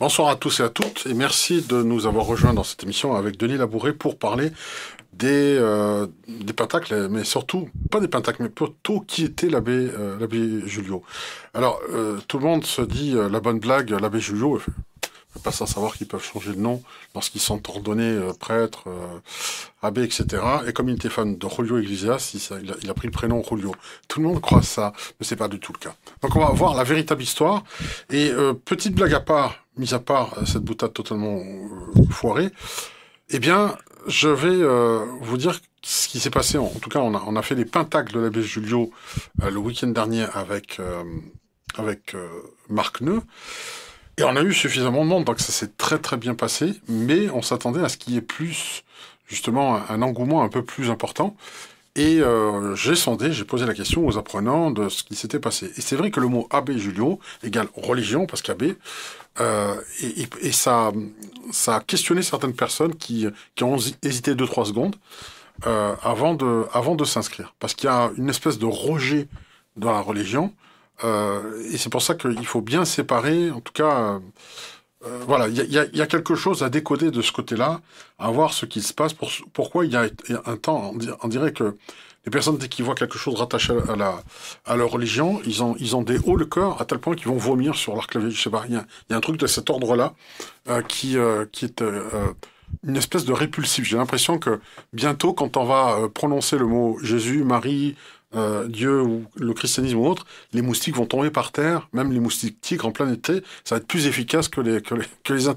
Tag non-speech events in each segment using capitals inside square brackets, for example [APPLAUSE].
Bonsoir à tous et à toutes et merci de nous avoir rejoints dans cette émission avec Denis Labouré pour parler des, euh, pentacles, mais surtout, pas des pentacles, mais plutôt qui était l'abbé euh, Julio. Alors, euh, tout le monde se dit la bonne blague, l'abbé Julio, pas sans savoir qu'ils peuvent changer de nom lorsqu'ils sont ordonnés euh, prêtres, euh, abbés, etc. Et comme il était fan de Julio Iglesias, il, a, pris le prénom Julio. Tout le monde croit ça, mais c'est pas du tout le cas. Donc on va voir la véritable histoire. Et euh, petite blague à part, mise à part cette boutade totalement foirée, eh bien, je vais vous dire ce qui s'est passé. En, tout cas, on a, fait les pentacles de l'abbé Julio le week-end dernier avec, avec Marc Neu. Et on a eu suffisamment de monde, donc ça s'est très très bien passé, mais on s'attendait à ce qu'il y ait plus, justement, un engouement un peu plus important. Et euh, j'ai sondé, j'ai posé la question aux apprenants de ce qui s'était passé. Et c'est vrai que le mot abbé Julio égale religion, parce qu'abbé, euh, et, ça, a questionné certaines personnes qui, ont hésité 2-3 secondes euh, avant de, avant de s'inscrire. Parce qu'il y a une espèce de rejet dans la religion, et c'est pour ça qu'il faut bien séparer, en tout cas, euh, voilà, il y a, quelque chose à décoder de ce côté-là, à voir ce qui se passe. Pour, pourquoi il y a un temps, on dirait que les personnes, dès qu'ils voient quelque chose rattaché à, la, à leur religion, ils ont, ils ont des hauts le cœur à tel point qu'ils vont vomir sur leur clavier. Je sais pas, il y a, y a un truc de cet ordre-là euh, qui, euh, qui est une espèce de répulsif. J'ai l'impression que bientôt, quand on va prononcer le mot Jésus, Marie, euh, Dieu ou le christianisme ou autre, les moustiques vont tomber par terre, même les moustiques tigres en plein été, ça va être plus efficace que les,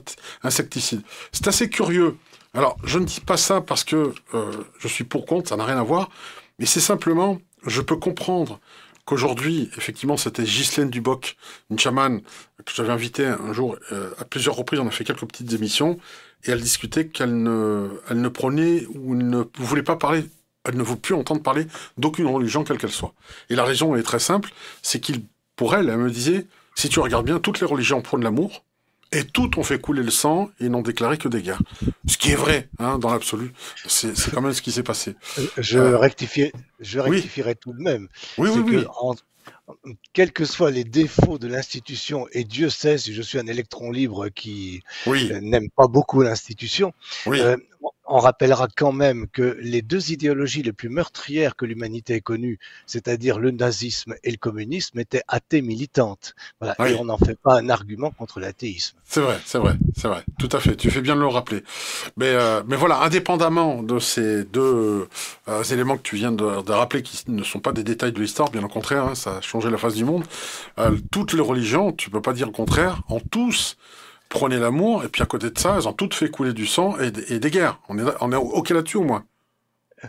insecticides. C'est assez curieux. Alors, je ne dis pas ça parce que euh, je suis pour compte, ça n'a rien à voir, mais c'est simplement, je peux comprendre qu'aujourd'hui, effectivement, c'était Ghislaine Duboc, une chamane que j'avais invitée un jour, euh, à plusieurs reprises, on a fait quelques petites émissions, et elle discutait qu'elle ne, elle ne prenait ou ne voulait pas parler elle ne veut plus entendre parler d'aucune religion, quelle qu'elle soit. Et la raison est très simple, c'est qu'il, pour elle, elle me disait, si tu regardes bien, toutes les religions prônent l'amour, et toutes ont fait couler le sang et n'ont déclaré que des guerres. Ce qui est vrai, hein, dans l'absolu. C'est quand même ce qui s'est passé. Je, euh, je rectifierai oui. tout de même. Oui, oui, oui. En, quels que soient les défauts de l'institution, et Dieu sait si je suis un électron libre qui oui. n'aime pas beaucoup l'institution, oui. euh, on rappellera quand même que les deux idéologies les plus meurtrières que l'humanité ait connues, c'est-à-dire le nazisme et le communisme, étaient athées militantes. Voilà. Oui. Et on n'en fait pas un argument contre l'athéisme. C'est vrai, c'est vrai, c'est vrai. Tout à fait. Tu fais bien de le rappeler. Mais, euh, mais voilà, indépendamment de ces deux euh, éléments que tu viens de, de, rappeler, qui ne sont pas des détails de l'histoire, bien au contraire, hein, ça a changé la face du monde. Euh, toutes les religions, tu peux pas dire le contraire, en tous prenez l'amour, et puis à côté de ça, elles ont toutes fait couler du sang et, et des guerres. On est, on est OK là-dessus au moins.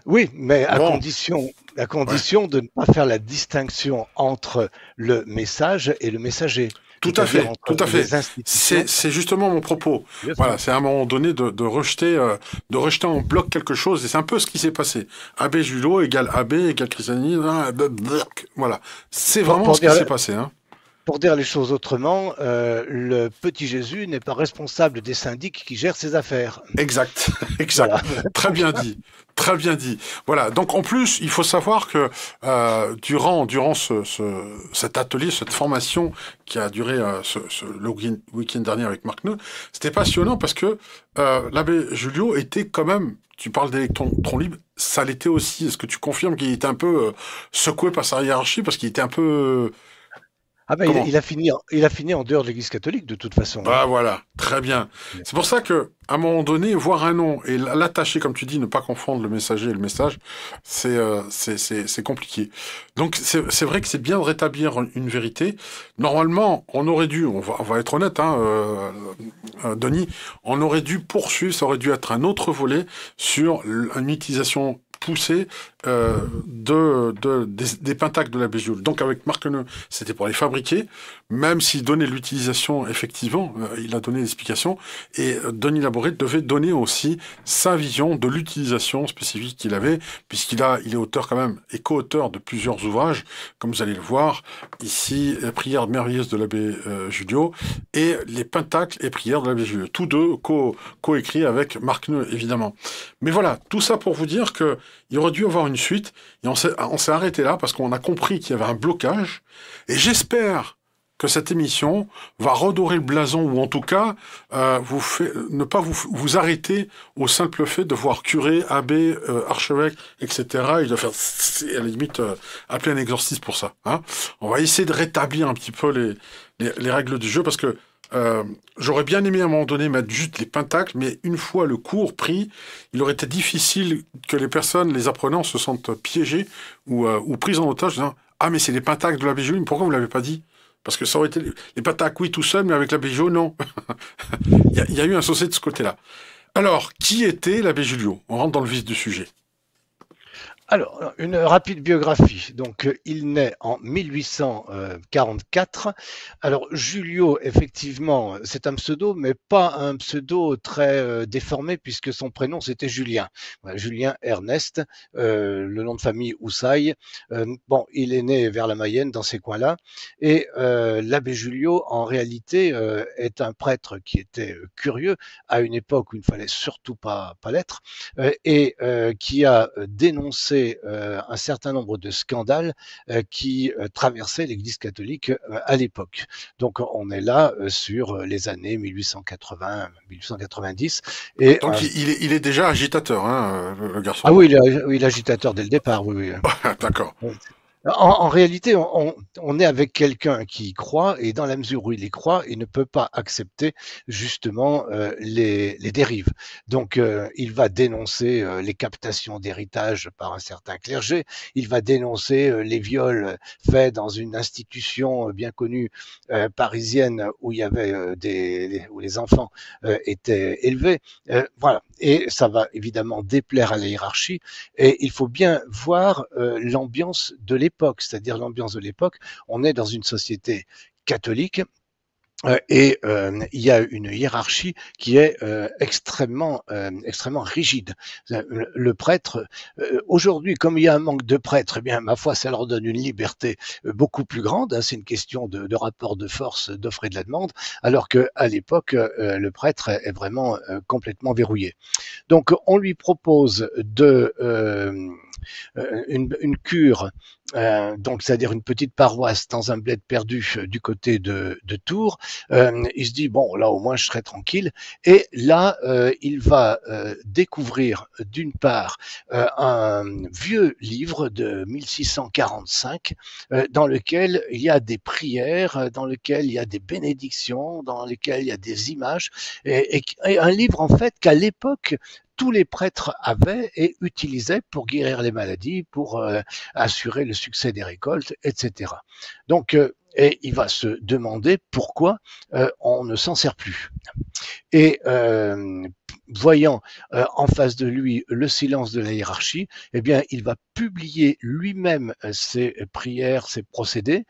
Oui, mais à bon. condition, à condition ouais. de ne pas faire la distinction entre le message et le messager. Tout à fait, tout à fait. C'est justement mon propos. Yes, voilà, c'est à un moment donné de, de rejeter, euh, de rejeter en bloc quelque chose, et c'est un peu ce qui s'est passé. Abbé Julot égale abbé égale christianisme, hein, voilà. C'est vraiment ce qui s'est passé. Hein. Pour dire les choses autrement, euh, le petit Jésus n'est pas responsable des syndics qui gèrent ses affaires. Exact, [LAUGHS] exact. Voilà. Très bien dit. Très bien dit. Voilà. Donc en plus, il faut savoir que euh, durant durant ce, ce, cet atelier, cette formation qui a duré euh, ce, ce, le week-end dernier avec Marc Neu, c'était passionnant parce que euh, l'abbé Julio était quand même. Tu parles d'électrons libres, ça l'était aussi. Est-ce que tu confirmes qu'il était un peu secoué par sa hiérarchie parce qu'il était un peu ah ben il, il, a fini, il a fini en dehors de l'Église catholique de toute façon. Ah voilà, très bien. C'est pour ça que à un moment donné, voir un nom et l'attacher, comme tu dis, ne pas confondre le messager et le message, c'est euh, c'est compliqué. Donc c'est vrai que c'est bien de rétablir une vérité. Normalement, on aurait dû, on va, on va être honnête, hein, euh, euh, Denis, on aurait dû poursuivre, ça aurait dû être un autre volet sur une utilisation poussée euh, de, de, des, pentacles de la Béjioule. Donc avec Marc Neu, c'était pour les fabriquer, même s'il donnait l'utilisation, effectivement, euh, il a donné l'explication, et euh, Denis Laboré devait donner aussi sa vision de l'utilisation spécifique qu'il avait, puisqu'il a, il est auteur quand même, et co-auteur de plusieurs ouvrages, comme vous allez le voir, ici, prière merveilleuse de l'abbé euh, Julio, et les pentacles et prières de l'abbé Julio. Tous deux co-écrits co avec Marc Neu, évidemment. Mais voilà, tout ça pour vous dire que il aurait dû avoir une suite, et on s'est arrêté là parce qu'on a compris qu'il y avait un blocage, et j'espère que cette émission va redorer le blason ou en tout cas euh, vous fait, ne pas vous, vous arrêter au simple fait de voir curé, abbé, euh, archevêque, etc. Et de faire à la limite euh, appeler un exorciste pour ça. Hein. On va essayer de rétablir un petit peu les, les, les règles du jeu parce que euh, j'aurais bien aimé à un moment donné mettre juste les pentacles, mais une fois le cours pris, il aurait été difficile que les personnes, les apprenants, se sentent piégés ou, euh, ou prises en otage, disant Ah, mais c'est les pentacles de l'abbé Julio, pourquoi vous ne l'avez pas dit? Parce que ça aurait été. Les pentacles, oui, tout seul, mais avec l'abbé Julio, non. [LAUGHS] il, y a, il y a eu un saucé de ce côté-là. Alors, qui était l'abbé Julio On rentre dans le vif du sujet. Alors, une rapide biographie. Donc, euh, il naît en 1844. Alors, Julio, effectivement, c'est un pseudo, mais pas un pseudo très euh, déformé, puisque son prénom, c'était Julien. Julien Ernest, euh, le nom de famille Oussaille. bon, il est né vers la Mayenne, dans ces coins-là. Et l'abbé Julio, en réalité, est un prêtre qui était curieux à une époque où il ne fallait surtout pas, pas l'être, et qui a dénoncé euh, un certain nombre de scandales euh, qui euh, traversaient l'Église catholique à l'époque. Donc on est là sur les années 1880-1890. Et donc il, est, il, est, déjà agitateur, hein, le garçon. Ah oui, il est, il est agitateur dès le départ, oui. oui. [LAUGHS] D'accord. En, réalité, on, est avec quelqu'un qui croit et dans la mesure où il y croit, il ne peut pas accepter justement euh, les, dérives. Donc, euh, il va dénoncer euh, les captations d'héritage par un certain clergé. Il va dénoncer les viols faits dans une institution bien connue parisienne où il y avait des où les enfants étaient élevés. voilà. Et ça va évidemment déplaire à la hiérarchie. Et il faut bien voir l'ambiance de l'époque c'est-à-dire l'ambiance de l'époque. On est dans une société catholique euh, et euh, il y a une hiérarchie qui est euh, extrêmement extrêmement rigide. Le prêtre aujourd'hui, comme il y a un manque de prêtres, eh bien ma foi, ça leur donne une liberté beaucoup plus grande. Hein, c'est une question de, rapport de force, d'offre et de la demande, alors que à l'époque, le prêtre est vraiment complètement verrouillé. Donc on lui propose de une, une, cure euh, donc c'est-à-dire une petite paroisse dans un bled perdu euh, du côté de, de Tours. Euh, il se dit bon là au moins je serai tranquille. Et là il va découvrir d'une part un vieux livre de 1645 dans lequel il y a des prières, dans lequel il y a des bénédictions, dans lequel il y a des images et, et un livre en fait qu'à l'époque tous les prêtres avaient et utilisaient pour guérir les maladies, pour euh, assurer le succès des récoltes, etc. Donc, euh, et il va se demander pourquoi euh, on ne s'en sert plus. Et voyant en face de lui le silence de la hiérarchie, eh bien, il va publier lui-même ses prières, ses procédés,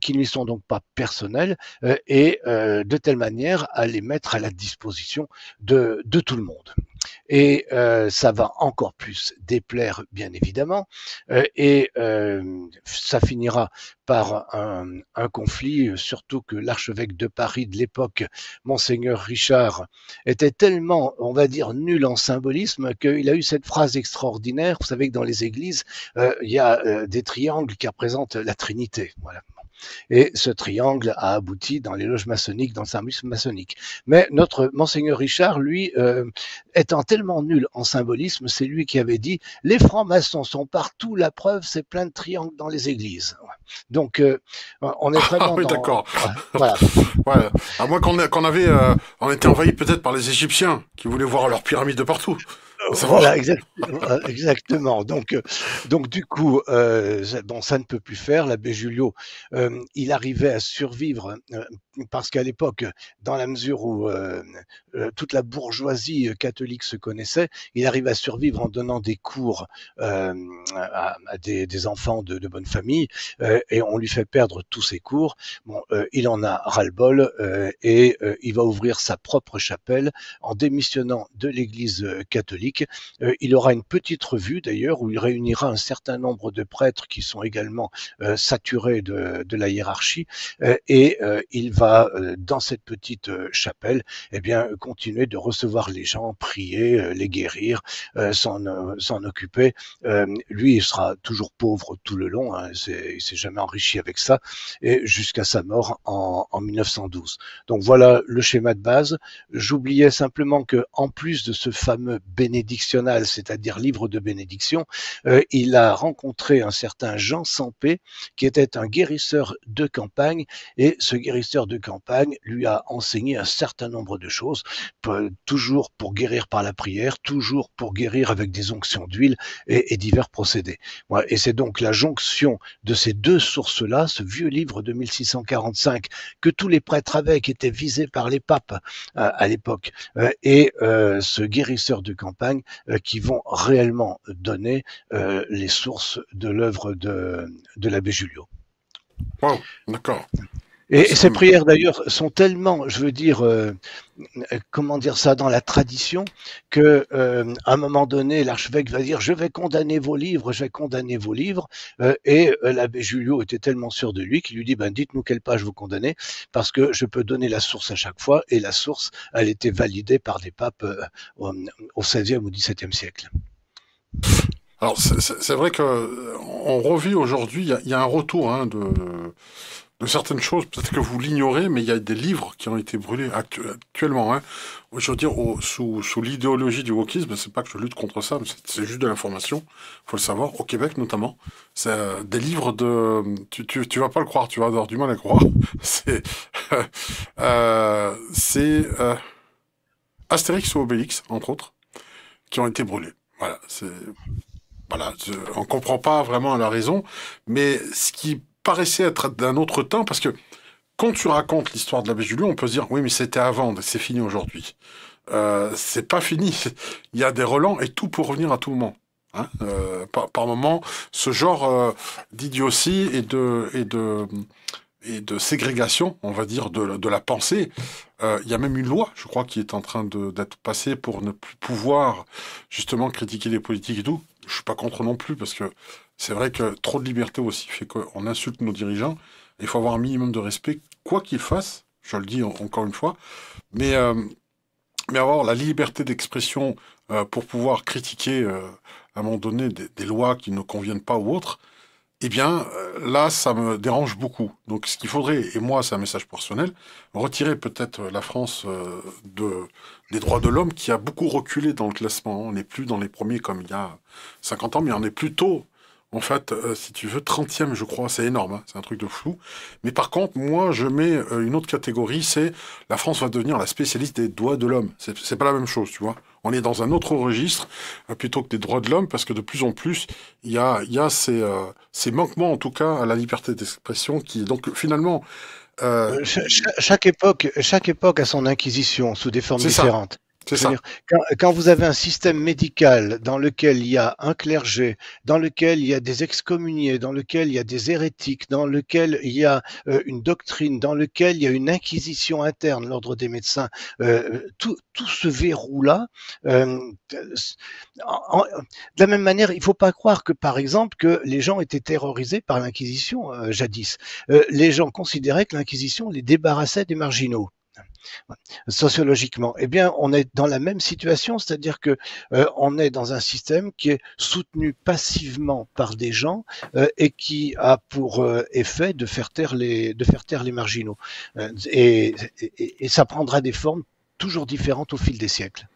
qui ne lui sont donc pas personnels, et de telle manière à les mettre à la disposition de, tout le monde et euh, ça va encore plus déplaire bien évidemment euh, et euh, ça finira par un, un, conflit, surtout que l'archevêque de Paris de l'époque, monseigneur Richard, était tellement, on va dire, nul en symbolisme qu'il a eu cette phrase extraordinaire. Vous savez que dans les églises, il y a des triangles qui représentent la Trinité. Voilà. Et ce triangle a abouti dans les loges maçonniques, dans le service maçonnique. Mais notre monseigneur Richard, lui, euh, étant tellement nul en symbolisme, c'est lui qui avait dit les francs-maçons sont partout, la preuve, c'est plein de triangles dans les églises. Donc, euh, on est vraiment. Ah oui, d'accord. Voilà. [LAUGHS] ouais. À moins qu'on avait, euh, on était envahi peut-être par les Égyptiens qui voulaient voir leurs pyramides de partout. Voilà, exactement. Donc, euh, donc du coup, euh, bon, ça ne peut plus faire. L'abbé Julio, euh, il arrivait à survivre euh, parce qu'à l'époque, dans la mesure où euh, toute la bourgeoisie catholique se connaissait, il arrivait à survivre en donnant des cours à, des, enfants de, bonne famille, et on lui fait perdre tous ses cours. Bon, il en a ras-le-bol et il va ouvrir sa propre chapelle en démissionnant de l'Église catholique catholique. il aura une petite revue d'ailleurs où il réunira un certain nombre de prêtres qui sont également saturés de, de, la hiérarchie et il va dans cette petite chapelle eh bien continuer de recevoir les gens, prier, les guérir, s'en occuper. lui, il sera toujours pauvre tout le long, hein, il s'est jamais enrichi avec ça, et jusqu'à sa mort en, en 1912. Donc voilà le schéma de base. J'oubliais simplement que en plus de ce fameux bénédictionnal, c'est-à-dire livre de bénédiction, euh, il a rencontré un certain Jean Sampé, qui était un guérisseur de campagne, et ce guérisseur de campagne lui a enseigné un certain nombre de choses, toujours pour guérir par la prière, toujours pour guérir avec des onctions d'huile et, divers procédés. Et c'est donc la jonction de ces deux sources-là, ce vieux livre de 1645 que tous les prêtres avaient, qui étaient visés par les papes euh, à l'époque, euh, et euh, ce guérisseur de campagne qui vont réellement donner les sources de l'œuvre de, de l'abbé Julio. Wow, d'accord. Et ces prières d'ailleurs sont tellement, je veux dire, euh, comment dire ça, dans la tradition, que euh, à un moment donné, l'archevêque va dire je vais condamner vos livres, je vais condamner vos livres, euh, et l'abbé Julio était tellement sûr de lui qu'il lui dit ben dites-nous quelle page vous condamnez, parce que je peux donner la source à chaque fois, et la source, elle était validée par des papes au, XVIe ou XVIIe siècle. Alors c'est vrai que on revit aujourd'hui, il y, a un retour hein, de de certaines choses, peut-être que vous l'ignorez, mais il y a des livres qui ont été brûlés actuellement. Hein. Je veux dire, sous, sous l'idéologie du wokisme, c'est pas que je lutte contre ça, c'est juste de l'information. faut le savoir, au Québec notamment. C'est euh, des livres de... Tu, tu, tu, vas pas le croire, tu vas avoir du mal à croire. [LAUGHS] c'est... euh, c'est... Euh, Astérix ou Obélix, entre autres, qui ont été brûlés. Voilà, c'est... Voilà, on comprend pas vraiment la raison, mais ce qui paraissait être d'un autre temps, parce que quand tu racontes l'histoire de l'abbé Julien, on peut se dire, oui, mais c'était avant, c'est fini aujourd'hui. Euh, c'est pas fini. [LAUGHS] Il y a des relents et tout pour revenir à tout moment. Hein euh, par, par, moment, ce genre euh, d'idiotie et de, ségrégation, on va dire, de, de la pensée. Euh, il y a même une loi, je crois, qui est en train d'être passée pour ne plus pouvoir justement critiquer les politiques et tout. Je suis pas contre non plus parce que c'est vrai que trop de liberté aussi fait qu'on insulte nos dirigeants. Il faut avoir un minimum de respect, quoi qu'ils fassent, je le dis encore une fois, mais, euh, mais avoir la liberté d'expression euh, pour pouvoir critiquer euh, à un moment donné des, lois qui ne conviennent pas ou autres, eh bien là, ça me dérange beaucoup. Donc ce qu'il faudrait, et moi c'est un message personnel, retirer peut-être la France de, des droits de l'homme qui a beaucoup reculé dans le classement. On n'est plus dans les premiers comme il y a 50 ans, mais on est plutôt en fait, euh, si tu veux, 30e, je crois, c'est énorme, hein, c'est un truc de flou. Mais par contre, moi, je mets euh, une autre catégorie, c'est la France va devenir la spécialiste des droits de l'homme. C'est pas la même chose, tu vois. On est dans un autre registre euh, plutôt que des droits de l'homme, parce que de plus en plus, il y a, y a ces, ces, manquements, en tout cas, à la liberté d'expression, qui, donc, finalement... chaque, époque, chaque époque a son inquisition sous des formes différentes. C'est ça. Quand, quand, vous avez un système médical dans lequel il y a un clergé, dans lequel il y a des excommuniés, dans lequel il y a des hérétiques, dans lequel il y a euh, une doctrine, dans lequel il y a une inquisition interne, l'ordre des médecins, euh, tout, tout ce verrou-là, euh, de la même manière, il ne faut pas croire que, par exemple, que les gens étaient terrorisés par l'inquisition jadis. Les gens considéraient que l'inquisition les débarrassait des marginaux sociologiquement, eh bien, on est dans la même situation, c'est-à-dire que euh, on est dans un système qui est soutenu passivement par des gens euh, et qui a pour euh, effet de faire taire les de faire taire les marginaux. Et, ça prendra des formes toujours différentes au fil des siècles.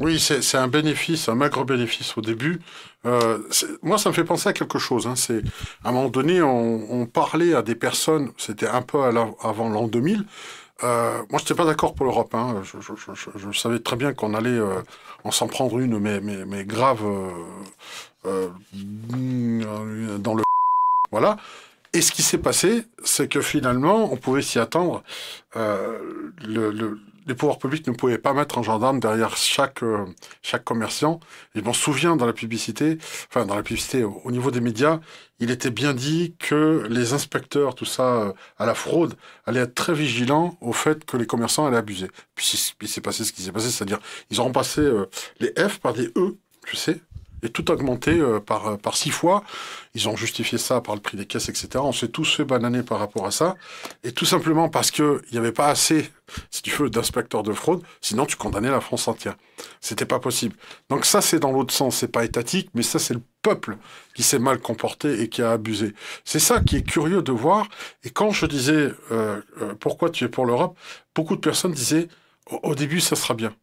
Oui, c'est un bénéfice, un maigre bénéfice au début. moi, ça me fait penser à quelque chose. Hein. C'est à un moment donné, on, on, parlait à des personnes, c'était un peu avant l'an 2000 euh, moi, je n'étais pas d'accord pour l'Europe. Hein. Je, savais très bien qu'on allait euh, en s'en prendre une, mais, grave, euh, dans le... [LAUGHS] Voilà. Et ce qui s'est passé, c'est que finalement, on pouvait s'y attendre. Le, les pouvoirs publics ne pouvaient pas mettre un gendarme derrière chaque euh, chaque commerçant. Et je m'en souviens dans la publicité, enfin dans la publicité au, niveau des médias, il était bien dit que les inspecteurs, tout ça, euh, à la fraude, allaient être très vigilants au fait que les commerçants allaient abuser. Puis, puis c'est passé ce qui s'est passé, c'est-à-dire ils ont remplacé euh, les F par des E, tu sais, et tout augmenté euh, par, euh, par six fois. Ils ont justifié ça par le prix des caisses, etc. On s'est tous fait bananer par rapport à ça. Et tout simplement parce qu'il n'y avait pas assez, si tu veux, d'inspecteurs de fraude. Sinon, tu condamnais la France entière. C'était pas possible. Donc ça, c'est dans l'autre sens. C'est pas étatique, mais ça, c'est le peuple qui s'est mal comporté et qui a abusé. C'est ça qui est curieux de voir. Et quand je disais euh, pourquoi tu es pour l'Europe, beaucoup de personnes disaient au début, ça sera bien.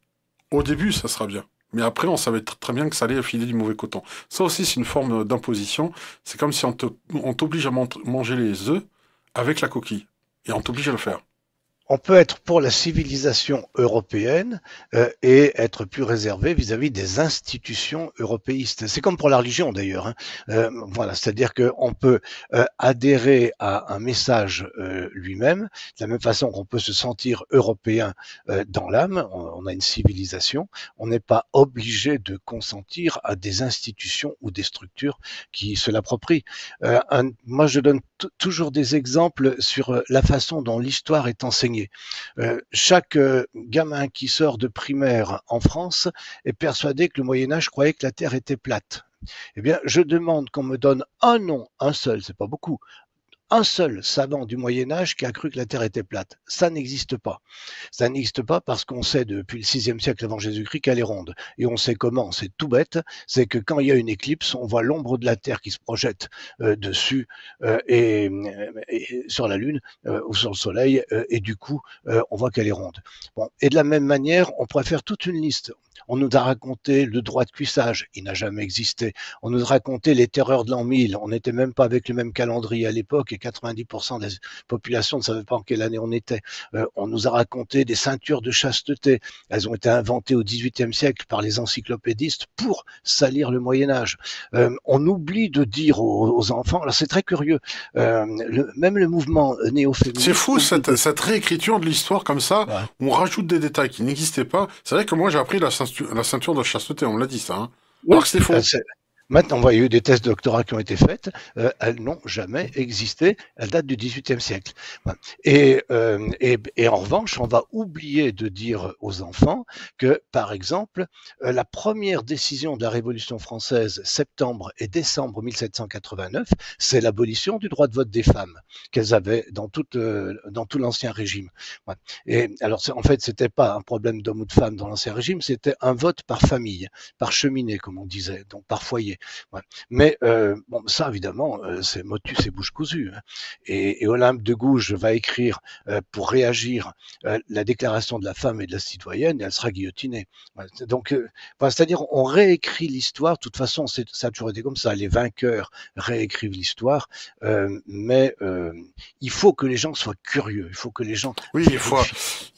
Au début, ça sera bien. Mais après, on savait très bien que ça allait filer du mauvais coton. Ça aussi, c'est une forme d'imposition. C'est comme si on t'oblige à manger les œufs avec la coquille. Et on t'oblige à le faire on peut être pour la civilisation européenne euh, et être plus réservé vis-à-vis des institutions européistes. C'est comme pour la religion d'ailleurs. Hein. Euh, voilà, c'est-à-dire qu'on peut euh, adhérer à un message lui-même, de la même façon qu'on peut se sentir européen dans l'âme. On, a une civilisation. On n'est pas obligé de consentir à des institutions ou des structures qui se l'approprient. moi, je donne toujours des exemples sur la façon dont l'histoire est enseignée. Euh, chaque euh, gamin qui sort de primaire en France est persuadé que le Moyen Âge croyait que la Terre était plate. Eh bien, je demande qu'on me donne un nom, un seul, c'est pas beaucoup, un seul savant du Moyen Âge qui a cru que la Terre était plate. Ça n'existe pas. Ça n'existe pas parce qu'on sait depuis le VIe siècle avant Jésus-Christ qu'elle est ronde. Et on sait comment. C'est tout bête. C'est que quand il y a une éclipse, on voit l'ombre de la Terre qui se projette euh, dessus euh, et, sur la Lune euh, ou sur le Soleil. et du coup, on voit qu'elle est ronde. Bon. Et de la même manière, on pourrait faire toute une liste. On nous a raconté le droit de cuissage, il n'a jamais existé. On nous a raconté les terreurs de l'an 1000, on n'était même pas avec le même calendrier à l'époque 90% des populations ne savaient pas en quelle année on était. Euh, on nous a raconté des ceintures de chasteté, elles ont été inventées au XVIIIe siècle par les encyclopédistes pour salir le Moyen Âge. Euh, on oublie de dire aux, enfants, alors c'est très curieux, euh, même le mouvement néo-féministe... C'est fou cette, cette, réécriture de l'histoire comme ça, on rajoute des détails qui n'existaient pas. C'est vrai que moi j'ai appris la la ceinture de chasteté, on l'a dit ça. Hein. Alors que c'est faux. Maintenant, il y a eu des tests de doctorat qui ont été faits. Euh, elles n'ont jamais existé. Elles datent du XVIIIe siècle. Euh, et, et, en revanche, on va oublier de dire aux enfants que, par exemple, euh, la première décision de la Révolution française, septembre et décembre 1789, c'est l'abolition du droit de vote des femmes qu'elles avaient dans, toute, dans tout l'ancien régime. Et alors, en fait, c'était pas un problème d'homme ou de femme dans l'ancien régime, c'était un vote par famille, par cheminée, comme on disait, donc par foyer. Mais euh, bon, ça, évidemment, euh, c'est motus et bouche cousue. Hein. Et, Olympe de Gouges va écrire euh, pour réagir la déclaration de la femme et de la citoyenne, et elle sera guillotinée. Donc, c'est-à-dire, on réécrit l'histoire. De toute façon, ça a toujours été comme ça. Les vainqueurs réécrivent l'histoire, mais il faut que les gens soient curieux. Il faut que les gens. Oui, il faut,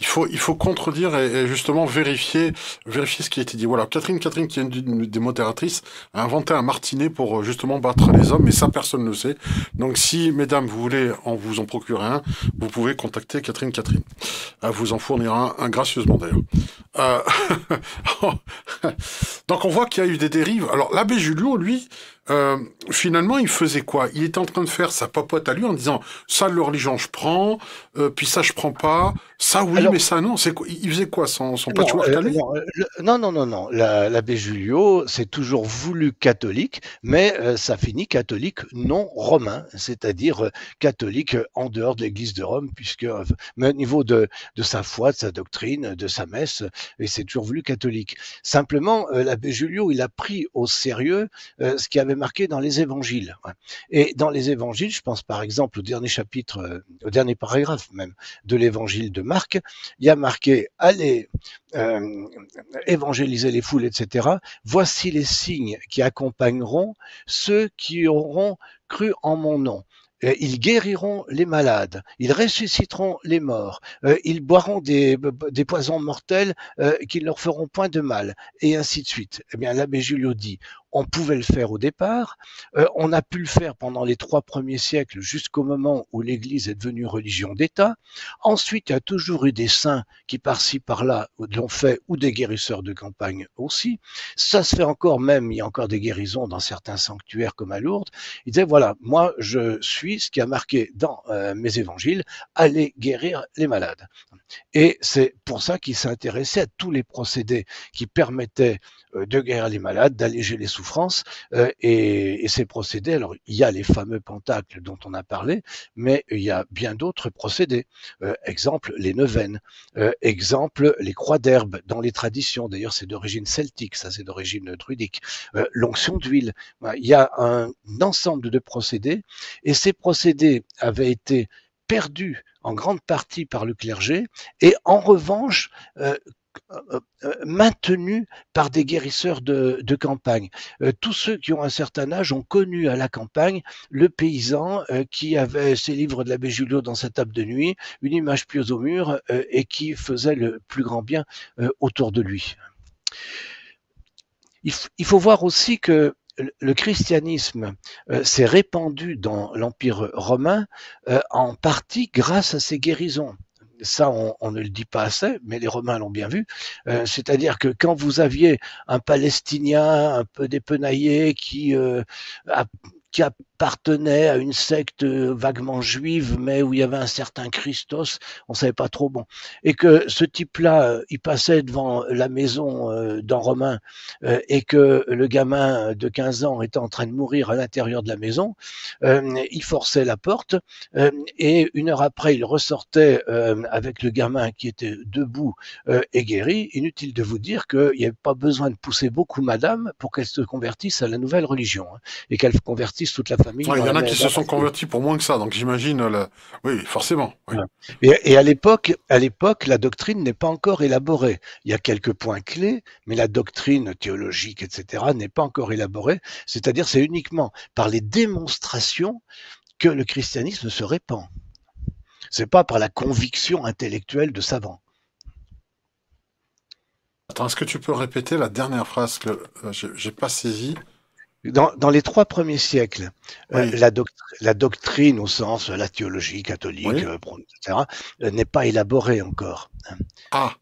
il faut, il faut contredire et, justement vérifier, vérifier ce qui a été dit. Voilà, Catherine, Catherine, qui est une des modératrices, a inventé un martinet pour euh, justement battre les hommes, mais ça personne ne le sait. Donc si, mesdames, vous voulez en vous en procurer un, vous pouvez contacter Catherine Catherine. Elle vous en fournira un, gracieusement d'ailleurs. Euh... [LAUGHS] Donc on voit qu'il y a eu des dérives. Alors l'abbé Julio, lui, euh, finalement, il faisait quoi? Il était en train de faire sa papote à lui en disant ça, le religion, je prends, euh, puis ça, je prends pas, ça, oui, mais ça, non. C'est quoi? Il faisait quoi son, son patchwork à lui? non, non, non, non. L'abbé Julio s'est toujours voulu catholique, mais ça finit catholique non romain, c'est-à-dire catholique en dehors de l'Église de Rome, puisque mais au niveau de, de sa foi, de sa doctrine, de sa messe, il s'est toujours voulu catholique. Simplement, l'abbé Julio, il a pris au sérieux ce qui avait marqué dans les évangiles. Et dans les évangiles, je pense par exemple au dernier chapitre, euh, au dernier paragraphe même de l'évangile de Marc, il y a marqué allez euh, évangéliser les foules, etc. Voici les signes qui accompagneront ceux qui auront cru en mon nom. Euh, ils guériront les malades, ils ressusciteront les morts, euh, ils boiront des, des poisons mortels qui ne leur feront point de mal, et ainsi de suite. Eh bien, l'abbé Julio dit, on pouvait le faire au départ. Euh, on a pu le faire pendant les trois premiers siècles jusqu'au moment où l'Église est devenue religion d'État. Ensuite, il y a toujours eu des saints qui par-ci par-là l'ont fait ou des guérisseurs de campagne aussi. Ça se fait encore même, il y a encore des guérisons dans certains sanctuaires comme à Lourdes. Il disait voilà, moi je suis ce qui a marqué dans euh, mes évangiles, aller guérir les malades. Et c'est pour ça qu'il s'est intéressé à tous les procédés qui permettaient de guérir les malades, d'alléger les souffrances. Euh, et, ces procédés, alors il y a les fameux pentacles dont on a parlé, mais il y a bien d'autres procédés. Euh, exemple, les neuvaines. exemple, les croix d'herbe dans les traditions. D'ailleurs, c'est d'origine celtique, ça c'est d'origine druidique. L'onction d'huile. Il y a un ensemble de procédés, et ces procédés avaient été perdus en grande partie par le clergé, et en revanche, euh, euh, euh, maintenus par des guérisseurs de, campagne. tous ceux qui ont un certain âge ont connu à la campagne le paysan qui avait ses livres de l'abbé Julio dans sa table de nuit, une image pieuse au mur et qui faisait le plus grand bien autour de lui. il faut voir aussi que le christianisme euh, s'est répandu dans l'Empire romain euh, en partie grâce à ces guérisons. Ça, on, ne le dit pas assez, mais les Romains l'ont bien vu. Euh, c'est-à-dire que quand vous aviez un Palestinien un peu dépenaillé qui a qui appartenait à une secte vaguement juive, mais où il y avait un certain Christos, on savait pas trop bon, et que ce type-là, il passait devant la maison euh, d'un Romain, euh, et que le gamin de 15 ans était en train de mourir à l'intérieur de la maison, euh, il forçait la porte, et une heure après, il ressortait avec le gamin qui était debout et guéri. Inutile de vous dire qu'il n'y avait pas besoin de pousser beaucoup Madame pour qu'elle se convertisse à la nouvelle religion, hein, et qu'elle convertisse toute la famille. il y en a qui se sont convertis pour moins que ça, donc j'imagine, oui, forcément. Et, à l'époque, à l'époque, la doctrine n'est pas encore élaborée. Il y a quelques points clés, mais la doctrine théologique, etc., n'est pas encore élaborée. C'est-à-dire, c'est uniquement par les démonstrations que le christianisme se répand. C'est pas par la conviction intellectuelle de savants. Attends, est-ce que tu peux répéter la dernière phrase que euh, j'ai pas saisie? Dans, les trois premiers siècles, euh, la, doctrine au sens la théologie catholique, euh, etc., euh, n'est pas élaborée encore. Ah,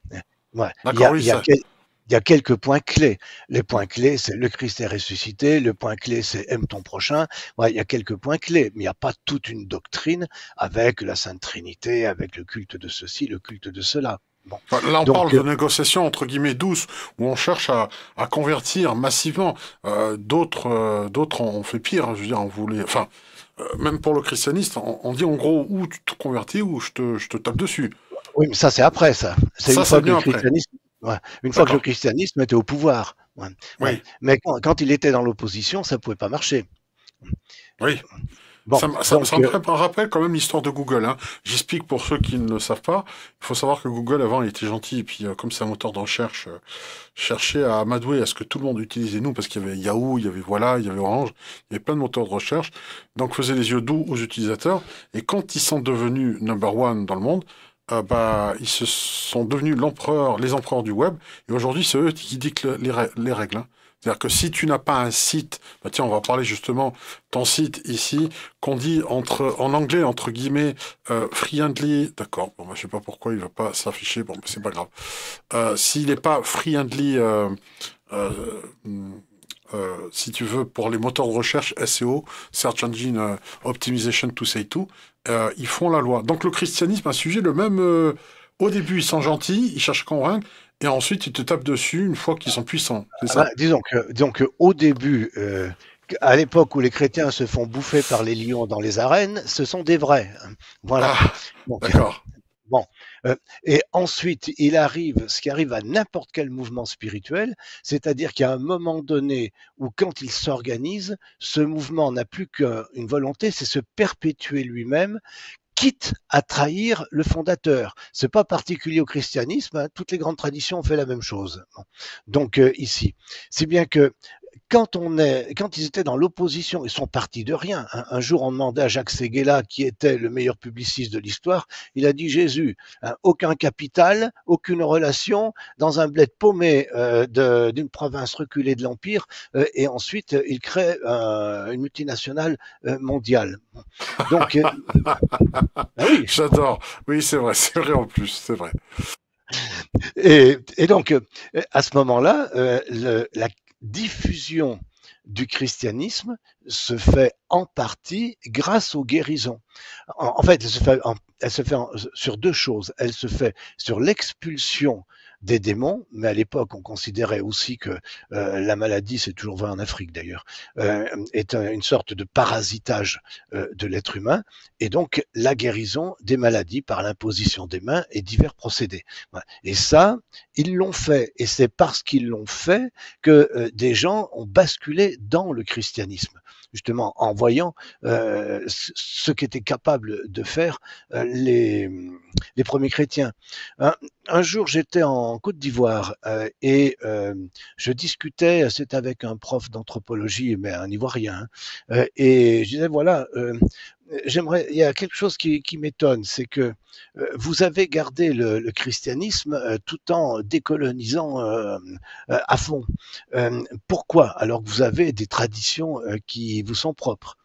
ouais. il, y a, il, y a quelques points clés. Les points clés, c'est le Christ est ressuscité. Le point clé, c'est aime ton prochain. Ouais, il y a quelques points clés, mais il n'y a pas toute une doctrine avec la Sainte Trinité, avec le culte de ceci, le culte de cela. Là, on parle de euh, négociations entre guillemets douces, où on cherche à, convertir massivement. Euh, d'autres, euh, d'autres ont fait pire. Hein, je veux dire, on voulait, enfin, même pour le christianiste, on, dit en gros ou tu te convertis ou je te, je te tape dessus. Oui, mais ça c'est après ça. C'est une fois que le christianisme, une fois que le christianisme était au pouvoir. Oui. Mais quand, quand, il était dans l'opposition, ça pouvait pas marcher. Oui ça, me euh, rappelle quand même l'histoire de Google. Hein. J'explique pour ceux qui ne le savent pas. Il faut savoir que Google, avant, il était gentil. Et puis, euh, comme c'est un moteur de recherche, euh, cherchait à amadouer à ce que tout le monde utilisait nous, parce qu'il y avait Yahoo, il y avait Voilà, il y avait Orange, il y avait plein de moteurs de recherche. Donc, faisait les yeux doux aux utilisateurs. Et quand ils sont devenus number one dans le monde, bah, ils se sont devenus l'empereur, les empereurs du web. Et aujourd'hui, c'est eux qui dictent les, les règles. Hein. C'est-à-dire que si tu n'as pas un site, bah tiens, on va parler justement ton site ici, qu'on dit entre, en anglais, entre guillemets, euh, friendly, d'accord, bon, bah, je sais pas pourquoi il va pas s'afficher, bon, c'est pas grave. Euh, s'il n'est pas friendly, euh, si tu veux, pour les moteurs de recherche SEO, Search Engine Optimization, tout ça et tout, ils font la loi. Donc le christianisme, un sujet le même, au début, ils sont gentils, ils cherchent à convaincre, et ensuite, ils te tapent dessus une fois qu'ils sont puissants. Ça ah bah, disons que, disons que au début, euh, à l'époque où les chrétiens se font bouffer par les lions dans les arènes, ce sont des vrais. Voilà. Ah, D'accord. [LAUGHS] Bon. Euh, et ensuite, il arrive ce qui arrive à n'importe quel mouvement spirituel, c'est-à-dire qu'à un moment donné où quand il s'organise, ce mouvement n'a plus qu'une volonté, c'est se perpétuer lui-même, quitte à trahir le fondateur. C'est pas particulier au christianisme, hein. toutes les grandes traditions ont fait la même chose. Donc euh, ici, c'est bien que quand on est, quand ils étaient dans l'opposition, ils sont partis de rien. Un, jour, on demandait à Jacques Séguéla, qui était le meilleur publiciste de l'histoire, il a dit Jésus, hein, aucun capital, aucune relation, dans un bled paumé euh, d'une province reculée de l'empire, euh, et ensuite il crée une multinationale euh, mondiale. Donc, [LAUGHS] ah oui. j'adore. Oui, c'est vrai, c'est vrai en plus, c'est vrai. Et, et, donc, à ce moment-là, la diffusion du christianisme se fait en partie grâce aux guérisons. En, fait, elle se fait, sur deux choses. Elle se fait sur l'expulsion des démons, mais à l'époque, on considérait aussi que euh, la maladie, c'est toujours vrai en Afrique d'ailleurs, euh, est une sorte de parasitage euh, de l'être humain, et donc la guérison des maladies par l'imposition des mains et divers procédés. Et ça, ils l'ont fait, et c'est parce qu'ils l'ont fait que des gens ont basculé dans le christianisme justement en voyant euh, ce qu'étaient capables de faire euh, les, premiers chrétiens. Un, jour, j'étais en Côte d'Ivoire euh, et je discutais, c'est avec un prof d'anthropologie, mais un Ivoirien, hein, et je disais voilà, j'aimerais, il y a quelque chose qui, qui m'étonne, c'est que euh, vous avez gardé le, le christianisme euh, tout en décolonisant euh, à fond. pourquoi Alors que vous avez des traditions qui vous sont propres?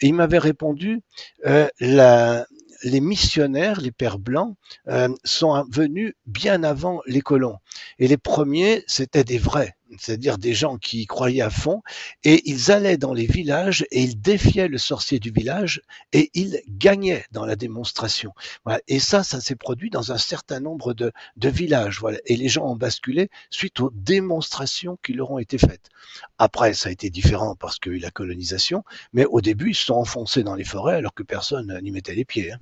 Et il m'avait répondu, la, les missionnaires, les pères blancs, euh, sont venus bien avant les colons. Et les premiers, c'était des vrais, c'est-à-dire des gens qui croyaient à fond, et ils allaient dans les villages et ils défiaient le sorcier du village et ils gagnaient dans la démonstration. Et ça, ça s'est produit dans un certain nombre de, villages. Voilà. Et les gens ont basculé suite aux démonstrations qui leur ont été faites. Après, ça a été différent parce qu'il y a eu la colonisation, mais au début, ils se sont enfoncés dans les forêts alors que personne n'y mettait les pieds. Hein.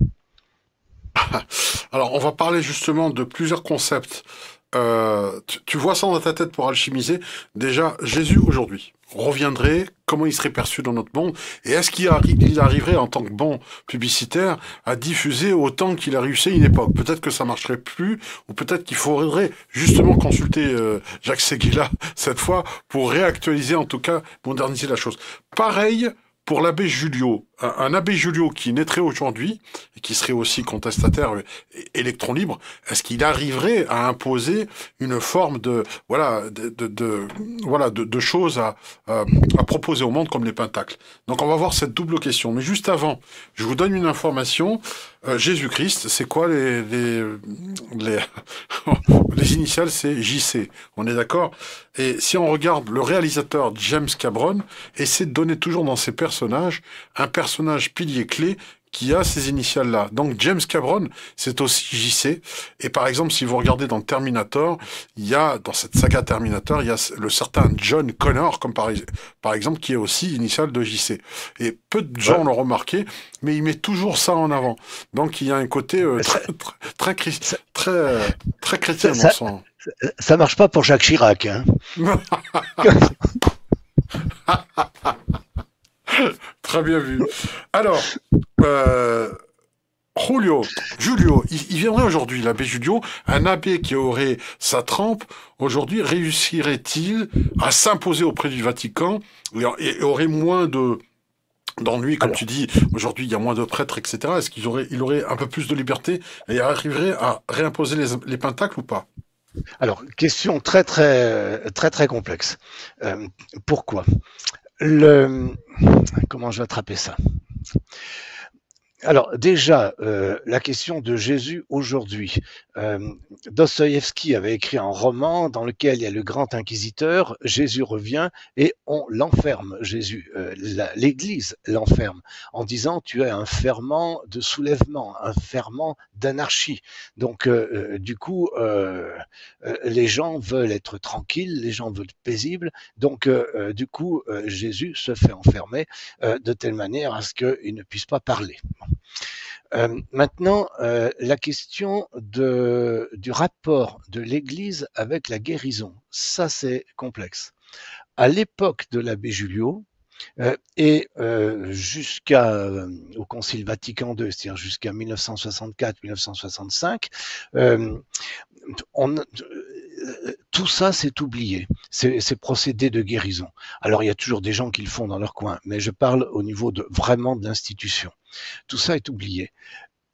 [LAUGHS] Alors, on va parler justement de plusieurs concepts. Euh, tu, vois ça dans ta tête pour alchimiser. Déjà, Jésus aujourd'hui reviendrait, comment il serait perçu dans notre monde, et est-ce qu'il arriverait en tant que bon publicitaire à diffuser autant qu'il a réussi une époque? Peut-être que ça marcherait plus, ou peut-être qu'il faudrait justement consulter euh, Jacques Seguila [LAUGHS] cette fois pour réactualiser, en tout cas, moderniser la chose. Pareil pour l'abbé Julio, un, abbé Julio qui naîtrait aujourd'hui et qui serait aussi contestataire électron libre, est-ce qu'il arriverait à imposer une forme de voilà de, de, voilà de, choses à, à, proposer au monde comme les pentacles? Donc on va voir cette double question. Mais juste avant, je vous donne une information. Euh, Jésus-Christ, c'est quoi les les, les, [LAUGHS] les initiales? C'est JC. On est d'accord? Et si on regarde le réalisateur James Cameron, essaie de donner toujours dans ses personnages un personnage pilier clé qui a ces initiales-là. Donc James Cameron, c'est aussi JC. Et par exemple, si vous regardez dans Terminator, il y a, dans cette saga Terminator, il y a le certain John Connor, comme par, par exemple, qui est aussi initial de JC. Et peu de gens l'ont remarqué, mais il met toujours ça en avant. Donc il y a un côté euh, très, très, très, très, très, chrétien ça, dans Ça marche pas pour Jacques Chirac, hein [LAUGHS] [LAUGHS] [LAUGHS] Très bien vu. Alors, euh, Julio, Julio, il, viendrait aujourd'hui, l'abbé Julio, un abbé qui aurait sa trempe, aujourd'hui, réussirait-il à s'imposer auprès du Vatican et, aurait moins de d'ennui, comme tu dis, aujourd'hui il y a moins de prêtres, etc. Est-ce qu'il aurait, il aurait un peu plus de liberté et arriverait à réimposer les, pentacles ou pas? Alors, question très très très très complexe. Euh, pourquoi? Le comment je vais attraper ça? Alors déjà, euh, la question de Jésus aujourd'hui. Euh, Dostoïevski avait écrit un roman dans lequel il y a le grand inquisiteur, Jésus revient et on l'enferme, Jésus. Euh, L'Église l'enferme en disant tu es un ferment de soulèvement, un ferment d'anarchie. Donc euh, du coup, les gens veulent être tranquilles, les gens veulent être paisibles. Donc du coup, Jésus se fait enfermer de telle manière à ce qu'il ne puisse pas parler. Euh, maintenant, euh, la question du rapport de l'Église avec la guérison, ça c'est complexe. À l'époque de l'abbé Julio, euh, et euh, jusqu'à euh, au Concile Vatican II, c'est-à-dire jusqu'à 1964-1965, on, tout ça, c'est oublié, ces, ces, procédés de guérison. Alors, il y a toujours des gens qui le font dans leur coin, mais je parle au niveau de vraiment de l'institution. Tout ça est oublié.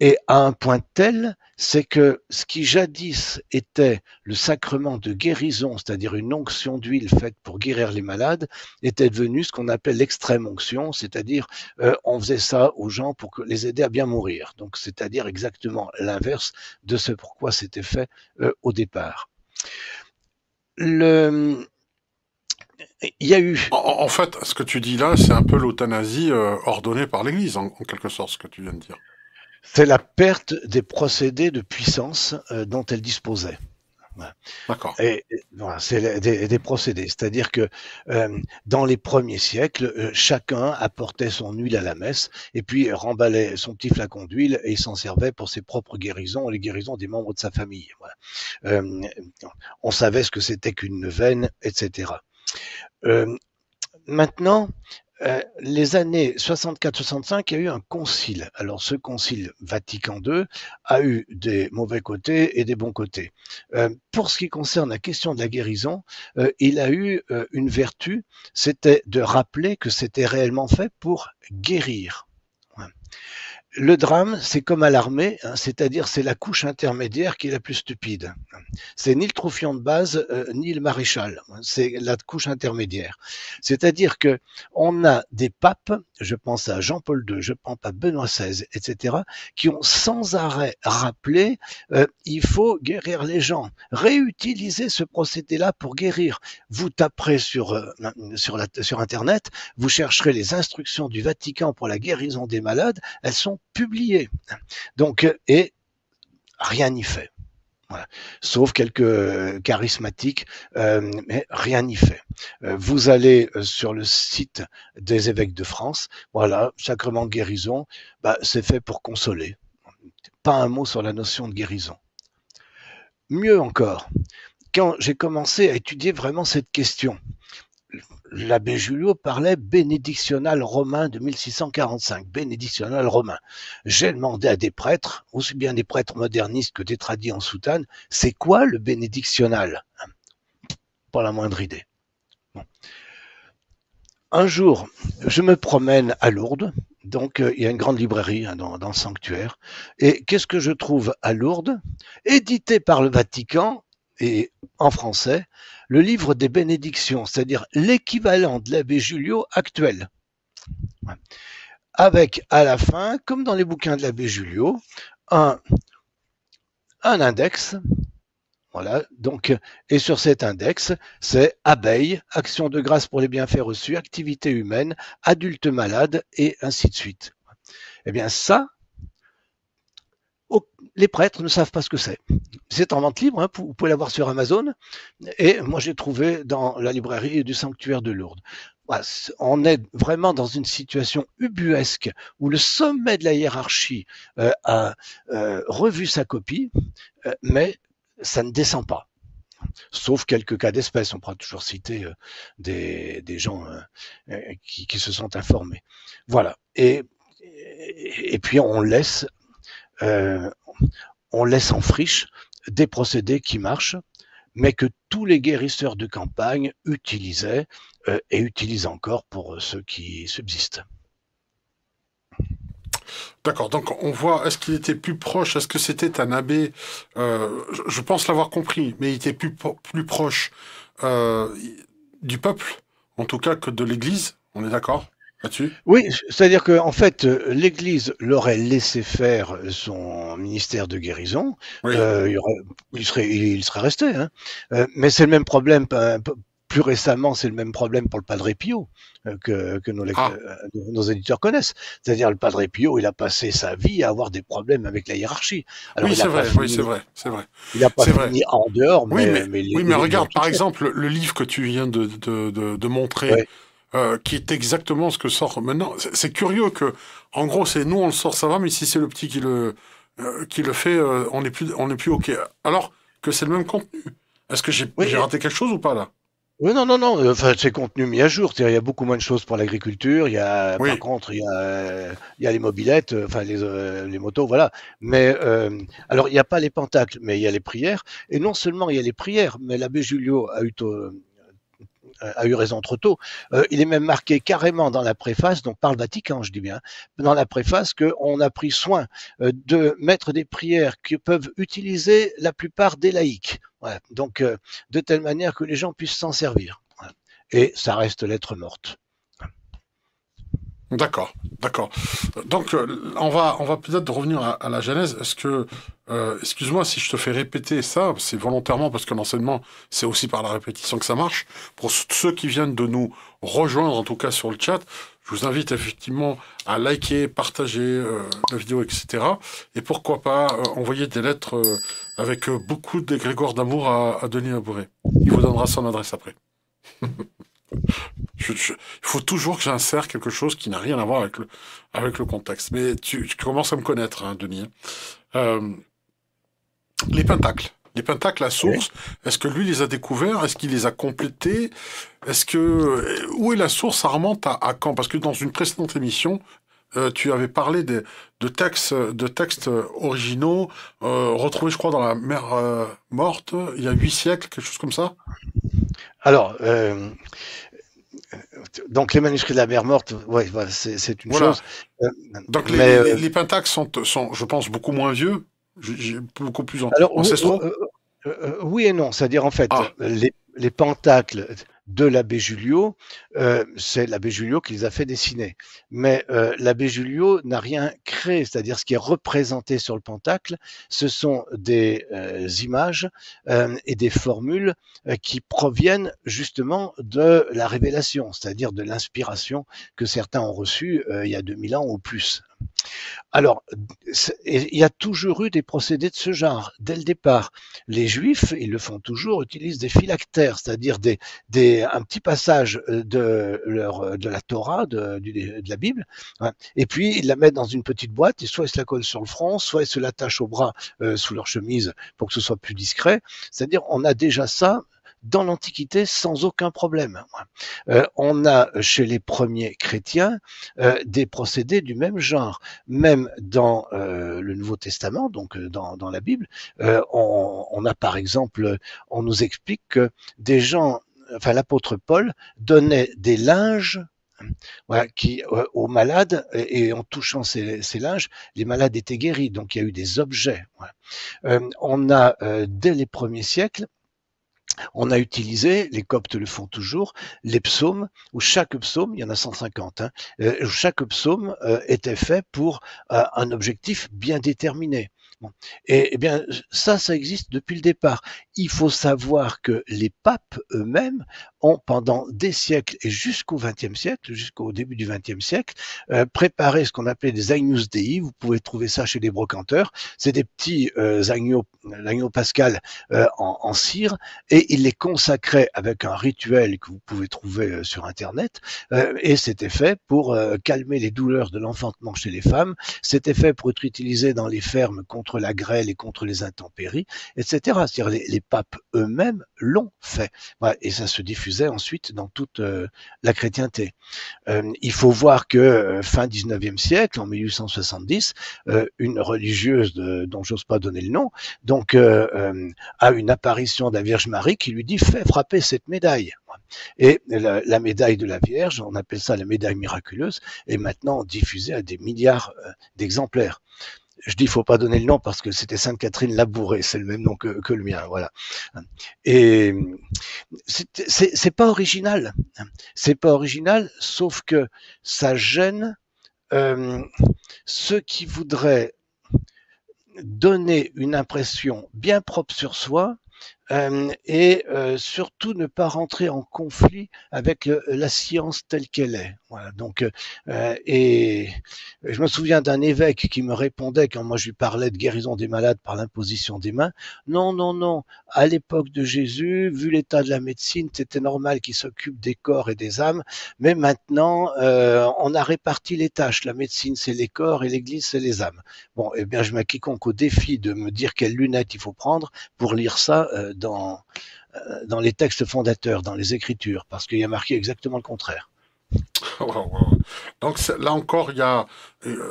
Et à un point tel, c'est que ce qui jadis était le sacrement de guérison, c'est-à-dire une onction d'huile faite pour guérir les malades, était devenu ce qu'on appelle l'extrême onction, c'est-à-dire euh, on faisait ça aux gens pour les aider à bien mourir. Donc c'est-à-dire exactement l'inverse de ce pourquoi c'était fait euh, au départ. Le, il y a eu. En, fait, ce que tu dis là, c'est un peu l'euthanasie euh, ordonnée par l'Église, en, quelque sorte, ce que tu viens de dire. C'est la perte des procédés de puissance euh, dont elle disposait. D'accord. Et voilà, c'est des, procédés, c'est-à-dire que euh, dans les premiers siècles, euh, chacun apportait son huile à la messe et puis remballait son petit flacon d'huile et il s'en servait pour ses propres guérisons, les guérisons des membres de sa famille. Voilà. on savait ce que c'était qu'une veine, etc. maintenant, euh, les années 64-65, il y a eu un concile. Alors ce concile Vatican II a eu des mauvais côtés et des bons côtés. Euh, pour ce qui concerne la question de la guérison, euh, il a eu une vertu, c'était de rappeler que c'était réellement fait pour guérir le drame, c'est comme à l'armée, hein, c'est-à-dire c'est la couche intermédiaire qui est la plus stupide. C'est ni le troufion de base, euh, ni le maréchal. C'est la couche intermédiaire. C'est-à-dire que on a des papes, je pense à Jean-Paul II, je pense à Benoît XVI, etc., qui ont sans arrêt rappelé euh, il faut guérir les gens, réutiliser ce procédé-là pour guérir. Vous taperez sur euh, sur, la, sur Internet, vous chercherez les instructions du Vatican pour la guérison des malades, elles sont publié. Donc, et rien n'y fait. Sauf quelques charismatiques, euh, mais rien n'y fait. Euh, vous allez euh, sur le site des évêques de France, voilà, sacrement guérison, bah, c'est fait pour consoler. Pas un mot sur la notion de guérison. Mieux encore, quand j'ai commencé à étudier vraiment cette question, l'abbé Julio parlait bénédictionnal romain de 1645, bénédictionnal romain. J'ai demandé à des prêtres, aussi bien des prêtres modernistes que des tradis en soutane, c'est quoi le bénédictionnal? Pas la moindre idée. Un jour, je me promène à Lourdes, donc euh, il y a une grande librairie hein, dans, le sanctuaire, et qu'est-ce que je trouve à Lourdes? Édité par le Vatican et en français, le livre des bénédictions, c'est-à-dire l'équivalent de l'abbé Julio actuel. Avec à la fin, comme dans les bouquins de l'abbé Julio, un, un index. Voilà, donc, et sur cet index, c'est abeille, action de grâce pour les bienfaits reçus, activité humaine, adulte malade, et ainsi de suite. Eh bien, ça, les prêtres ne savent pas ce que c'est. C'est en vente libre, hein, vous pouvez l'avoir sur Amazon. Et moi, j'ai trouvé dans la librairie du sanctuaire de Lourdes. On est vraiment dans une situation ubuesque où le sommet de la hiérarchie euh, a euh, revu sa copie, euh, mais ça ne descend pas. Sauf quelques cas d'espèce, on pourra toujours citer des, gens qui, se sont informés. Voilà. Et puis on laisse euh, on laisse en friche des procédés qui marchent, mais que tous les guérisseurs de campagne utilisaient euh, et utilisent encore pour ceux qui subsistent. D'accord, donc on voit, est-ce qu'il était plus proche, est-ce que c'était un abbé, euh, je pense l'avoir compris, mais il était plus proche du peuple, en tout cas que de l'Église, on est d'accord? Oui, c'est-à-dire qu'en en fait, euh, l'Église l'aurait laissé faire son ministère de guérison. Euh, il, serait, il, serait resté. Hein. Euh, mais c'est le même problème. Plus récemment, c'est le même problème pour le Padre Pio que, que nos, ah. nos, éditeurs connaissent. C'est-à-dire le Padre Pio, il a passé sa vie à avoir des problèmes avec la hiérarchie. oui, c'est vrai, oui, c'est vrai, c'est vrai. Il n'a pas fini en dehors. Mais, oui, mais, oui, mais regarde, par exemple, le livre que tu viens de, de, de, de montrer. Euh, qui est exactement ce que sort maintenant. C'est curieux que, en gros, c'est nous on le sort, ça va, mais si c'est le petit qui le euh, qui le fait, euh, on n'est plus on plus ok. Alors que c'est le même contenu. Est-ce que j'ai raté quelque chose ou pas là? Oui, non, non, non. Enfin, c'est contenu mis à jour. Il y a beaucoup moins de choses pour l'agriculture. Il y a, par contre, il y a, il y a les mobilettes, enfin les, les motos, voilà. Mais alors, il n'y a pas les pentacles, mais il y a les prières. Et non seulement il y a les prières, mais l'abbé Julio a eu a eu raison trop tôt. Euh, il est même marqué carrément dans la préface, donc par le Vatican, je dis bien, dans la préface, qu'on a pris soin euh, de mettre des prières que peuvent utiliser la plupart des laïcs. Donc, euh, de telle manière que les gens puissent s'en servir. Et ça reste lettre morte. D'accord, d'accord. Donc, on va, on va peut-être revenir à, la Genèse. Est-ce que, excuse-moi si je te fais répéter ça, c'est volontairement parce que l'enseignement, c'est aussi par la répétition que ça marche. Pour ceux qui viennent de nous rejoindre, en tout cas sur le chat, je vous invite effectivement à liker, partager la vidéo, etc. Et pourquoi pas envoyer des lettres avec beaucoup d'égrégores d'amour à, à Denis Labouré. Il vous donnera son adresse après. [LAUGHS] il faut toujours que j'insère quelque chose qui n'a rien à voir avec le, avec le contexte. Mais tu, commences à me connaître, hein, Denis. Euh, les pentacles. Les pentacles à source, est-ce que lui les a découverts? Est-ce qu'il les a complétés? Est-ce que euh, où est la source? Ça remonte à, quand? Parce que dans une précédente émission, euh, tu avais parlé de, de, textes, de textes originaux retrouvés, je crois, dans la mer morte il y a huit siècles, quelque chose comme ça. Alors, donc les manuscrits de la mer morte, ouais, c'est une chose. Euh, donc les, les, euh, sont, sont, je pense, beaucoup moins vieux, beaucoup plus ancestraux. Euh, oui et non, c'est-à-dire en fait, ah. les, les pentacles de l'abbé Julio, euh, c'est l'abbé Julio qui les a fait dessiner. Mais euh, l'abbé Julio n'a rien créé, c'est-à-dire ce qui est représenté sur le pentacle, ce sont des euh, images et des formules qui proviennent justement de la révélation, c'est-à-dire de l'inspiration que certains ont reçue il y a 2000 ans ou plus. Alors, il y a toujours eu des procédés de ce genre, dès le départ. Les Juifs, ils le font toujours, utilisent des phylactères, c'est-à-dire un petit passage de, leur, de la Torah, de, de la Bible, hein, et puis ils la mettent dans une petite boîte, et soit ils se la collent sur le front, soit ils se l'attachent au bras euh, sous leur chemise pour que ce soit plus discret. C'est-à-dire, on a déjà ça dans l'Antiquité sans aucun problème. Euh, on a chez les premiers chrétiens euh, des procédés du même genre. Même dans euh, le Nouveau Testament, donc dans, la Bible, on, a par exemple, on nous explique que des gens, enfin l'apôtre Paul donnait des linges voilà, qui aux malades et, en touchant ces, linges, les malades étaient guéris. Donc il y a eu des objets. On a dès les premiers siècles on a utilisé, les coptes le font toujours, les psaumes, où chaque psaume, il y en a 150, hein, euh, chaque psaume euh, était fait pour euh, un objectif bien déterminé. Et, eh bien, ça, ça existe depuis le départ. Il faut savoir que les papes eux-mêmes ont, pendant des siècles et jusqu'au XXe siècle, jusqu'au début du XXe siècle, euh, préparé ce qu'on appelait des Agnus Dei. Vous pouvez trouver ça chez les brocanteurs. C'est des petits euh, agneaux, l'agneau pascal euh, en, cire, et ils les consacraient avec un rituel que vous pouvez trouver euh, sur Internet. Et c'était fait pour calmer les douleurs de l'enfantement chez les femmes. C'était fait pour être utilisé dans les fermes contre la grêle et contre les intempéries, etc. C'est-à-dire les, les, papes eux-mêmes l'ont fait. et ça se diffusait ensuite dans toute euh, la chrétienté. Euh, il faut voir que euh, fin 19e siècle, en 1870, une religieuse de, dont j'ose pas donner le nom, donc a une apparition de la Vierge Marie qui lui dit fais frapper cette médaille. Et la, la, médaille de la Vierge, on appelle ça la médaille miraculeuse, est maintenant diffusée à des milliards d'exemplaires je dis, faut pas donner le nom parce que c'était Sainte Catherine Labouré, c'est le même nom que, le mien, voilà. Et c'est pas original, c'est pas original, sauf que ça gêne euh, ceux qui voudraient donner une impression bien propre sur soi et euh, surtout ne pas rentrer en conflit avec la science telle qu'elle est. Voilà, donc, euh, et je me souviens d'un évêque qui me répondait quand moi je lui parlais de guérison des malades par l'imposition des mains. Non, non, non. À l'époque de Jésus, vu l'état de la médecine, c'était normal qu'il s'occupe des corps et des âmes. Mais maintenant, on a réparti les tâches. La médecine, c'est les corps et l'Église, c'est les âmes. Bon, eh bien, je mets quiconque au défi de me dire quelles lunettes il faut prendre pour lire ça dans, dans les textes fondateurs, dans les Écritures, parce qu'il y a marqué exactement le contraire. [LAUGHS] Donc là encore, il y a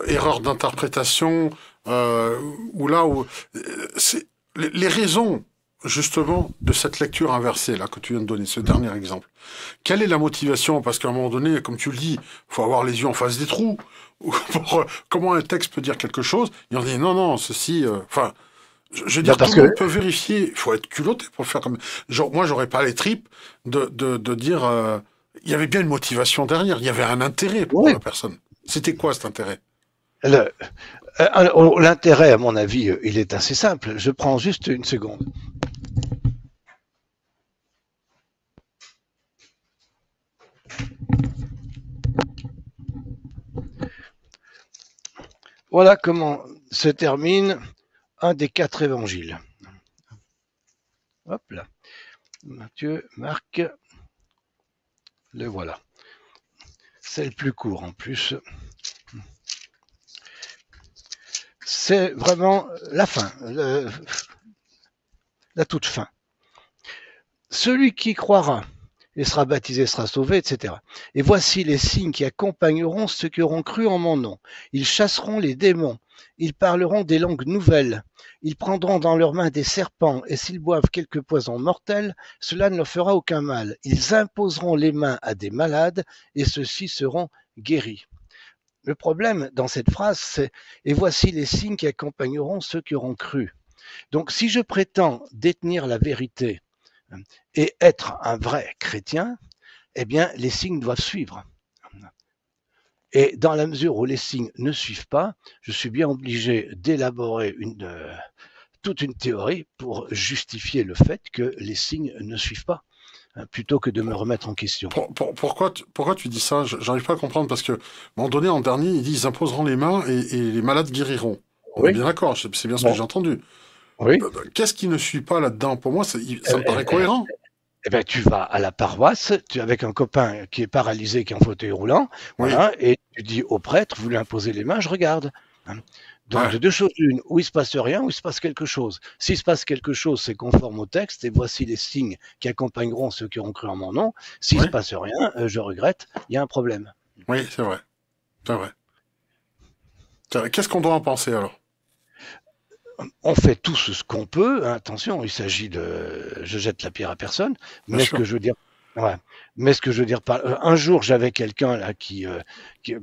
erreur d'interprétation, ou là où les raisons justement de cette lecture inversée là que tu viens de donner, ce dernier exemple. Quelle est la motivation? Parce qu'à un moment donné, comme tu le dis, faut avoir les yeux en face des trous. [LAUGHS] comment un texte peut dire quelque chose? Il en dit non, non, ceci. Euh, enfin, je, veux dire, tout le monde peut vérifier. Il faut être culotté pour faire comme. Genre, moi, j'aurais pas les tripes de, de, dire. Euh, il y avait bien une motivation derrière. Il y avait un intérêt pour la personne. C'était quoi cet intérêt? Euh, L'intérêt, à mon avis, il est assez simple. Je prends juste une seconde. Voilà comment se termine des quatre évangiles. Hop là. Matthieu, Marc, le voilà. C'est le plus court en plus. C'est vraiment la fin, la toute fin. Celui qui croira et sera baptisé, sera sauvé, etc. Et voici les signes qui accompagneront ceux qui auront cru en mon nom. Ils chasseront les démons, ils parleront des langues nouvelles, ils prendront dans leurs mains des serpents, et s'ils boivent quelque poison mortel, cela ne leur fera aucun mal. Ils imposeront les mains à des malades, et ceux-ci seront guéris. Le problème dans cette phrase, c'est et voici les signes qui accompagneront ceux qui auront cru. Donc si je prétends détenir la vérité, et être un vrai chrétien, eh bien, les signes doivent suivre. Et dans la mesure où les signes ne suivent pas, je suis bien obligé d'élaborer une, euh, toute une théorie pour justifier le fait que les signes ne suivent pas, hein, plutôt que de me remettre en question. pourquoi, tu, pourquoi tu dis ça? J'arrive pas à comprendre parce que, à un moment donné, en dernier, il dit ils imposeront les mains et, les malades guériront. On est bien d'accord, c'est bien ce que j'ai entendu. Oui. Euh, Qu'est-ce qui ne suit pas là-dedans? Pour moi, ça, me paraît euh, cohérent. Eh ben, tu vas à la paroisse, tu avec un copain qui est paralysé, qui est en fauteuil roulant, voilà, et tu dis au prêtre, vous lui imposez les mains, je regarde. Hein. Donc, de deux choses une, où il se passe rien, où il se passe quelque chose. S'il se passe quelque chose, c'est conforme au texte, et voici les signes qui accompagneront ceux qui auront cru en mon nom. S'il ne se passe rien, euh, je regrette, il y a un problème. Oui, c'est vrai. C'est vrai. Qu'est-ce qu'on doit en penser alors? On fait tout ce qu'on peut. Hein, attention, il s'agit de, je jette la pierre à personne. Mais ce que je veux dire, ouais. Mais ce que je veux dire, par, euh, un jour j'avais quelqu'un là qui, euh,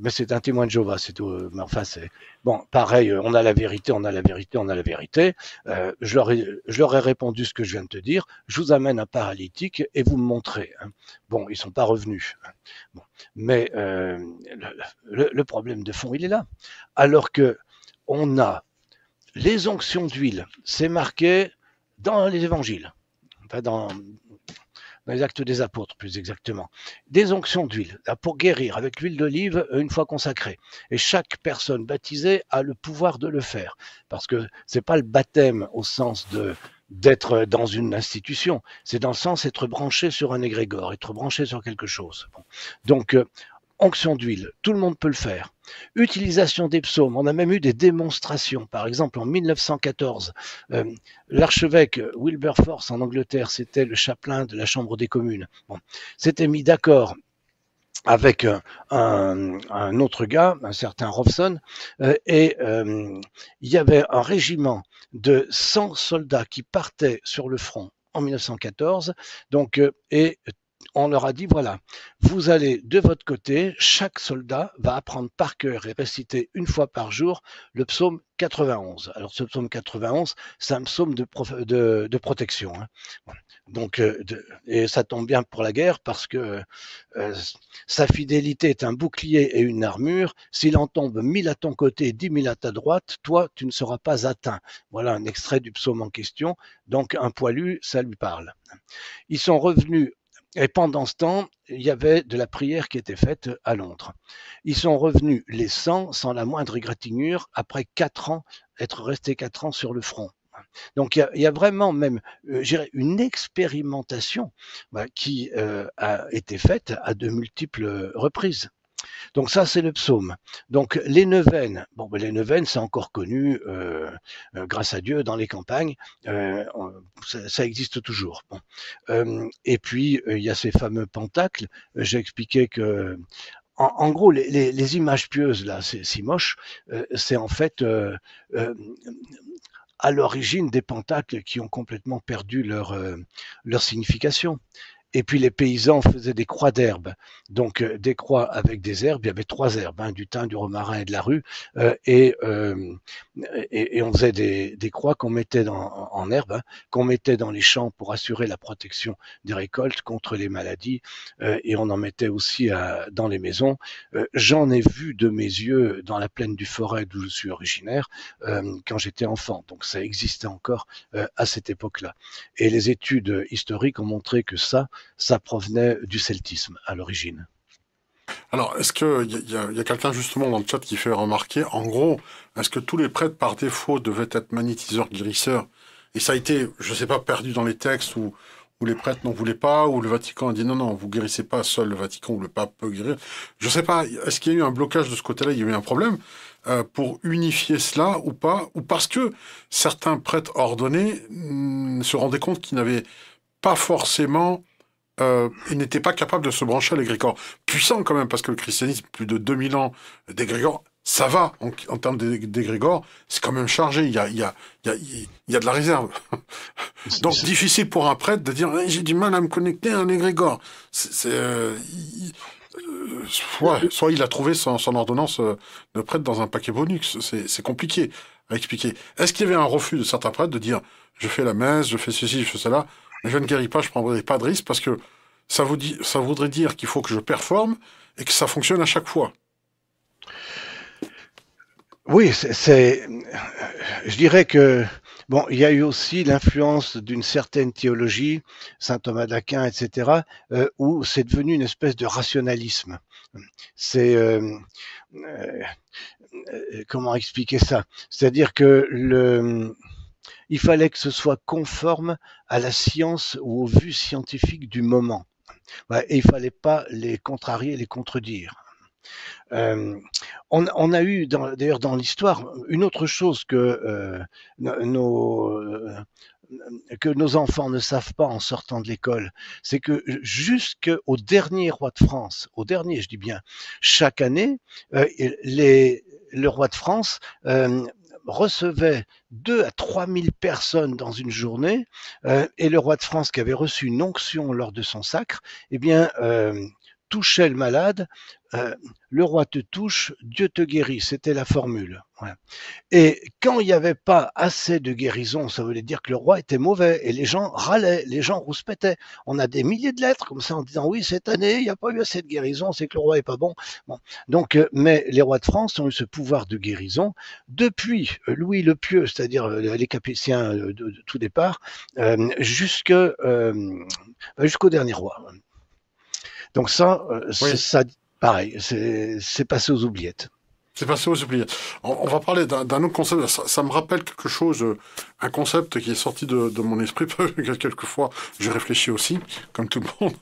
mais c'est un témoin de Jéhovah, c'est tout. Euh, mais enfin c'est bon, pareil. On a la vérité, on a la vérité, on a la vérité. je leur ai, je leur ai répondu ce que je viens de te dire. Je vous amène un paralytique et vous me montrez. Hein. Bon, ils sont pas revenus. Hein. Bon, mais le, le problème de fond, il est là. Alors que on a les onctions d'huile, c'est marqué dans les évangiles, enfin dans, les actes des apôtres plus exactement. Des onctions d'huile pour guérir avec l'huile d'olive une fois consacrée. Et chaque personne baptisée a le pouvoir de le faire, parce que c'est pas le baptême au sens de d'être dans une institution, c'est dans le sens d'être branché sur un égrégore, être branché sur quelque chose. Donc euh, onction d'huile, tout le monde peut le faire. Utilisation des psaumes, on a même eu des démonstrations. Par exemple, en 1914, euh, l'archevêque Wilberforce en Angleterre, c'était le chapelain de la Chambre des communes, s'était mis d'accord avec un, autre gars, un certain Robson, euh, et euh, il y avait un régiment de 100 soldats qui partaient sur le front en 1914, donc, et on leur a dit, voilà, vous allez de votre côté, chaque soldat va apprendre par cœur et réciter une fois par jour le psaume 91. Alors ce psaume 91, c'est un psaume de, de, protection. Hein. Donc, euh, et ça tombe bien pour la guerre parce que euh, sa fidélité est un bouclier et une armure. S'il en tombe mille à ton côté, dix mille à ta droite, toi, tu ne seras pas atteint. Voilà un extrait du psaume en question. Donc, un poilu, ça lui parle. Ils sont revenus et pendant ce temps, il y avait de la prière qui était faite à Londres. Ils sont revenus les 100 sans la moindre égratignure après quatre ans, être restés quatre ans sur le front. Donc il y a, vraiment même euh, une expérimentation bah, qui euh, a été faite à de multiples reprises. Donc ça, c'est le psaume. Donc les neuvaines, bon, ben, les neuvaines, c'est encore connu, euh, euh, grâce à Dieu, dans les campagnes, euh, ça, existe toujours. Et puis il y a ces fameux pentacles. J'ai expliqué que en, gros, les, images pieuses, là, c'est si moche, c'est en fait à l'origine des pentacles qui ont complètement perdu leur, leur signification. Et puis les paysans faisaient des croix d'herbe, donc euh, des croix avec des herbes. Il y avait trois herbes, hein, du thym, du romarin et de la rue, euh, et, euh, et, et, on faisait des, des croix qu'on mettait dans, en herbe, hein, qu'on mettait dans les champs pour assurer la protection des récoltes contre les maladies, euh, et on en mettait aussi à, dans les maisons. Euh, j'en ai vu de mes yeux dans la plaine du Forêt d'où je suis originaire quand j'étais enfant, donc ça existait encore à cette époque-là. Et les études historiques ont montré que ça ça provenait du celtisme à l'origine. Alors, est-ce qu'il y a, quelqu'un justement dans le chat qui fait remarquer, en gros, est-ce que tous les prêtres par défaut devaient être magnétiseurs, guérisseurs? Et ça a été, je ne sais pas, perdu dans les textes où, les prêtres n'en voulaient pas, où le Vatican a dit non, non, vous guérissez pas seul le Vatican ou le pape peut guérir. Je ne sais pas, est-ce qu'il y a eu un blocage de ce côté-là? Il y a eu un problème euh, pour unifier cela ou pas? Ou parce que certains prêtres ordonnés mm, se rendaient compte qu'ils n'avaient pas forcément euh, il n'était pas capable de se brancher à l'égrégore. Puissant quand même, parce que le christianisme, plus de 2000 ans d'égrégore, ça va en, termes d'égrégore, c'est quand même chargé, il y a, il y, a, il y, a, de la réserve. [LAUGHS] Donc difficile pour un prêtre de dire eh, j'ai du mal à me connecter à un égrégore. C'est, euh, soit, soit, il a trouvé son, son ordonnance euh, de prêtre dans un paquet bonus, c'est compliqué à expliquer. Est-ce qu'il y avait un refus de certains prêtres de dire je fais la messe, je fais ceci, je fais cela? Je ne guéris pas, je ne prendrai pas de risque parce que ça, voudrait dire qu'il faut que je performe et que ça fonctionne à chaque fois. Oui, c'est, je dirais que bon, il y a eu aussi l'influence d'une certaine théologie, saint Thomas d'Aquin, etc., euh, où c'est devenu une espèce de rationalisme. C'est euh, euh, comment expliquer ça? C'est-à-dire que le il fallait que ce soit conforme à la science ou aux vues scientifiques du moment. Et il fallait pas les contrarier, les contredire. Euh, on, a eu d'ailleurs dans l'histoire une autre chose que euh, nos euh, que nos enfants ne savent pas en sortant de l'école, c'est que jusqu'au dernier roi de France, au dernier, je dis bien, chaque année, le roi de France recevait 2 à 3 000 personnes dans une journée, euh, et le roi de France qui avait reçu une onction lors de son sacre, eh bien, euh, touchait le malade, euh, le roi te touche, Dieu te guérit. C'était la formule. Et quand il n'y avait pas assez de guérison, ça voulait dire que le roi était mauvais et les gens râlaient, les gens rouspétaient. On a des milliers de lettres comme ça en disant oui, cette année, il n'y a pas eu assez de guérison, c'est que le roi est pas bon. bon. Donc, euh, mais les rois de France ont eu ce pouvoir de guérison depuis euh, Louis le Pieux, c'est-à-dire les Capétiens de, tout départ, jusqu'au dernier roi. Donc ça, ça pareil, c'est passé aux oubliettes. C'est passé aux oubliettes. On, va parler d'un autre concept. Ça, me rappelle quelque chose, un concept qui est sorti de, mon esprit. [LAUGHS] Quelquefois, j'ai réfléchi aussi, comme tout le monde.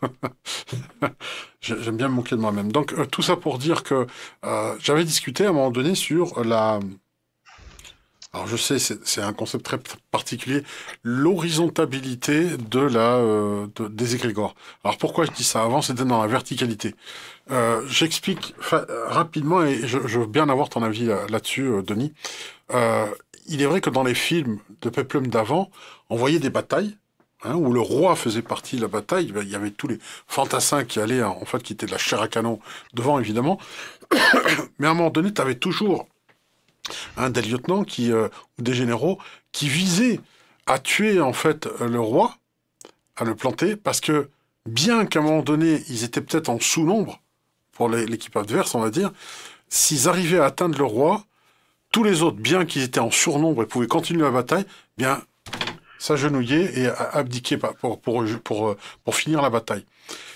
[LAUGHS] J'aime bien me moquer de moi-même. Donc, euh, tout ça pour dire que euh, j'avais discuté à un moment donné sur la, alors je sais, c'est un concept très particulier, l'horizontalité de la euh, des égrégores. Alors pourquoi je dis ça? Avant, c'était dans la verticalité. Euh, J'explique rapidement et je, je, veux bien avoir ton avis là-dessus, euh, Denis. Euh, il est vrai que dans les films de Peplum d'avant, on voyait des batailles Hein, où le roi faisait partie de la bataille. Il y avait tous les fantassins qui allaient, en fait, qui étaient de la chair à canon devant, évidemment. [COUGHS] Mais à un moment donné, tu avais toujours hein, des lieutenants euh, ou des généraux qui visaient à tuer en fait le roi, à le planter, parce que bien qu'à un moment donné ils étaient peut-être en sous-nombre pour l'équipe adverse, on va dire, s'ils arrivaient à atteindre le roi, tous les autres, bien qu'ils étaient en surnombre et pouvaient continuer la bataille, bien s'agenouiller et abdiquer pour, pour, pour, pour finir la bataille.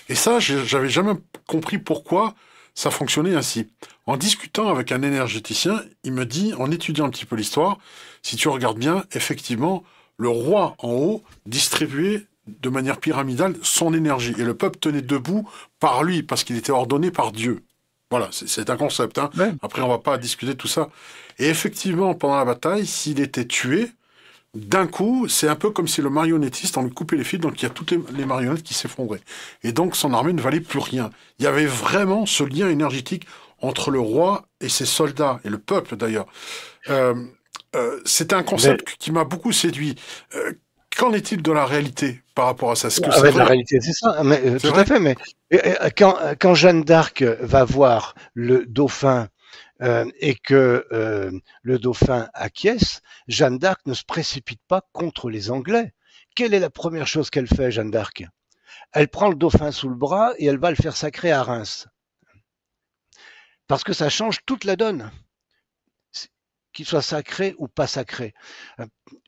Et ça, j'avais jamais compris pourquoi ça fonctionnait ainsi. En discutant avec un énergéticien, il me dit, en étudiant un petit peu l'histoire, si tu regardes bien, effectivement, le roi en haut distribuait de manière pyramidale son énergie. Et le peuple tenait debout par lui, parce qu'il était ordonné par Dieu. Voilà, c'est un concept. Hein. Après, on va pas discuter tout ça. Et effectivement, pendant la bataille, s'il était tué, d'un coup, c'est un peu comme si le marionnettiste, on lui coupait les fils, donc il y a toutes les, marionnettes qui s'effondraient. Et donc son armée ne valait plus rien. Il y avait vraiment ce lien énergétique entre le roi et ses soldats, et le peuple d'ailleurs. Euh, euh, C'était un concept qui m'a beaucoup séduit. Euh, qu'en est-il de la réalité par rapport à ça? Ce que ah, La réalité, c'est ça, mais, tout à fait. Mais quand, quand Jeanne d'Arc va voir le dauphin euh, et que euh, le dauphin acquiesce, Jeanne d'Arc ne se précipite pas contre les Anglais. Quelle est la première chose qu'elle fait, Jeanne d'Arc? Elle prend le dauphin sous le bras et elle va le faire sacrer à Reims. Parce que ça change toute la donne qu'il soit sacré ou pas sacré.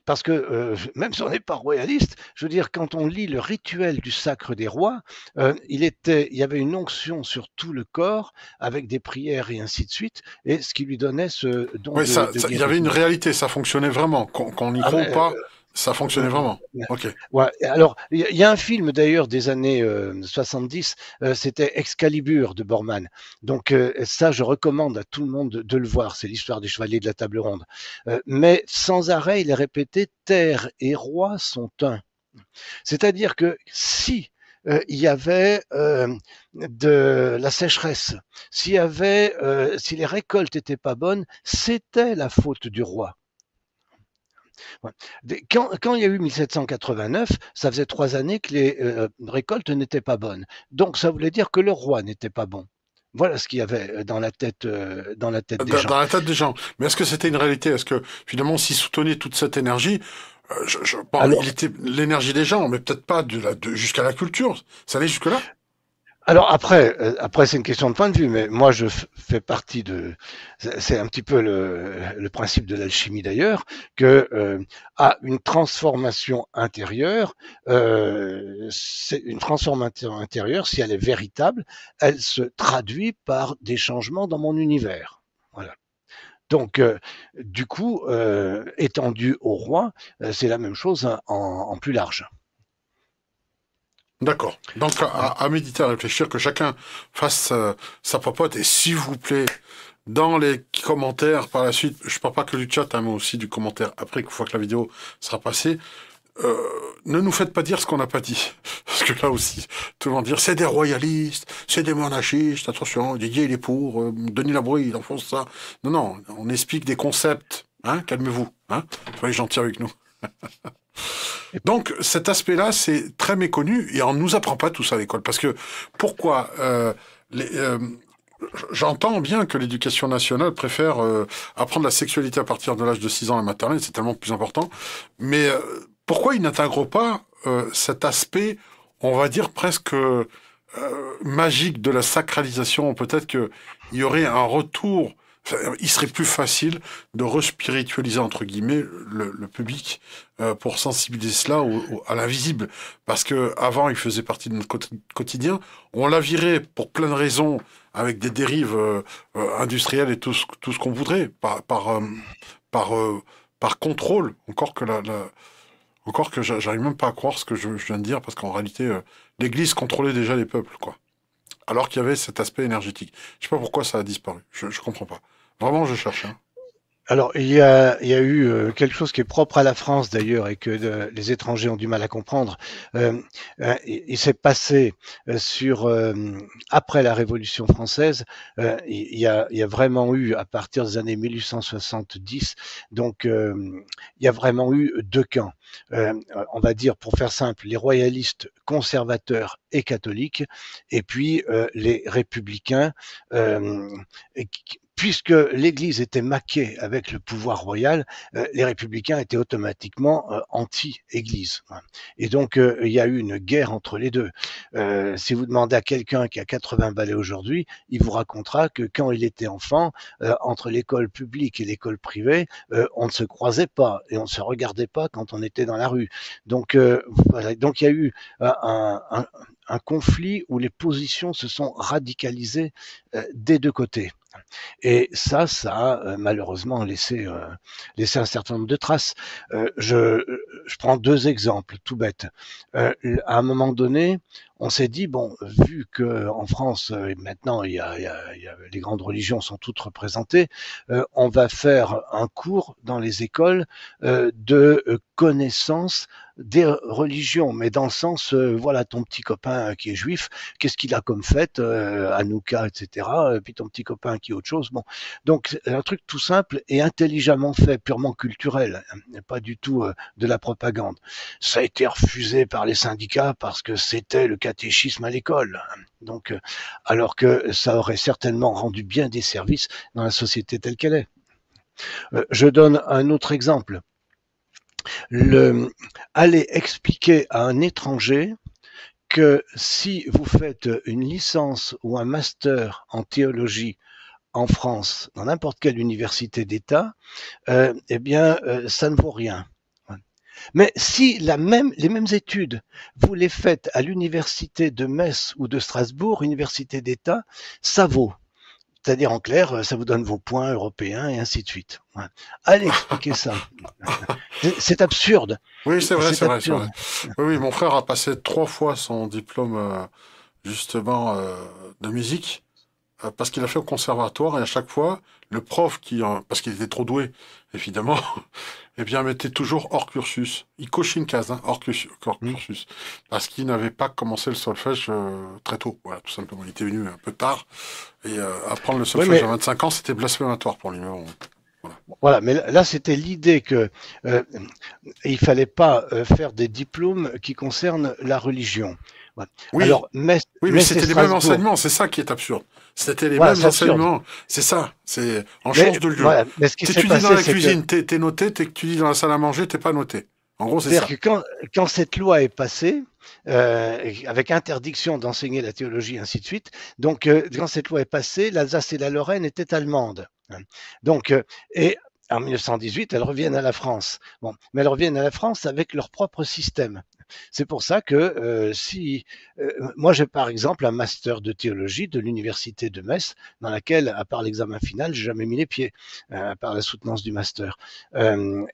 Euh, parce que euh, même si on n'est pas royaliste, je veux dire, quand on lit le rituel du sacre des rois, euh, il, était, il y avait une onction sur tout le corps avec des prières et ainsi de suite, et ce qui lui donnait ce don. Oui, ça, il y avait une réalité, ça fonctionnait vraiment, qu'on n'y ah, croit pas. Ça fonctionnait vraiment. Ok. Ouais. Alors, il y, a un film d'ailleurs des années 70, euh, euh, c'était Excalibur de Borman. Donc euh, ça, je recommande à tout le monde de, le voir. C'est l'histoire des chevaliers de la table ronde. mais sans arrêt, il est répété terre et roi sont un. C'est-à-dire que si il y avait de la sécheresse, s'il y avait, si les récoltes étaient pas bonnes, c'était la faute du roi. Quand, il y a eu 1789, ça faisait trois années que les euh, récoltes n'étaient pas bonnes. Donc ça voulait dire que le roi n'était pas bon. Voilà ce qu'il y avait euh, dans la tête, euh, dans la tête des gens. Dans la tête des gens. Mais est-ce que c'était une réalité? Est-ce que finalement, s'ils soutenaient toute cette énergie, je, je il était l'énergie des gens, mais peut-être pas de, de jusqu'à la culture. Ça allait jusque là alors après, euh, après c'est une question de point de vue, mais moi je fais partie de, c'est un petit peu le, principe de l'alchimie d'ailleurs, que euh, à une transformation intérieure, euh, c'est une transformation intérieure, si elle est véritable, elle se traduit par des changements dans mon univers. Voilà. Donc, du coup, étendu au roi, c'est la même chose en plus large. D'accord. Donc à, méditer, à réfléchir, que chacun fasse euh, sa popote et s'il vous plaît, dans les commentaires par la suite, je parle pas que du chat, hein, mais aussi du commentaire après, une fois que la vidéo sera passée, euh, ne nous faites pas dire ce qu'on n'a pas dit. [LAUGHS] Parce que là aussi, tout le monde dire c'est des royalistes, c'est des monarchistes, attention, Didier il est pour, euh, Denis Labrouille il enfonce ça. Non, non, on explique des concepts, hein, calmez-vous, hein, soyez gentils avec nous. [LAUGHS] Donc cet aspect-là, c'est très méconnu et on ne nous apprend pas tout ça à l'école. Parce que pourquoi euh, euh, J'entends bien que l'éducation nationale préfère euh, apprendre la sexualité à partir de l'âge de 6 ans à la maternelle, c'est tellement plus important. Mais pourquoi ils n'intègrent pas cet aspect, on va dire presque magique de la sacralisation? Peut-être qu'il y aurait un retour il serait plus facile de respiritualiser entre guillemets le, public euh, pour sensibiliser cela à l'invisible. Parce que avant il faisait partie de notre quotidien. On l'a viré pour plein de raisons avec des dérives euh, euh, industrielles et tout ce, qu'on voudrait. Par par par, par contrôle. Encore que la, encore que j'arrive même pas à croire ce que je, viens de dire parce qu'en réalité l'Église contrôlait déjà les peuples quoi alors qu'il y avait cet aspect énergétique. Je sais pas pourquoi ça a disparu. Je, je comprends pas. Vraiment, je cherche. Hein. Alors, il y, a, il y a eu euh, quelque chose qui est propre à la France d'ailleurs et que euh, les étrangers ont du mal à comprendre. Euh, il, s'est passé sur après la Révolution française, il y, a, il, y a, vraiment eu à partir des années 1870, donc il y a vraiment eu deux camps. on va dire, pour faire simple, les royalistes conservateurs et catholiques, et puis les républicains puisque l'Église était maquée avec le pouvoir royal, euh, les républicains étaient automatiquement euh, anti-Église. Et donc, euh, il y a eu une guerre entre les deux. si vous demandez à quelqu'un qui a 80 balais aujourd'hui, il vous racontera que quand il était enfant, entre l'école publique et l'école privée, on ne se croisait pas et on ne se regardait pas quand on était dans la rue. Donc, donc il y a eu un, un, un conflit où les positions se sont radicalisées des deux côtés. Et ça, ça a euh, malheureusement laissé, euh, laissé un certain nombre de traces. Euh, je, je prends deux exemples tout bêtes. à un moment donné, on s'est dit bon, vu que en France maintenant il y, a, y a, y a, les grandes religions sont toutes représentées, on va faire un cours dans les écoles de connaissance des religions, mais dans le sens, euh, voilà, ton petit copain qui est juif, qu'est-ce qu'il a comme fête, euh, Hanouka, etc. Et puis ton petit copain qui est autre chose. Bon, donc un truc tout simple et intelligemment fait, purement culturel, hein, pas du tout euh, de la propagande. Ça a été refusé par les syndicats parce que c'était le catéchisme à l'école. Hein. Donc, euh, alors que ça aurait certainement rendu bien des services dans la société telle qu'elle est. Je donne un autre exemple le, aller expliquer à un étranger que si vous faites une licence ou un master en théologie en France, dans n'importe quelle université d'État, euh, eh bien, euh, ça ne vaut rien. Mais si la même, les mêmes études, vous les faites à l'université de Metz ou de Strasbourg, université d'État, ça vaut. C'est-à-dire en clair, ça vous donne vos points européens et ainsi de suite. Allez expliquer ça. [LAUGHS] C'est absurde. Oui, c'est vrai, c'est vrai, Oui, mon frère a passé trois fois son diplôme euh, justement euh, de musique euh, parce qu'il a fait au conservatoire et à chaque fois, le prof qui, parce qu'il était trop doué, évidemment, [LAUGHS] eh bien, mettait toujours hors cursus. Il cochait une case, hein, hors, cursus, mmh. parce qu'il n'avait pas commencé le solfège euh, très tôt. Voilà, tout simplement. Il était venu un peu tard et euh, apprendre le solfège à 25 ans, c'était blasphématoire pour lui. voilà. voilà. mais là c'était l'idée que euh, il fallait pas faire des diplômes qui concernent la religion. Oui, Alors, mais, oui, mais, c'était les mêmes enseignements, c'est ça qui est absurde. C'était les mêmes enseignements. C'est ça. C'est en change de lieu. Voilà. Mais ce qui dans la cuisine, que... t'es noté. T'étudies dans la salle à manger, t'es pas noté. En gros, c'est ça. Que quand, quand cette loi est passée, euh, avec interdiction d'enseigner la théologie, et ainsi de suite. Donc, euh, quand cette loi est passée, l'Alsace et la Lorraine étaient allemandes. Donc, euh, et en 1918, elles reviennent à la France. Bon, mais elles reviennent à la France avec leur propre système. C'est pour ça que euh, si euh, moi j'ai par exemple un master de théologie de l'université de Metz dans laquelle à part l'examen final j'ai jamais mis les pieds euh, à part la soutenance du master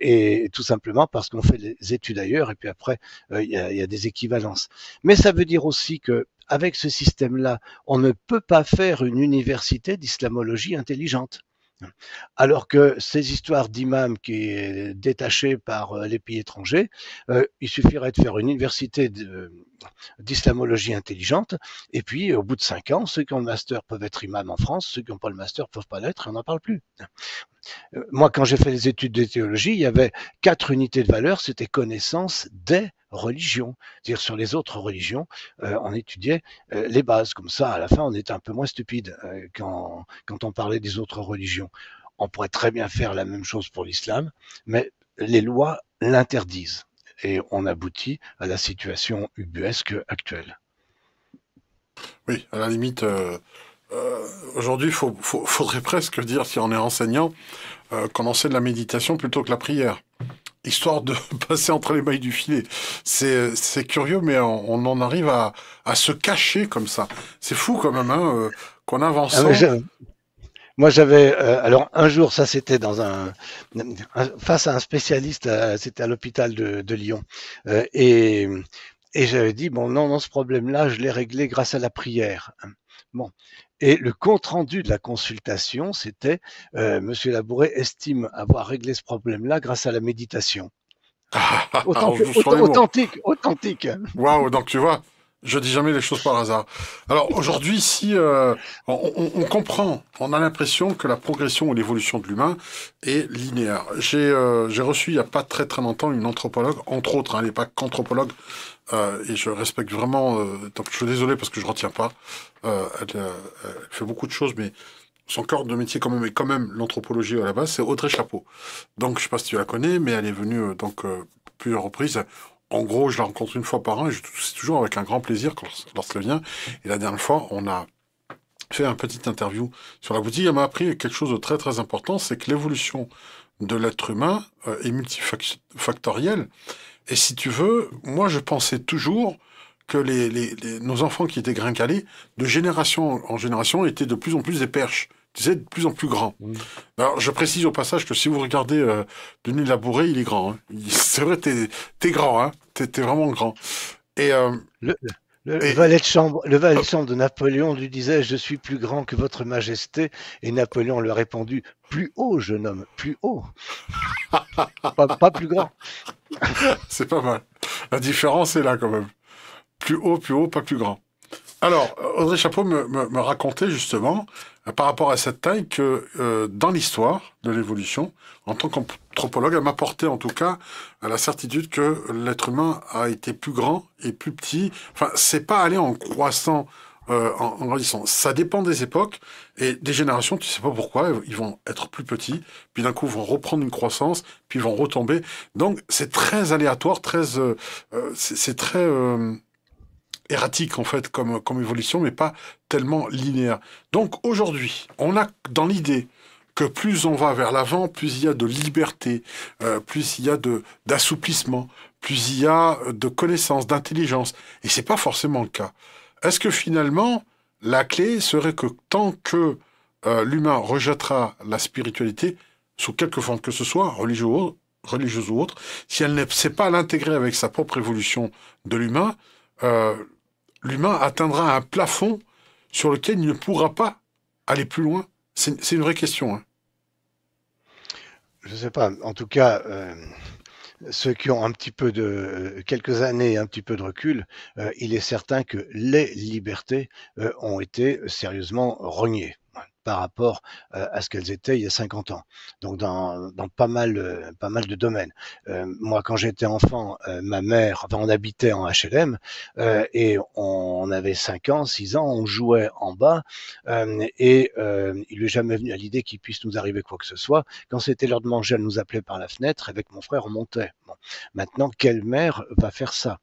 et tout simplement parce qu'on fait les études ailleurs et puis après il y a, y a des équivalences. Mais ça veut dire aussi que avec ce système-là, on ne peut pas faire une université d'islamologie intelligente. Alors que ces histoires d'imams qui est détachée par euh, les pays étrangers, euh, il suffirait de faire une université d'islamologie intelligente, et puis au bout de cinq ans, ceux qui ont le master peuvent être imams en France, ceux qui n'ont pas le master peuvent pas l'être, et on n'en parle plus. Euh, moi, quand j'ai fait les études de théologie, il y avait quatre unités de valeur, c'était connaissance des religions. C'est-à-dire sur les autres religions, euh, on étudiait euh, les bases. Comme ça, à la fin, on était un peu moins stupide quand, on parlait des autres religions. On pourrait très bien faire la même chose pour l'islam, mais les lois l'interdisent. Et on aboutit à la situation ubuesque actuelle. Oui, à la limite, aujourd'hui, il faudrait presque dire, si on est enseignant, euh, qu'on enseigne la méditation plutôt que la prière, histoire de [LAUGHS] passer entre les mailles du filet. C'est curieux, mais on, en arrive à, se cacher comme ça. C'est fou quand même hein, euh, qu'on avance. Ah, moi, j'avais alors un jour, ça c'était dans un, face à un spécialiste, c'était à l'hôpital de, de, Lyon, et et j'avais dit bon non non ce problème-là, je l'ai réglé grâce à la prière. Bon, et le compte-rendu de la consultation, c'était euh, Monsieur Labouret estime avoir réglé ce problème-là grâce à la méditation. authentique, authentique. Waouh, donc tu vois, je dis jamais les choses par hasard. Alors aujourd'hui, si euh, on, comprend, on a l'impression que la progression ou l'évolution de l'humain est linéaire. J'ai euh, reçu il y a pas très très longtemps une anthropologue, entre autres, hein, elle n'est pas qu'anthropologue, euh, et je respecte vraiment. je suis désolé parce que je retiens pas. Elle, fait beaucoup de choses, mais son cœur de métier quand même est quand même l'anthropologie à la base. C'est Audrey Chapeau. Donc je sais pas si tu la connais, mais elle est venue donc plusieurs reprises en gros, je la rencontre une fois par an et c'est toujours avec un grand plaisir lorsqu'elle vient. Et la dernière fois, on a fait un petit interview sur la boutique. Elle m'a appris quelque chose de très très important, c'est que l'évolution de l'être humain euh, est multifactorielle. Et si tu veux, moi je pensais toujours que nos enfants qui étaient grincalés, de génération en génération, étaient de plus en plus des perches tu sais, de plus en plus grand. Alors, je précise au passage que si vous regardez euh, Denis Labouré, il est grand. Hein. C'est vrai, t'es es grand, hein. T'es vraiment grand. Et, euh, le, valet de chambre, le valet de chambre de Napoléon lui disait Je suis plus grand que votre majesté. Et Napoléon lui a répondu Plus haut, jeune homme, plus haut. [LAUGHS] pas, plus grand. C'est pas mal. La différence est là quand même. Plus haut, plus haut, pas plus grand. Alors, Audrey Chapeau me racontait justement par rapport à cette taille que euh, dans l'histoire de l'évolution, en tant qu'anthropologue, elle m'a porté en tout cas à la certitude que l'être humain a été plus grand et plus petit. Enfin, c'est pas aller en croissant, euh, en, grandissant. Ça dépend des époques et des générations. Tu sais pas pourquoi ils vont être plus petits, puis d'un coup vont reprendre une croissance, puis vont retomber. Donc c'est très aléatoire, très, euh, euh c'est très euh, erratique en fait comme, comme évolution, mais pas tellement linéaire. Donc aujourd'hui, on a dans l'idée que plus on va vers l'avant, plus il y a de liberté, euh, plus il y a d'assouplissement, plus il y a de connaissance, d'intelligence. Et c'est pas forcément le cas. Est-ce que finalement, la clé serait que tant que euh, l'humain rejettera la spiritualité, sous quelque forme que ce soit, religieuse ou autre, si elle ne sait pas l'intégrer avec sa propre évolution de l'humain, euh, l'humain atteindra un plafond sur lequel il ne pourra pas aller plus loin C'est une vraie question. Hein. Je ne sais pas. En tout cas, euh, ceux qui ont un petit peu de quelques années, un petit peu de recul, euh, il est certain que les libertés euh, ont été sérieusement rognées par rapport euh, à ce qu'elles étaient il y a 50 ans. Donc dans, dans pas mal euh, pas mal de domaines. Euh, moi quand j'étais enfant, ma mère, enfin on habitait en HLM et on, avait 5 ans, 6 ans, on jouait en bas et il lui est jamais venu à l'idée qu'il puisse nous arriver quoi que ce soit. Quand c'était l'heure de manger, elle nous appelait par la fenêtre. Avec mon frère, on montait. Maintenant, quelle mère va faire ça?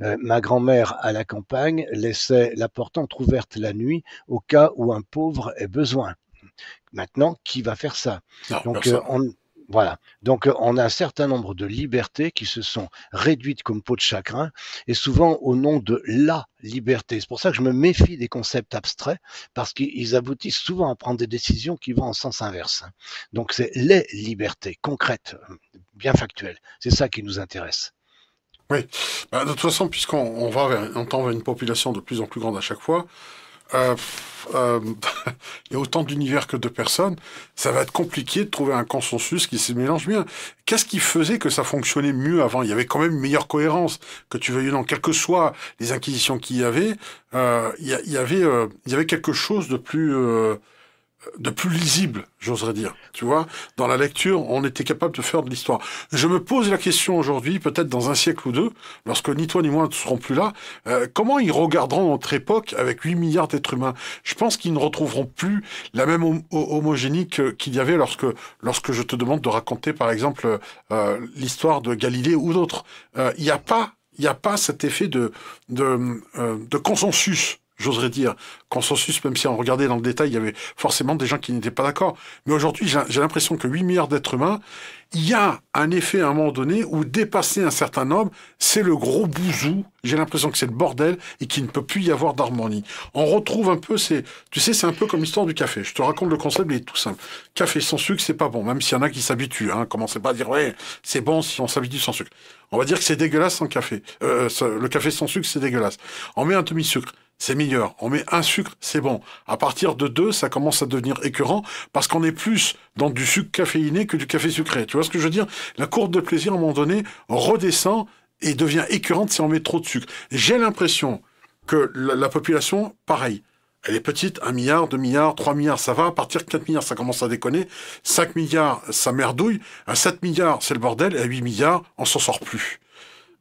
Ma grand-mère à la campagne laissait la porte entr'ouverte la nuit au cas où un pauvre ait besoin. Maintenant, qui va faire ça? Donc, euh, on, voilà. Donc, euh, on a un certain nombre de libertés qui se sont réduites comme peau de chagrin, et souvent au nom de la liberté. C'est pour ça que je me méfie des concepts abstraits, parce qu'ils aboutissent souvent à prendre des décisions qui vont en sens inverse. Donc, c'est les libertés concrètes, bien factuelles. C'est ça qui nous intéresse. Oui. Bah, de toute façon, puisqu'on va vers, on tend vers une population de plus en plus grande à chaque fois, euh, euh, [LAUGHS] il y a autant d'univers que de personnes, ça va être compliqué de trouver un consensus qui se mélange bien. Qu'est-ce qui faisait que ça fonctionnait mieux avant? Il y avait quand même une meilleure cohérence, que tu veuilles non, quelles que soient les inquisitions qu'il y avait, euh, il, y, avait, euh, il y avait quelque chose de plus euh, de plus lisible, j'oserais dire. Tu vois, dans la lecture, on était capable de faire de l'histoire. Je me pose la question aujourd'hui, peut-être dans un siècle ou deux, lorsque ni toi ni moi ne serons plus là, euh, comment ils regarderont notre époque avec 8 milliards d'êtres humains? Je pense qu'ils ne retrouveront plus la même homogénie qu'il y avait lorsque, lorsque je te demande de raconter, par exemple, euh, l'histoire de Galilée ou d'autres. Euh, il n'y a pas il n'y a pas cet effet de, de, de consensus j'oserais dire, consensus, même si on regardait dans le détail, il y avait forcément des gens qui n'étaient pas d'accord. Mais aujourd'hui, j'ai l'impression que 8 milliards d'êtres humains, il y a un effet à un moment donné où dépasser un certain nombre, c'est le gros bouzou. J'ai l'impression que c'est le bordel et qu'il ne peut plus y avoir d'harmonie. On retrouve un peu, c'est, tu sais, c'est un peu comme l'histoire du café. Je te raconte le concept, il est tout simple. Café sans sucre, c'est pas bon, même s'il y en a qui s'habituent. Hein. Commencez pas à dire ouais, c'est bon si on s'habitue sans sucre. On va dire que c'est dégueulasse sans café. Euh, le café sans sucre, c'est dégueulasse. On met un demi-sucre c'est meilleur. On met un sucre, c'est bon. À partir de deux, ça commence à devenir écœurant parce qu'on est plus dans du sucre caféiné que du café sucré. Tu vois ce que je veux dire? La courbe de plaisir, à un moment donné, redescend et devient écœurante si on met trop de sucre. J'ai l'impression que la, population, pareil, elle est petite, 1 milliard, 2 milliards, 3 milliards, ça va. À partir de 4 milliards, ça commence à déconner. 5 milliards, ça merdouille. À 7 milliards, c'est le bordel. Et à 8 milliards, on s'en sort plus.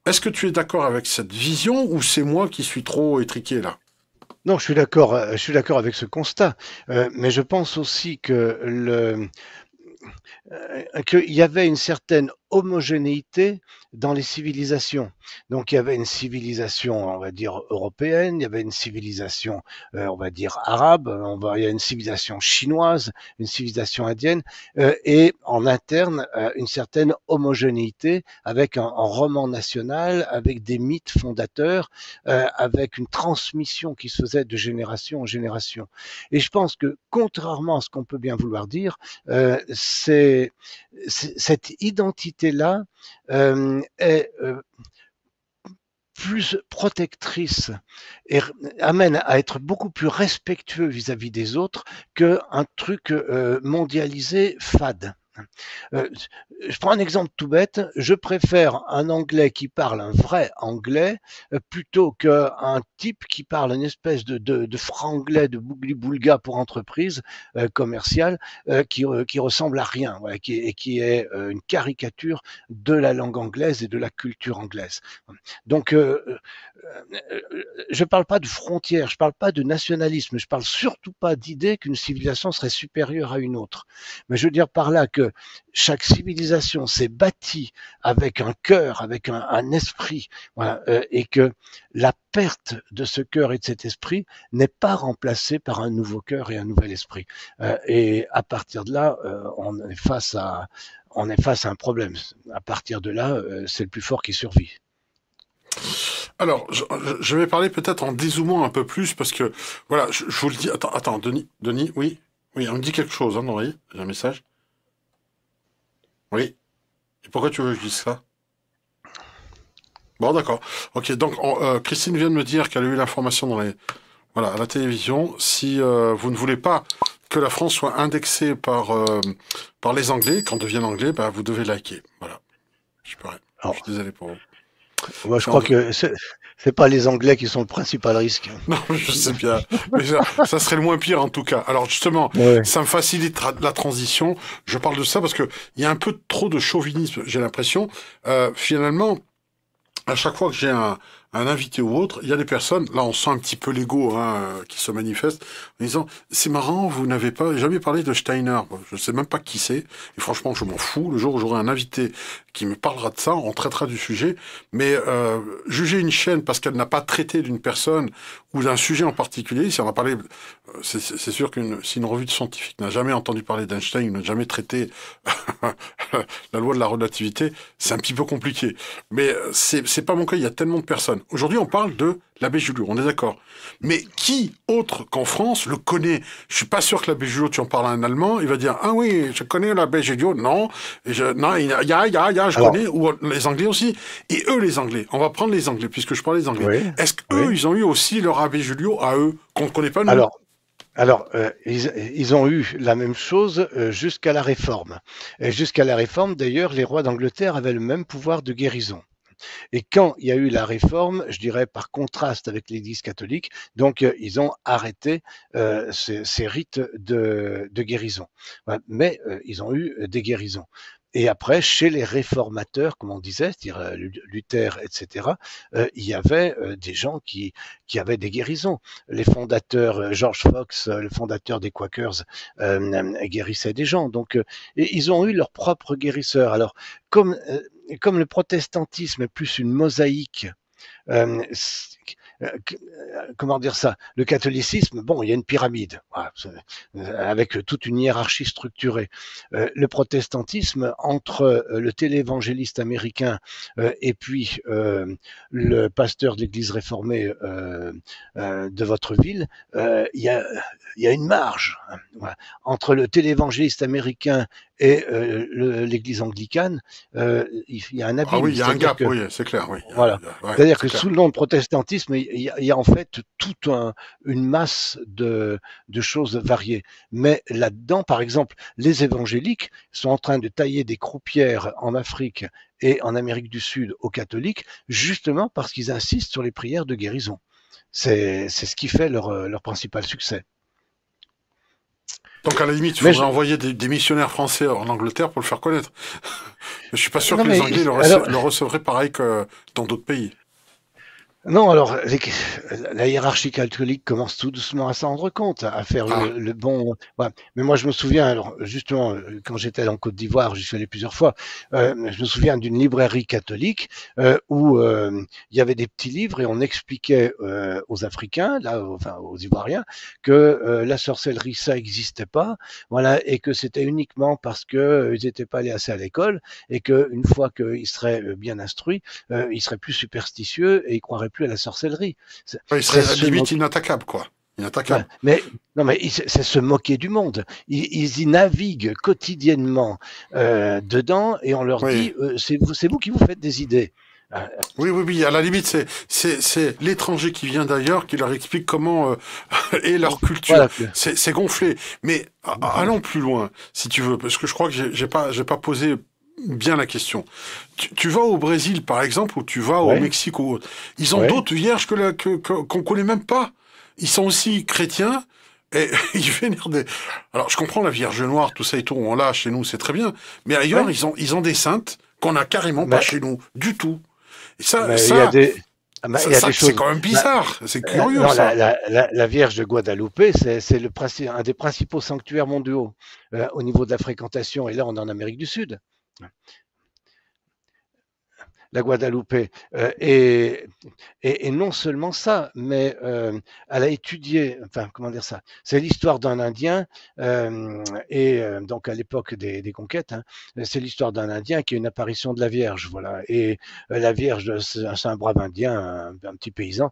Est-ce que tu es d'accord avec cette vision ou c'est moi qui suis trop étriqué là? Non, je suis d'accord. Euh, je suis d'accord avec ce constat, euh, mais je pense aussi que le euh, qu'il y avait une certaine homogénéité dans les civilisations. Donc il y avait une civilisation, on va dire européenne, il y avait une civilisation, euh, on va dire arabe, on va, il y a une civilisation chinoise, une civilisation indienne, euh, et en interne euh, une certaine homogénéité avec un, un, roman national, avec des mythes fondateurs, avec une transmission qui se faisait de génération en génération. Et je pense que contrairement à ce qu'on peut bien vouloir dire, c'est cette identité-là euh, est euh, plus protectrice et amène à être beaucoup plus respectueux vis-à-vis des autres qu'un truc euh, mondialisé fade. Euh, je prends un exemple tout bête. Je préfère un anglais qui parle un vrai anglais euh, plutôt qu'un type qui parle une espèce de, de, de franglais, de bougli-boulga pour entreprise euh, commerciale qui, qui ressemble à rien et qui est une caricature de la langue anglaise et de la culture anglaise. Donc, je ne parle pas de frontières, je ne parle pas de nationalisme, je parle surtout pas d'idée qu'une civilisation serait supérieure à une autre. Mais je veux dire par là que chaque civilisation s'est bâtie avec un cœur, avec un, esprit, euh, et que la perte de ce cœur et de cet esprit n'est pas remplacée par un nouveau cœur et un nouvel esprit. Euh, et à partir de là, euh, on est face à un problème. À partir de là, c'est le plus fort qui survit. Alors, je, vais parler peut-être en dézoomant un peu plus parce que, voilà, je, vous le dis. Attends, Denis, Denis, oui, oui, on me dit quelque chose, hein, un message. Oui. Et pourquoi tu veux que je dise ça? Bon, d'accord. Ok, donc euh, Christine vient de me dire qu'elle a eu l'information dans les, voilà, à la télévision. Si euh, vous ne voulez pas que la France soit indexée par euh, par les Anglais, quand deviennent anglais, bah, vous devez liker. Voilà. Je, peux... je suis désolé pour vous. Moi, je crois que c'est pas les Anglais qui sont le principal risque. [LAUGHS] Non, je sais bien. Mais ça, serait le moins pire en tout cas. Alors justement, ça me facilite la transition. Je parle de ça parce que il y a un peu trop de chauvinisme, j'ai l'impression. Euh, finalement, à chaque fois que j'ai un, un invité ou autre, il y a des personnes, là on sent un petit peu l'ego hein, qui se manifeste, en disant c'est marrant, vous n'avez pas jamais parlé de Steiner. Je sais même pas qui c'est, et franchement je m'en fous. Le jour où j'aurai un invité qui me parlera de ça, on traitera du sujet. Mais euh, juger une chaîne parce qu'elle n'a pas traité d'une personne ou d'un sujet en particulier, si on a parlé, euh, c'est sûr qu'une si une revue de scientifique n'a jamais entendu parler d'Einstein, n'a jamais traité [LAUGHS] la loi de la relativité, c'est un petit peu compliqué. Mais euh, c'est c'est pas mon cas. Il y a tellement de personnes. Aujourd'hui, on parle de l'abbé Julio, on est d'accord. Mais qui autre qu'en France le connaît? Je suis pas sûr que l'abbé Julio, tu en parles à un Allemand, il va dire ah oui, je connais l'abbé Julio. Non, je, non, il y a, il y a, il y a je connais. Ou les Anglais aussi. Et eux, les Anglais, on va prendre les Anglais puisque je parle des Anglais. Est-ce qu'eux, ils ont eu aussi leur abbé Julio à eux qu'on ne connaît pas nous? Alors, alors, euh, ils, ils, ont eu la même chose euh, jusqu'à la Réforme. Jusqu'à la Réforme, d'ailleurs, les rois d'Angleterre avaient le même pouvoir de guérison. Et quand il y a eu la réforme, je dirais par contraste avec l'Église catholique, donc euh, ils ont arrêté euh, ces, rites de, guérison. Mais euh, ils ont eu des guérisons. Et après, chez les réformateurs, comme on disait, c'est-à-dire Luther, etc., il y avait des gens qui, qui avaient des guérisons. Les fondateurs, George Fox, le fondateur des Quakers, guérissaient des gens. Donc, ils ont eu leur propre guérisseur. Alors, comme, comme le protestantisme est plus une mosaïque, euh, euh, comment dire ça? Le catholicisme, bon, il y a une pyramide euh, avec toute une hiérarchie structurée. Le protestantisme, entre le téléévangéliste américain et puis le pasteur de l'Église réformée de votre ville, il y a, une marge entre le téléévangéliste américain et l'Église anglicane. il y a un abîme. Ah oui, il y a un gap, oui, c'est clair. Oui. Voilà. C'est-à-dire que sous le nom de protestantisme, il y, a, en fait toute une masse de, choses variées. Mais là-dedans, par exemple, les évangéliques sont en train de tailler des croupières en Afrique et en Amérique du Sud aux catholiques, justement parce qu'ils insistent sur les prières de guérison. C'est ce qui fait leur, principal succès. Donc à la limite, il faudrait envoyer des, missionnaires français en Angleterre pour le faire connaître. [LAUGHS] je suis pas sûr que les Anglais le, recevraient pareil que dans d'autres pays. Non, alors la hiérarchie catholique commence tout doucement à s'en rendre compte, à faire le, ah. bon. Mais moi, je me souviens, alors justement, euh, quand j'étais en Côte d'Ivoire, j'y suis allé plusieurs fois. Euh, je me souviens d'une librairie catholique euh, où euh, il y avait des petits livres et on expliquait euh, aux Africains, là, enfin aux Ivoiriens, que la sorcellerie ça n'existait pas, voilà, et que c'était uniquement parce que ils n'étaient pas allés assez à l'école et que une fois qu'ils seraient bien instruits, ils seraient plus superstitieux et ils croiraient plus à la sorcellerie. il serait limite inattaquable, quoi. Inattaquable. mais non, mais c'est se moquer du monde. Ils, y naviguent quotidiennement euh, dedans et on leur dit euh, c'est vous, vous qui vous faites des idées. Euh, oui, oui, oui. À la limite, c'est l'étranger qui vient d'ailleurs qui leur explique comment euh, [LAUGHS] est leur culture. C'est gonflé. Mais allons plus loin, si tu veux, parce que je crois que j'ai pas j'ai pas posé bien la question. Tu, vas au Brésil, par exemple, ou tu vas au Mexique ou. Ils ont d'autres vierges que qu'on que, connaît même pas. Ils sont aussi chrétiens. Et [LAUGHS] ils vénèrent des. Alors, je comprends la Vierge Noire, tout ça et tout, on l'a chez nous, c'est très bien. Mais ailleurs, ils ont, ils ont des saintes qu'on a carrément pas chez nous, du tout. Et ça, ça, c'est quand même bizarre, c'est euh, curieux. Non, ça. La, la, la, Vierge de Guadalupe, c'est le un des principaux sanctuaires mondiaux euh, au niveau de la fréquentation. Et là, on est en Amérique du Sud 啊，la Guadeloupe. Euh, et, et, non seulement ça, mais euh, elle a étudié, enfin, comment dire ça C'est l'histoire d'un Indien, euh, et donc à l'époque des, conquêtes, hein, c'est l'histoire d'un Indien qui a une apparition de la Vierge, voilà. Et la Vierge, c'est un, brave Indien, un, petit paysan,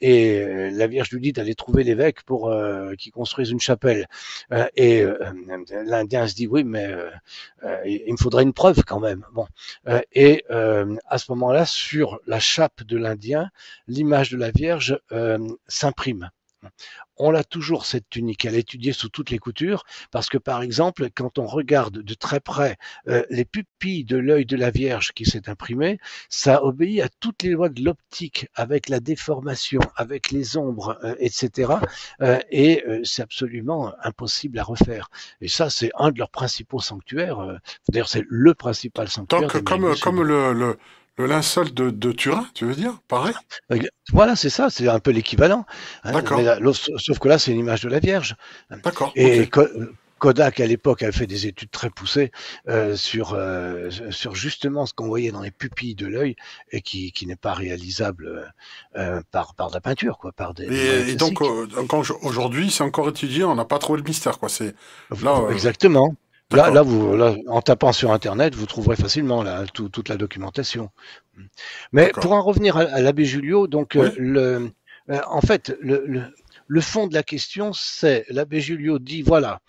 et la Vierge lui dit d'aller trouver l'évêque pour qu'il construise une chapelle. et l'Indien se dit oui, mais il me faudrait une preuve quand même. Bon, et à ce moment-là, sur la chape de l'Indien, l'image de la Vierge euh, s'imprime. On l'a toujours cette tunique, elle est étudiée sous toutes les coutures, parce que par exemple, quand on regarde de très près euh, les pupilles de l'œil de la Vierge qui s'est imprimée, ça obéit à toutes les lois de l'optique, avec la déformation, avec les ombres, euh, etc. et c'est absolument impossible à refaire. Et ça, c'est un de leurs principaux sanctuaires. D'ailleurs, c'est le principal sanctuaire. Donc, comme, comme le le linceul de, Turin, tu veux dire Pareil Voilà, c'est ça, c'est un peu l'équivalent. Hein. D'accord. Sauf que là, c'est une image de la Vierge. D'accord. Et Kodak, à l'époque, avait fait des études très poussées euh, sur, euh, sur justement ce qu'on voyait dans les pupilles de l'œil et qui, qui n'est pas réalisable euh, par, par de la peinture, quoi, par des. Et, donc, aujourd'hui, c'est encore étudié, on n'a pas trouvé le mystère, quoi. C'est là. Exactement. Là, là, vous, là, en tapant sur Internet, vous trouverez facilement là, toute la documentation. Mais pour en revenir à, l'abbé Julio, donc euh, le, euh, en fait, le, le fond de la question, c'est l'abbé Julio dit voilà,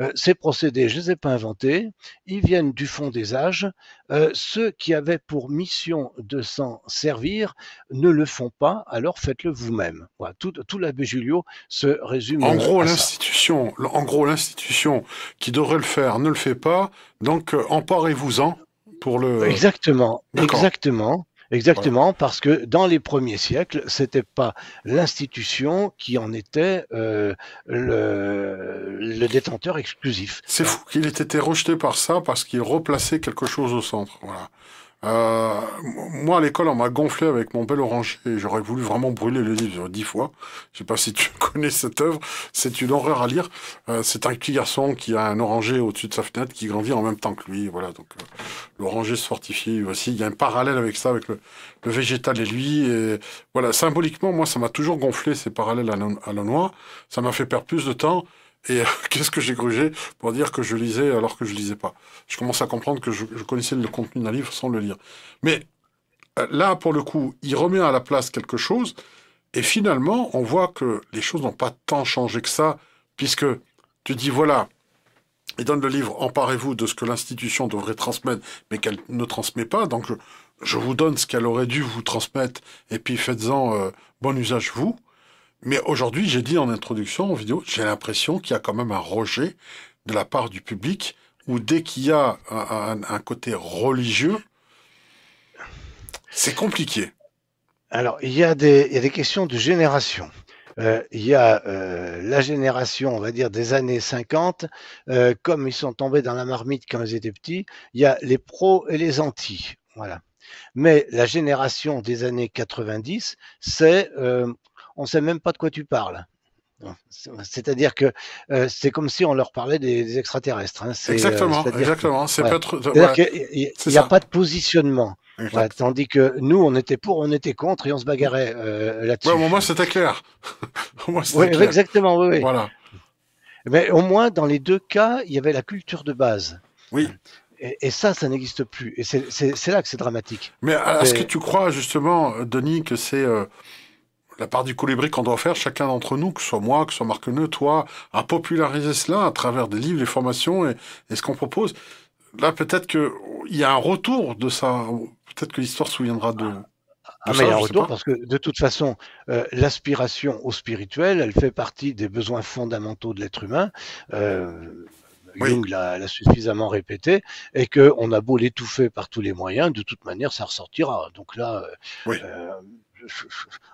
euh, ces procédés, je ne les ai pas inventés, ils viennent du fond des âges. Euh, ceux qui avaient pour mission de s'en servir ne le font pas, alors faites-le vous-même. Voilà, tout, tout l'abbé Julio se résume. En gros, l'institution, en gros, l'institution qui devrait le faire ne le fait pas, donc euh, emparez-vous-en pour le. Exactement, exactement. Exactement, parce que dans les premiers siècles, c'était pas l'institution qui en était euh, le, le, détenteur exclusif. C'est fou qu'il ait été rejeté par ça parce qu'il replaçait quelque chose au centre. Voilà. Euh, moi, à l'école, on m'a gonflé avec mon bel oranger. J'aurais voulu vraiment brûler le livre dix fois. Je sais pas si tu [LAUGHS] connais cette œuvre. C'est une horreur à lire. Euh, c'est un petit garçon qui a un oranger au-dessus de sa fenêtre qui grandit en même temps que lui. Voilà. Donc, euh, l'oranger se fortifie aussi. Il y a un parallèle avec ça, avec le, végétal et lui. Et voilà. Symboliquement, moi, ça m'a toujours gonflé ces parallèles à, à la noix. Ça m'a fait perdre plus de temps. Et [LAUGHS] qu'est-ce que j'ai grugé pour dire que je lisais alors que je lisais pas? Je commence à comprendre que je, connaissais le contenu d'un livre sans le lire. Mais euh, là, pour le coup, il remet à la place quelque chose, et finalement, on voit que les choses n'ont pas tant changé que ça, puisque tu dis, voilà, il donne le livre Emparez-vous de ce que l'institution devrait transmettre, mais qu'elle ne transmet pas, donc je, vous donne ce qu'elle aurait dû vous transmettre, et puis faites-en euh, bon usage vous. Mais aujourd'hui, j'ai dit en introduction en vidéo, j'ai l'impression qu'il y a quand même un rejet de la part du public, où dès qu'il y a un, côté religieux, c'est compliqué. Alors, il y, a des, questions de génération. Euh, il y a euh, la génération, on va dire, des années 50, euh, comme ils sont tombés dans la marmite quand ils étaient petits, il y a les pros et les anti. Voilà. Mais la génération des années 90, c'est, on ne sait même pas de quoi tu parles. C'est-à-dire que euh, c'est comme si on leur parlait des, extraterrestres. Hein. Exactement, exactement. Il n'y a, pas de positionnement. tandis que nous, on était pour, on était contre et on se bagarrait euh, là-dessus. Ouais, au moins c'était clair. [LAUGHS] exactement, oui, Voilà. Mais au moins, dans les deux cas, il y avait la culture de base. Oui. Et, ça, ça n'existe plus. Et c'est là que c'est dramatique. Mais est-ce que tu crois justement, Denis, que c'est euh, la part du colibri qu'on doit faire, chacun d'entre nous, que ce soit moi, que ce soit Marc Neu, toi, à populariser cela à travers des livres, des formations et, ce qu'on propose Là, peut-être qu'il y a un retour de ça. Peut-être que l'histoire se souviendra de. Ah, mais il y a un retour parce que de toute façon, euh, l'aspiration au spirituel, elle fait partie des besoins fondamentaux de l'être humain. Euh, Jung l'a suffisamment répété, et qu'on a beau l'étouffer par tous les moyens, de toute manière, ça ressortira. Donc là, euh, euh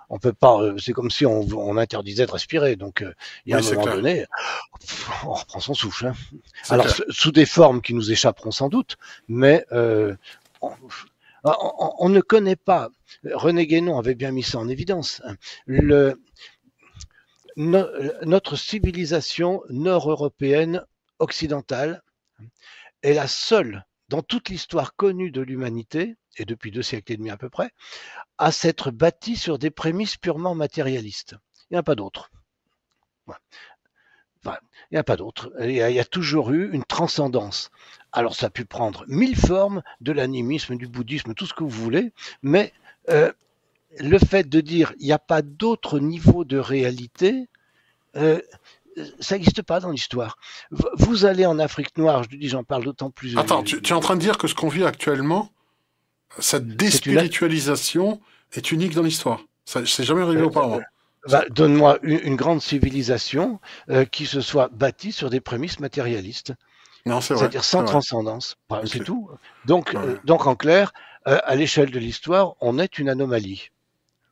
on peut pas. Euh, c'est comme si on, interdisait de respirer. Donc, euh, il y a un moment donné, on reprend son souffle. Hein. Alors, sous des formes qui nous échapperont sans doute, mais on, ne connaît pas. René Guénon avait bien mis ça en évidence. Hein. Notre civilisation nord-européenne occidentale est la seule dans toute l'histoire connue de l'humanité, et depuis deux siècles et demi à peu près, à s'être bâtie sur des prémices purement matérialistes. Il n'y a pas d'autre. il n'y a pas d'autre. Il, y a toujours eu une transcendance. Alors ça a pu prendre mille formes, de l'animisme, du bouddhisme, tout ce que vous voulez, mais euh, le fait de dire il n'y a pas d'autre niveau de réalité, euh, ça n'existe pas dans l'histoire. Vous allez en Afrique noire, je dis, j'en parle d'autant plus. Attends, tu, es en train de dire que ce qu'on vit actuellement, cette déspiritualisation est, unique dans l'histoire. Ça c'est jamais arrivé euh, auparavant. Euh, bah, donne-moi une, grande civilisation euh, qui se soit bâtie sur des prémices matérialistes. C'est-à-dire sans transcendance. C'est tout. Donc, donc en clair, à l'échelle de l'histoire, on est une anomalie.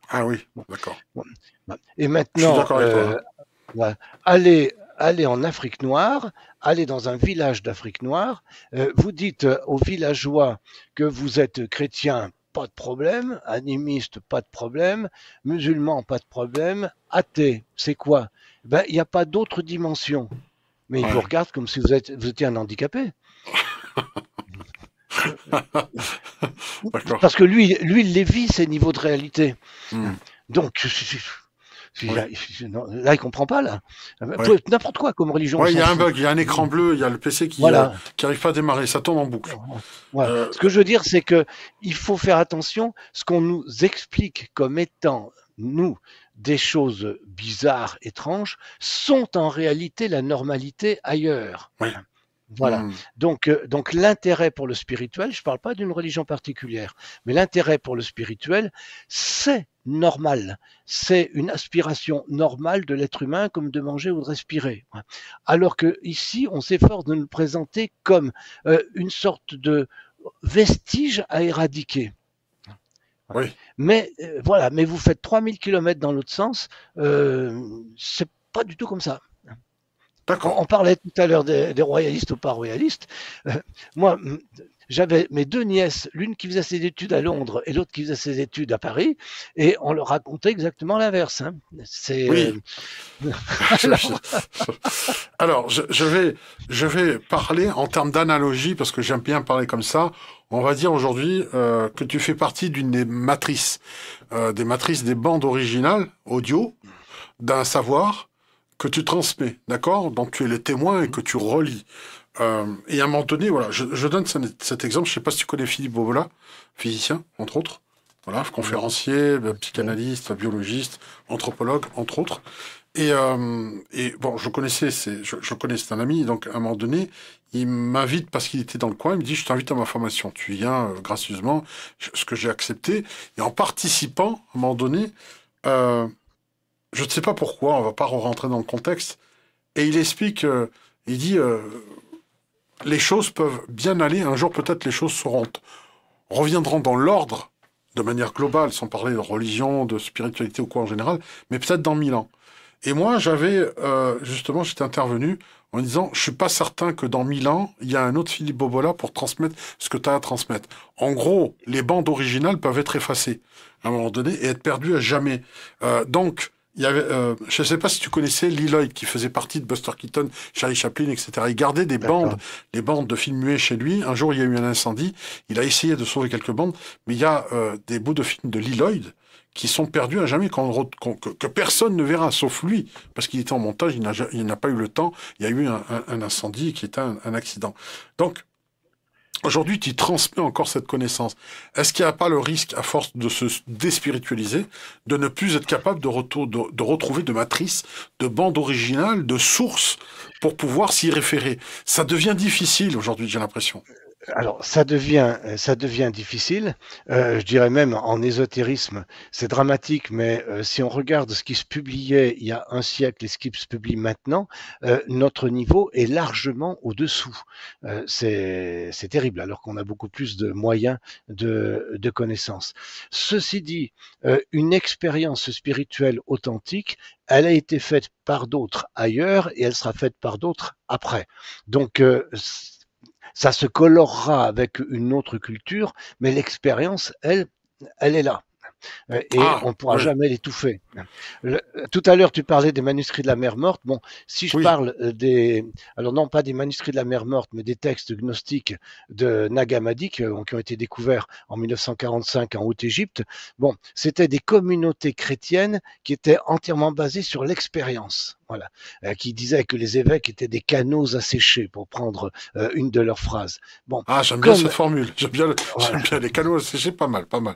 Ah oui, d'accord. Et maintenant, Allez, allez en Afrique noire, allez dans un village d'Afrique noire, euh, vous dites aux villageois que vous êtes chrétien, pas de problème, animiste, pas de problème, musulman, pas de problème, athée, c'est quoi? Ben, il n'y a pas d'autre dimension. Mais ils vous regardent comme si vous, êtes, vous étiez un handicapé. [LAUGHS] Parce que lui, lui, il les vit, ces niveaux de réalité. Hmm. Donc, Là, il comprend pas là. N'importe quoi comme religion. il y a un bug, il y a un écran bleu, il y a le PC qui n'arrive euh, pas à démarrer, ça tourne en boucle. Euh, Ce que je veux dire, c'est que il faut faire attention. Ce qu'on nous explique comme étant nous des choses bizarres, étranges, sont en réalité la normalité ailleurs. Voilà. Hmm. Donc, euh, donc l'intérêt pour le spirituel, je ne parle pas d'une religion particulière, mais l'intérêt pour le spirituel, c'est normal. C'est une aspiration normale de l'être humain comme de manger ou de respirer. Alors que ici, on s'efforce de nous présenter comme euh, une sorte de vestige à éradiquer. Oui. Mais euh, voilà, mais vous faites 3000 km dans l'autre sens, euh, c'est pas du tout comme ça. On, parlait tout à l'heure des, royalistes ou pas royalistes. Moi, j'avais mes deux nièces, l'une qui faisait ses études à Londres et l'autre qui faisait ses études à Paris, et on leur racontait exactement l'inverse. Hein. C'est. Oui. Euh, [LAUGHS] [LAUGHS] Alors, [LAUGHS] je, vais, je vais parler en termes d'analogie parce que j'aime bien parler comme ça. On va dire aujourd'hui euh, que tu fais partie d'une des matrices, des matrices des bandes originales audio d'un savoir que tu transmets, d'accord? Donc tu es le témoin et que tu relis. Euh, et à un moment donné, voilà, je, donne cet exemple. Je sais pas si tu connais Philippe Bovola, physicien, entre autres. Voilà, conférencier, psychanalyste, biologiste, anthropologue, entre autres. Et, euh, et bon, je connaissais, je, je connais, c'est un ami, donc à un moment donné, il m'invite parce qu'il était dans le coin, il me dit, je t'invite à ma formation. Tu viens euh, gracieusement, ce que j'ai accepté. Et en participant, à un moment donné, euh, je ne sais pas pourquoi, on va pas rentrer dans le contexte. Et il explique, euh, il dit, euh, les choses peuvent bien aller, un jour peut-être les choses seront, reviendront dans l'ordre, de manière globale, sans parler de religion, de spiritualité ou quoi en général, mais peut-être dans mille ans. Et moi, j'avais, euh, justement, j'étais intervenu en disant je suis pas certain que dans mille ans il y a un autre Philippe Bobola pour transmettre ce que tu as à transmettre. En gros, les bandes originales peuvent être effacées à un moment donné et être perdues à jamais. Euh, donc il y avait, euh, je ne sais pas si tu connaissais Lee Lloyd, qui faisait partie de Buster Keaton, Charlie Chaplin, etc. Il gardait des bandes, des bandes de films muets chez lui. Un jour, il y a eu un incendie. Il a essayé de sauver quelques bandes, mais il y a euh, des bouts de films de Lee Lloyd qui sont perdus à jamais, que, personne ne verra, sauf lui, parce qu'il était en montage, il n'a pas eu le temps. Il y a eu un, incendie qui était un, un accident. Donc, Aujourd'hui, tu transmets encore cette connaissance. Est-ce qu'il n'y a pas le risque, à force de se déspiritualiser, de ne plus être capable de, retrouver de matrices, de bandes originales, de sources pour pouvoir s'y référer? Ça devient difficile aujourd'hui, j'ai l'impression alors, ça devient, ça devient difficile. Euh, je dirais même en ésotérisme, c'est dramatique, mais euh, si on regarde ce qui se publiait il y a un siècle et ce qui se publie maintenant, euh, notre niveau est largement au-dessous. c'est terrible, alors qu'on a beaucoup plus de moyens de, de connaissances. Ceci dit, une expérience spirituelle authentique, elle a été faite par d'autres ailleurs et elle sera faite par d'autres après. Donc, ça se colorera avec une autre culture, mais l'expérience, elle, elle est là. Euh, et ah, on ne pourra jamais l'étouffer. Tout à l'heure, tu parlais des manuscrits de la mer morte. Bon, si je parle euh, des, alors non pas des manuscrits de la mer morte, mais des textes gnostiques de Nag Hammadi euh, qui, ont été découverts en 1945 en Haute-Égypte. Bon, c'était des communautés chrétiennes qui étaient entièrement basées sur l'expérience. Voilà, qui disaient que les évêques étaient des canaux asséchés, pour prendre une de leurs phrases. Bon, ah, j'aime bien cette formule. J'aime bien, bien, les canaux asséchés, pas mal, pas mal.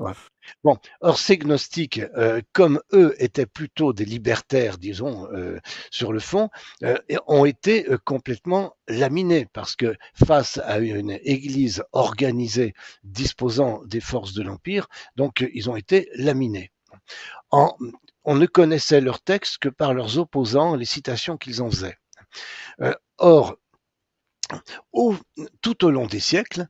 Or ces gnostiques, euh, comme eux étaient plutôt des libertaires, disons, euh, sur le fond, euh, ont été complètement laminés parce que face à une église organisée disposant des forces de l'Empire, donc ils ont été laminés. on ne connaissait leurs textes que par leurs opposants, les citations qu'ils en faisaient. or, tout au long des siècles,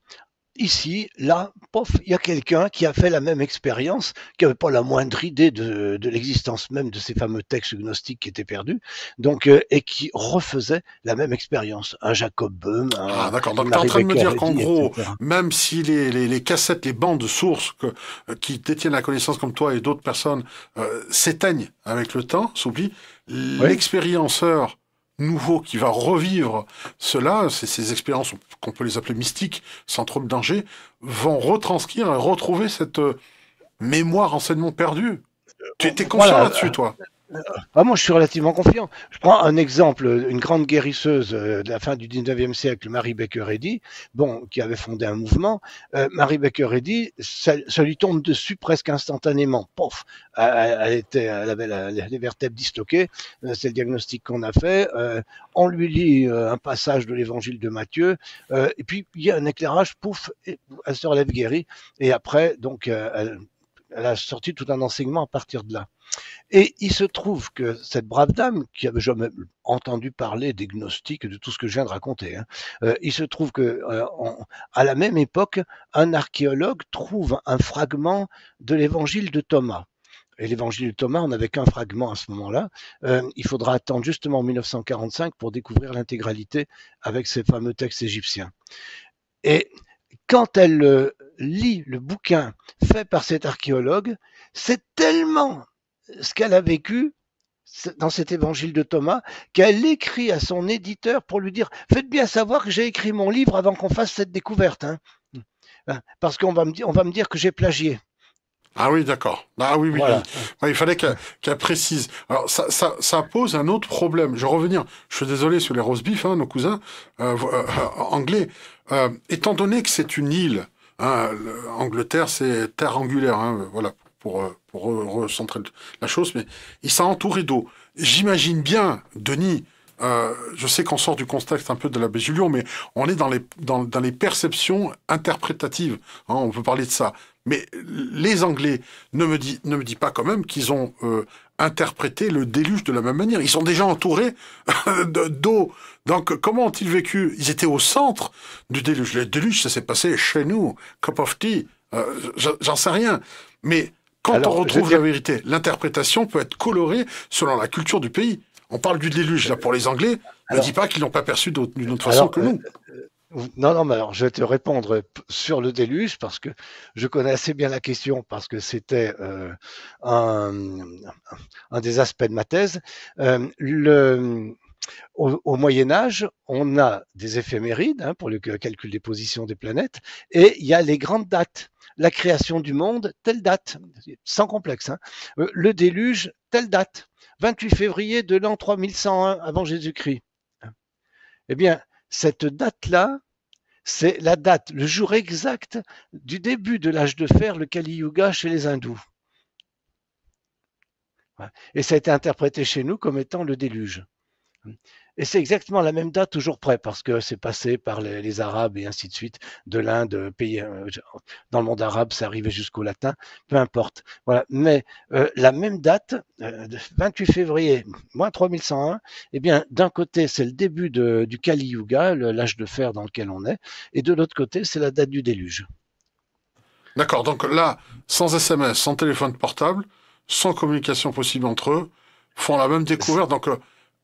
ici, là, pof, il y a quelqu'un qui a fait la même expérience, qui n'avait pas la moindre idée de, l'existence même de ces fameux textes gnostiques qui étaient perdus, donc euh, et qui refaisait la même expérience. Un Jacob Böhm. Un, ah d'accord. Donc tu en train de me dire qu'en gros, même si les, les, cassettes, les bandes de sources que, euh, qui détiennent la connaissance comme toi et d'autres personnes euh, s'éteignent avec le temps, s'oublient, l'expérienceur nouveau qui va revivre cela, ces expériences qu'on peut les appeler mystiques, sans trop de danger, vont retranscrire et retrouver cette euh, mémoire enseignement perdu. Tu étais conscient là-dessus, toi? Ah, moi, je suis relativement confiant. Je prends un exemple, une grande guérisseuse euh, de la fin du 19e siècle, Marie Baker Eddy, bon, qui avait fondé un mouvement. Euh, Marie Baker Eddy, ça, lui tombe dessus presque instantanément. Pof, elle, était, elle avait les vertèbres disloquées. Euh, c'est le diagnostic qu'on a fait. on lui lit un passage de l'évangile de Matthieu, et puis il y a un éclairage, pouf, elle se relève guérie. Et après, donc, elle, elle a sorti tout un enseignement à partir de là. Et il se trouve que cette brave dame, qui avait jamais entendu parler des gnostiques, de tout ce que je viens de raconter, hein, euh, il se trouve que euh, à la même époque, un archéologue trouve un fragment de l'évangile de Thomas. Et l'évangile de Thomas, on n'avait qu'un fragment à ce moment-là. Euh, il faudra attendre justement 1945 pour découvrir l'intégralité avec ces fameux textes égyptiens. Et quand elle lit le bouquin fait par cet archéologue, c'est tellement ce qu'elle a vécu dans cet évangile de Thomas qu'elle écrit à son éditeur pour lui dire Faites bien savoir que j'ai écrit mon livre avant qu'on fasse cette découverte. Hein. Hein, parce qu'on va, me dire, on va me dire que j'ai plagié. Ah oui, d'accord. Ah oui, oui. il fallait qu'elle précise. Alors, ça, ça, ça, pose un autre problème. Je vais revenir. Je suis désolé sur les roast beef, hein, nos cousins euh, euh, anglais. Euh, étant donné que c'est une île, hein, Angleterre, c'est terre angulaire, hein, voilà, pour, euh, pour recentrer la chose, mais il s'est entouré d'eau. J'imagine bien, Denis, euh, je sais qu'on sort du contexte un peu de l'abbé Julien, mais on est dans les, dans, dans les perceptions interprétatives. Hein, on peut parler de ça. Mais les Anglais ne me dit ne me pas quand même qu'ils ont euh, interprété le déluge de la même manière. Ils sont déjà entourés d'eau. Donc comment ont-ils vécu? Ils étaient au centre du déluge. Le déluge, ça s'est passé chez nous, cup of tea. Euh, J'en sais rien. Mais quand on retrouve la vérité, l'interprétation peut être colorée selon la culture du pays. On parle du déluge là pour les Anglais. Ne dis pas qu'ils l'ont pas perçu d'une autre façon que nous. Non, non, mais alors je vais te répondre sur le déluge parce que je connais assez bien la question parce que c'était euh, un, des aspects de ma thèse. Euh, au, Moyen Âge, on a des éphémérides hein, pour le calcul des positions des planètes et il y a les grandes dates. La création du monde, telle date, sans complexe. Hein. Euh, le déluge, telle date. 28 février de l'an 3101 avant Jésus-Christ. Eh bien, cette date-là, c'est la date, le jour exact du début de l'âge de fer, le Kali Yuga chez les hindous. Et ça a été interprété chez nous comme étant le déluge. Et c'est exactement la même date, toujours près, parce que c'est passé par les, Arabes et ainsi de suite, de l'Inde, pays euh, dans le monde arabe, c'est arrivé jusqu'au latin, peu importe. Voilà. Mais euh, la même date, 28 euh, février, moins 3101, eh bien, d'un côté, c'est le début du Kali Yuga, l'âge de fer dans lequel on est, et de l'autre côté, c'est la date du déluge. D'accord. Donc là, sans SMS, sans téléphone portable, sans communication possible entre eux, font la même découverte. Donc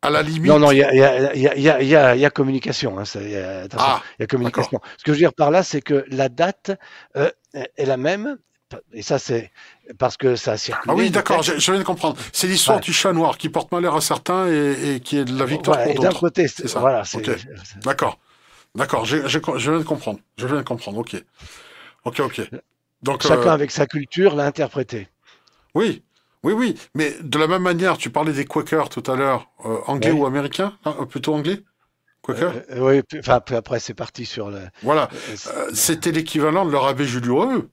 à la limite. Non, non, il y a, y, a, y, a, y, a, y a, communication. Hein, il y a, ah, y a communication. Ce que je veux dire par là, c'est que la date euh, est la même. Et ça, c'est parce que ça circule. Ah oui, d'accord, je, viens de comprendre. C'est l'histoire du chat noir qui porte malheur à certains et, et qui est de la victoire pour d'autres. D'un côté, c'est ça. Voilà, D'accord, d'accord, je viens de comprendre. Je viens de comprendre, ok. Ok, ok. Donc, Chacun euh, avec sa culture l'a interprété. Oui, oui, oui, mais de la même manière, tu parlais des Quakers tout à l'heure, euh, anglais ou américains euh, Plutôt anglais Quaker euh, Oui, enfin, après c'est parti sur le... Voilà, c'était l'équivalent de leur abbé Julio eux,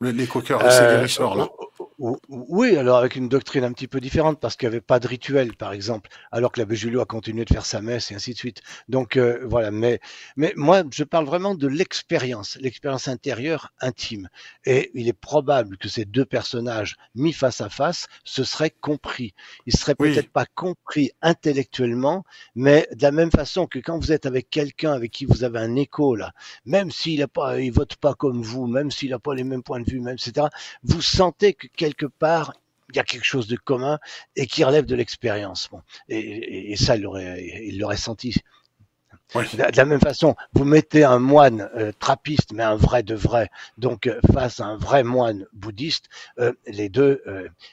les, Quakers, ces guérisseurs-là. Oui, alors avec une doctrine un petit peu différente parce qu'il n'y avait pas de rituel, par exemple, alors que l'abbé Julio a continué de faire sa messe et ainsi de suite. Donc euh, voilà, mais, mais moi je parle vraiment de l'expérience, l'expérience intérieure intime. Et il est probable que ces deux personnages mis face à face se seraient compris. Ils seraient peut-être pas compris intellectuellement, mais de la même façon que quand vous êtes avec quelqu'un avec qui vous avez un écho là, même s'il pas, il vote pas comme vous, même s'il n'a pas les mêmes points de vue, même etc. Vous sentez que quelque part, il y a quelque chose de commun et qui relève de l'expérience. Et, ça, il l'aurait, senti. De la même façon, vous mettez un moine euh, trappiste, mais un vrai de vrai, donc euh, face à un vrai moine bouddhiste, euh, les deux,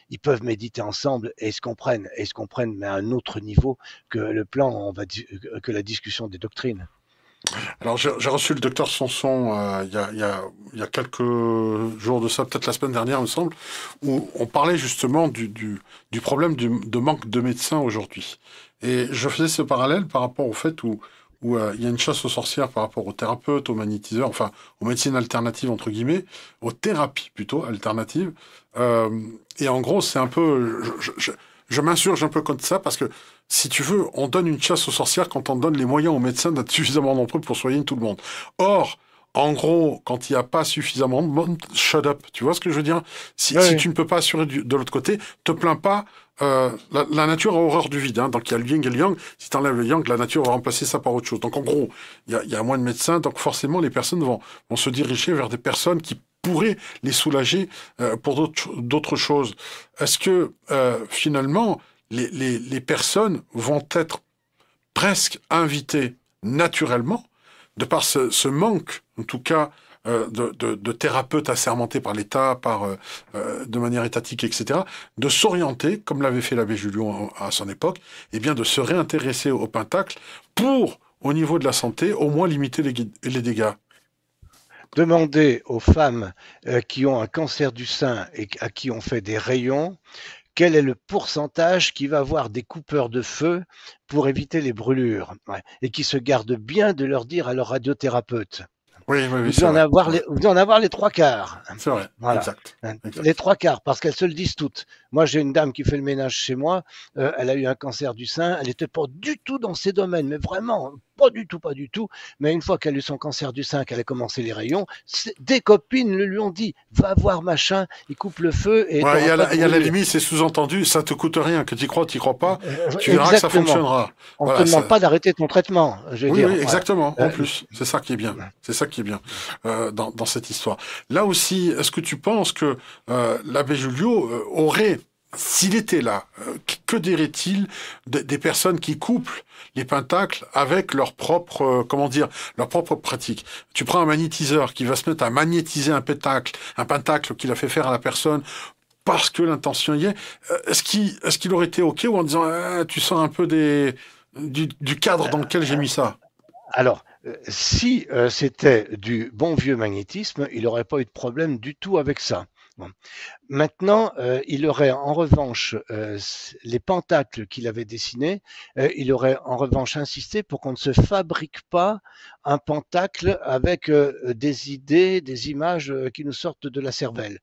ils peuvent méditer ensemble et ils se comprennent, et ils se comprennent, mais à un autre niveau que le plan, on va que la discussion des doctrines. Alors j'ai reçu le docteur Sanson euh, il, y a, quelques jours de ça, peut-être la semaine dernière, il me semble, où on parlait justement du, problème de manque de médecins aujourd'hui. Et je faisais ce parallèle par rapport au fait où, où euh, il y a une chasse aux sorcières par rapport aux thérapeutes, aux magnétiseurs, enfin aux médecines alternatives entre guillemets, aux thérapies plutôt alternatives. Euh, et en gros, c'est un peu, je, je, je m'insurge un peu contre ça parce que si tu veux, on donne une chasse aux sorcières quand on donne les moyens aux médecins d'être suffisamment nombreux pour soigner tout le monde. Or, en gros, quand il n'y a pas suffisamment de monde, shut up. Tu vois ce que je veux dire? Si, tu ne peux pas assurer de l'autre côté, te plains pas. Euh, la, nature a horreur du vide. Hein, donc il y a le yin et le yang. Si tu enlèves le yang, la nature va remplacer ça par autre chose. Donc en gros, il y a, moins de médecins. Donc forcément, les personnes vont, vont se diriger vers des personnes qui pourraient les soulager euh, pour d'autres choses. Est-ce que euh, finalement, les, personnes vont être presque invitées naturellement, de par ce, manque, en tout cas, euh, de, thérapeutes assermentés par l'État, par euh, euh, de manière étatique, etc., de s'orienter, comme l'avait fait l'abbé Julien à son époque, et eh bien de se réintéresser au pentacle pour, au niveau de la santé, au moins limiter les, les dégâts. Demander aux femmes qui ont un cancer du sein et à qui on fait des rayons quel est le pourcentage qui va avoir des coupeurs de feu pour éviter les brûlures et qui se gardent bien de leur dire à leur radiothérapeute. Oui, oui, oui, vous, en avoir les, vous en avoir les trois quarts. C'est vrai, exact, Les trois quarts, parce qu'elles se le disent toutes. Moi, j'ai une dame qui fait le ménage chez moi. Euh, elle a eu un cancer du sein. Elle n'était pas du tout dans ces domaines, mais vraiment pas du tout, pas du tout. Mais une fois qu'elle a eu son cancer du sein, qu'elle a commencé les rayons, des copines le lui ont dit va voir machin, il coupe le feu. Et il y, a la, limite, c'est sous-entendu, ça te coûte rien, que tu crois, tu crois pas, euh, tu verras que ça fonctionnera. On ne te demande pas d'arrêter ton traitement. Je oui, oui, exactement. En euh, plus, c'est ça qui est bien. C'est ça qui est bien euh, dans, cette histoire. Là aussi, est-ce que tu penses que l'abbé Julio aurait s'il était là, euh, que dirait-il des personnes qui couplent les pentacles avec leur propre, euh, comment dire, leur propre pratique? Tu prends un magnétiseur qui va se mettre à magnétiser un pentacle, un pentacle qu'il a fait faire à la personne parce que l'intention y est. Euh, est-ce qu'il aurait été OK ou en disant ah, tu sens un peu du, cadre dans lequel j'ai mis ça? Alors, si c'était du bon vieux magnétisme, il n'aurait pas eu de problème du tout avec ça. Maintenant, euh, il aurait en revanche euh, les pentacles qu'il avait dessinés, euh, il aurait en revanche insisté pour qu'on ne se fabrique pas un pentacle avec des idées, des images qui nous sortent de la cervelle.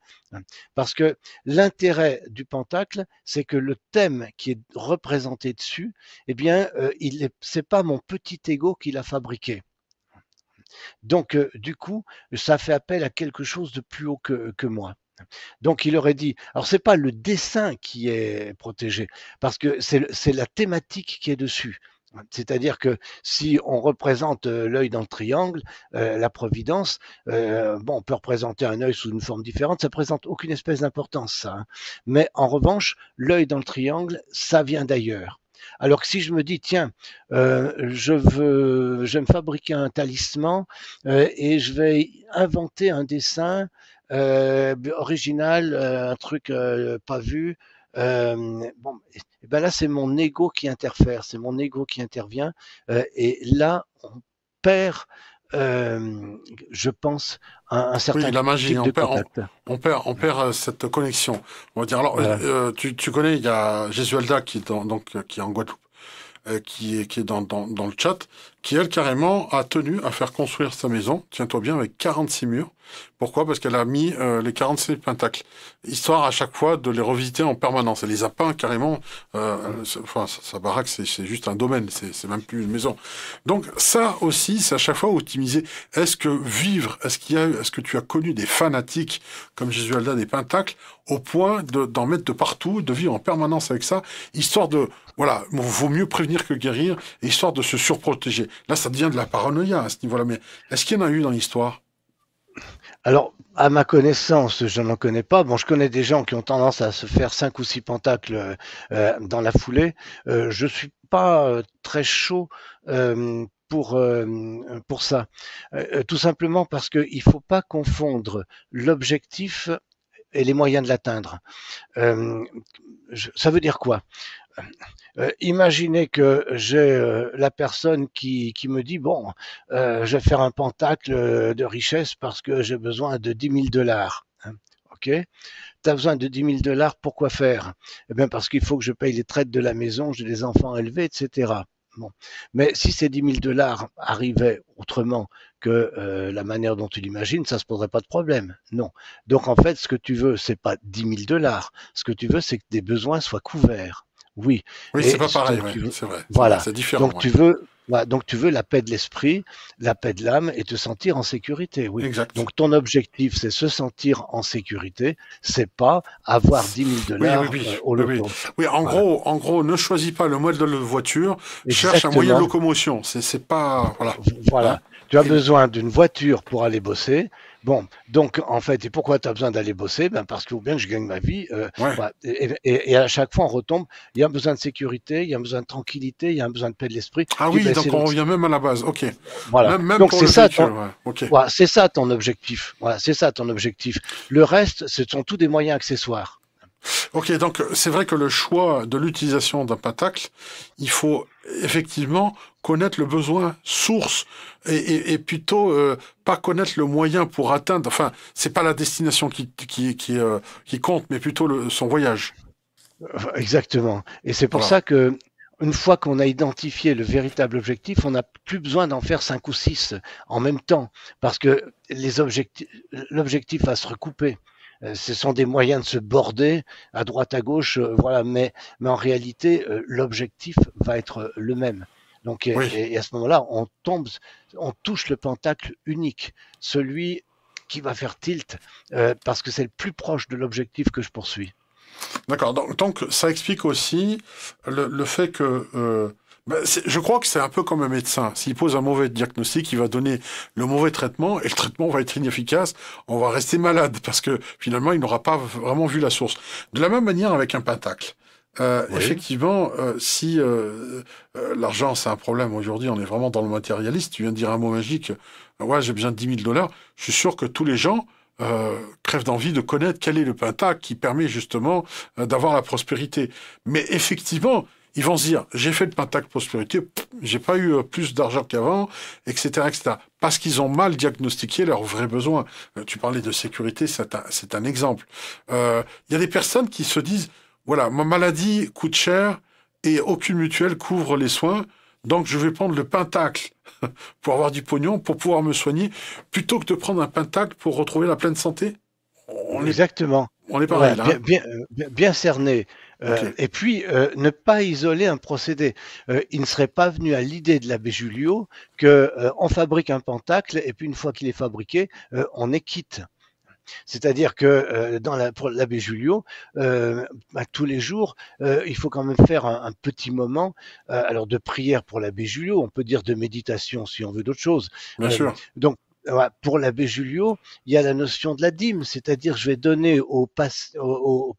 Parce que l'intérêt du pentacle, c'est que le thème qui est représenté dessus, eh bien, il c'est pas mon petit ego qui l'a fabriqué. Donc, du coup, ça fait appel à quelque chose de plus haut que moi. Donc il aurait dit, alors c'est pas le dessin qui est protégé, parce que c'est la thématique qui est dessus. C'est-à-dire que si on représente euh, l'œil dans le triangle, euh, la providence, euh, bon, on peut représenter un œil sous une forme différente, ça présente aucune espèce d'importance, ça. Hein. Mais en revanche, l'œil dans le triangle, ça vient d'ailleurs. Alors que si je me dis, tiens, je veux, je vais me fabriquer un talisman et je vais inventer un dessin original, euh, un truc euh, pas vu. bon, et ben là, c'est mon ego qui interfère, c'est mon ego qui intervient. et là, on perd je pense, un, un certain oui, la magie, on, perd, on, perd, on, perd, cette connexion. On va dire. Alors, tu, tu, connais, il y a Jésualda qui est donc qui est en Guadeloupe, qui est qui est dans, dans, dans, le chat, qui elle carrément a tenu à faire construire sa maison. Tiens-toi bien avec 46 murs pourquoi? Parce qu'elle a mis euh, les 47 pentacles, histoire à chaque fois de les revisiter en permanence. Elle les a peints carrément. Euh, enfin, sa baraque, c'est juste un domaine, c'est même plus une maison. Donc ça aussi, c'est à chaque fois optimisé. Est-ce que vivre, est-ce qu'il y a, est-ce que tu as connu des fanatiques comme Jésus Alda des pentacles au point d'en mettre de partout, de vivre en permanence avec ça, histoire de, voilà, vaut mieux prévenir que guérir, histoire de se surprotéger. Là, ça devient de la paranoïa à ce niveau-là. Mais est-ce qu'il y en a eu dans l'histoire? Alors, à ma connaissance, je n'en connais pas. Bon, je connais des gens qui ont tendance à se faire cinq ou six pentacles euh, dans la foulée. Euh, je suis pas euh, très chaud euh, pour pour ça, tout simplement parce qu'il ne faut pas confondre l'objectif et les moyens de l'atteindre. ça veut dire quoi? Euh, imaginez que j'ai euh, la personne qui, me dit bon, euh, je vais faire un pentacle de richesse parce que j'ai besoin de 10 000 dollars. Hein, ok? Tu besoin de 10 000 dollars, pourquoi faire? Eh bien parce qu'il faut que je paye les traites de la maison, j'ai des enfants élevés, etc. Bon. Mais si ces 10 000 dollars arrivaient autrement que la manière dont tu l'imagines, ça se poserait pas de problème. Non. Donc en fait, ce que tu veux, c'est pas 10 000 dollars. Ce que tu veux, c'est que des besoins soient couverts. Oui. Oui, c'est pas pareil, c'est vrai. Voilà. C'est différent. Donc tu veux, donc tu veux la paix de l'esprit, la paix de l'âme et te sentir en sécurité. Oui. Exact. Donc ton objectif, c'est se sentir en sécurité. C'est pas avoir 10 000 dollars oui, oui, au loto. Oui, en gros, en gros, ne choisis pas le modèle de voiture. Cherche un moyen de locomotion. C'est pas voilà. Voilà. Hein? Tu as besoin d'une voiture pour aller bosser. Bon, donc en fait, et pourquoi tu as besoin d'aller bosser? Ben Parce que ou bien je gagne ma vie. Euh, et, à chaque fois, on retombe. Il y a un besoin de sécurité, il y a un besoin de tranquillité, il y a un besoin de paix de l'esprit. Ah oui, donc on revient même à la base. Ok. Voilà. donc c'est ça, ton... c'est ça ton objectif. Voilà, c'est ça ton objectif. Le reste, ce sont tous des moyens accessoires. Ok, donc c'est vrai que le choix de l'utilisation d'un pentacle, il faut effectivement connaître le besoin source et, plutôt euh, pas connaître le moyen pour atteindre. Enfin, c'est pas la destination qui qui qui, euh, compte, mais plutôt le, son voyage. Exactement. Et c'est pour ça que une fois qu'on a identifié le véritable objectif, on n'a plus besoin d'en faire cinq ou six en même temps, parce que l'objectif va se recouper. Euh, ce sont des moyens de se border à droite à gauche, euh, voilà. Mais, mais en réalité, euh, l'objectif va être le même. Donc, et, à ce moment-là, on tombe, on touche le pentacle unique, celui qui va faire tilt, parce que c'est le plus proche de l'objectif que je poursuis. D'accord. Donc, donc, ça explique aussi le, le fait que Ben, je crois que c'est un peu comme un médecin. S'il pose un mauvais diagnostic, il va donner le mauvais traitement et le traitement va être inefficace. On va rester malade parce que finalement, il n'aura pas vraiment vu la source. De la même manière avec un pentacle. Euh, Effectivement, euh, si euh, l'argent c'est un problème aujourd'hui, on est vraiment dans le matérialiste. Tu viens de dire un mot magique. ouais, j'ai besoin de 10 000 dollars. Je suis sûr que tous les gens crèvent d'envie de connaître quel est le pentacle qui permet justement d'avoir la prospérité. Mais effectivement, ils vont se dire j'ai fait le pentacle prospérité, j'ai pas eu plus d'argent qu'avant, etc., etc. Parce qu'ils ont mal diagnostiqué leurs vrais besoins. tu parlais de sécurité, c'est un, un, exemple. Il y a des personnes qui se disent voilà, ma maladie coûte cher et aucune mutuelle couvre les soins. Donc, je vais prendre le pentacle [LAUGHS] pour avoir du pognon, pour pouvoir me soigner, plutôt que de prendre un pentacle pour retrouver la pleine santé? On Exactement. on est pareil, là. Bien, bien, cerné. Euh, et puis, euh, ne pas isoler un procédé. Euh, il ne serait pas venu à l'idée de l'abbé Julio que on fabrique un pentacle et puis une fois qu'il est fabriqué, on est quitte. C'est-à-dire que euh, dans la, pour l'abbé Julio, euh, bah, tous les jours, euh, il faut quand même faire un, petit moment, alors de prière pour l'abbé Julio, on peut dire de méditation si on veut d'autres choses. Bien sûr. Donc pour l'abbé Julio, il y a la notion de la dîme, c'est-à-dire je vais donner au, au, au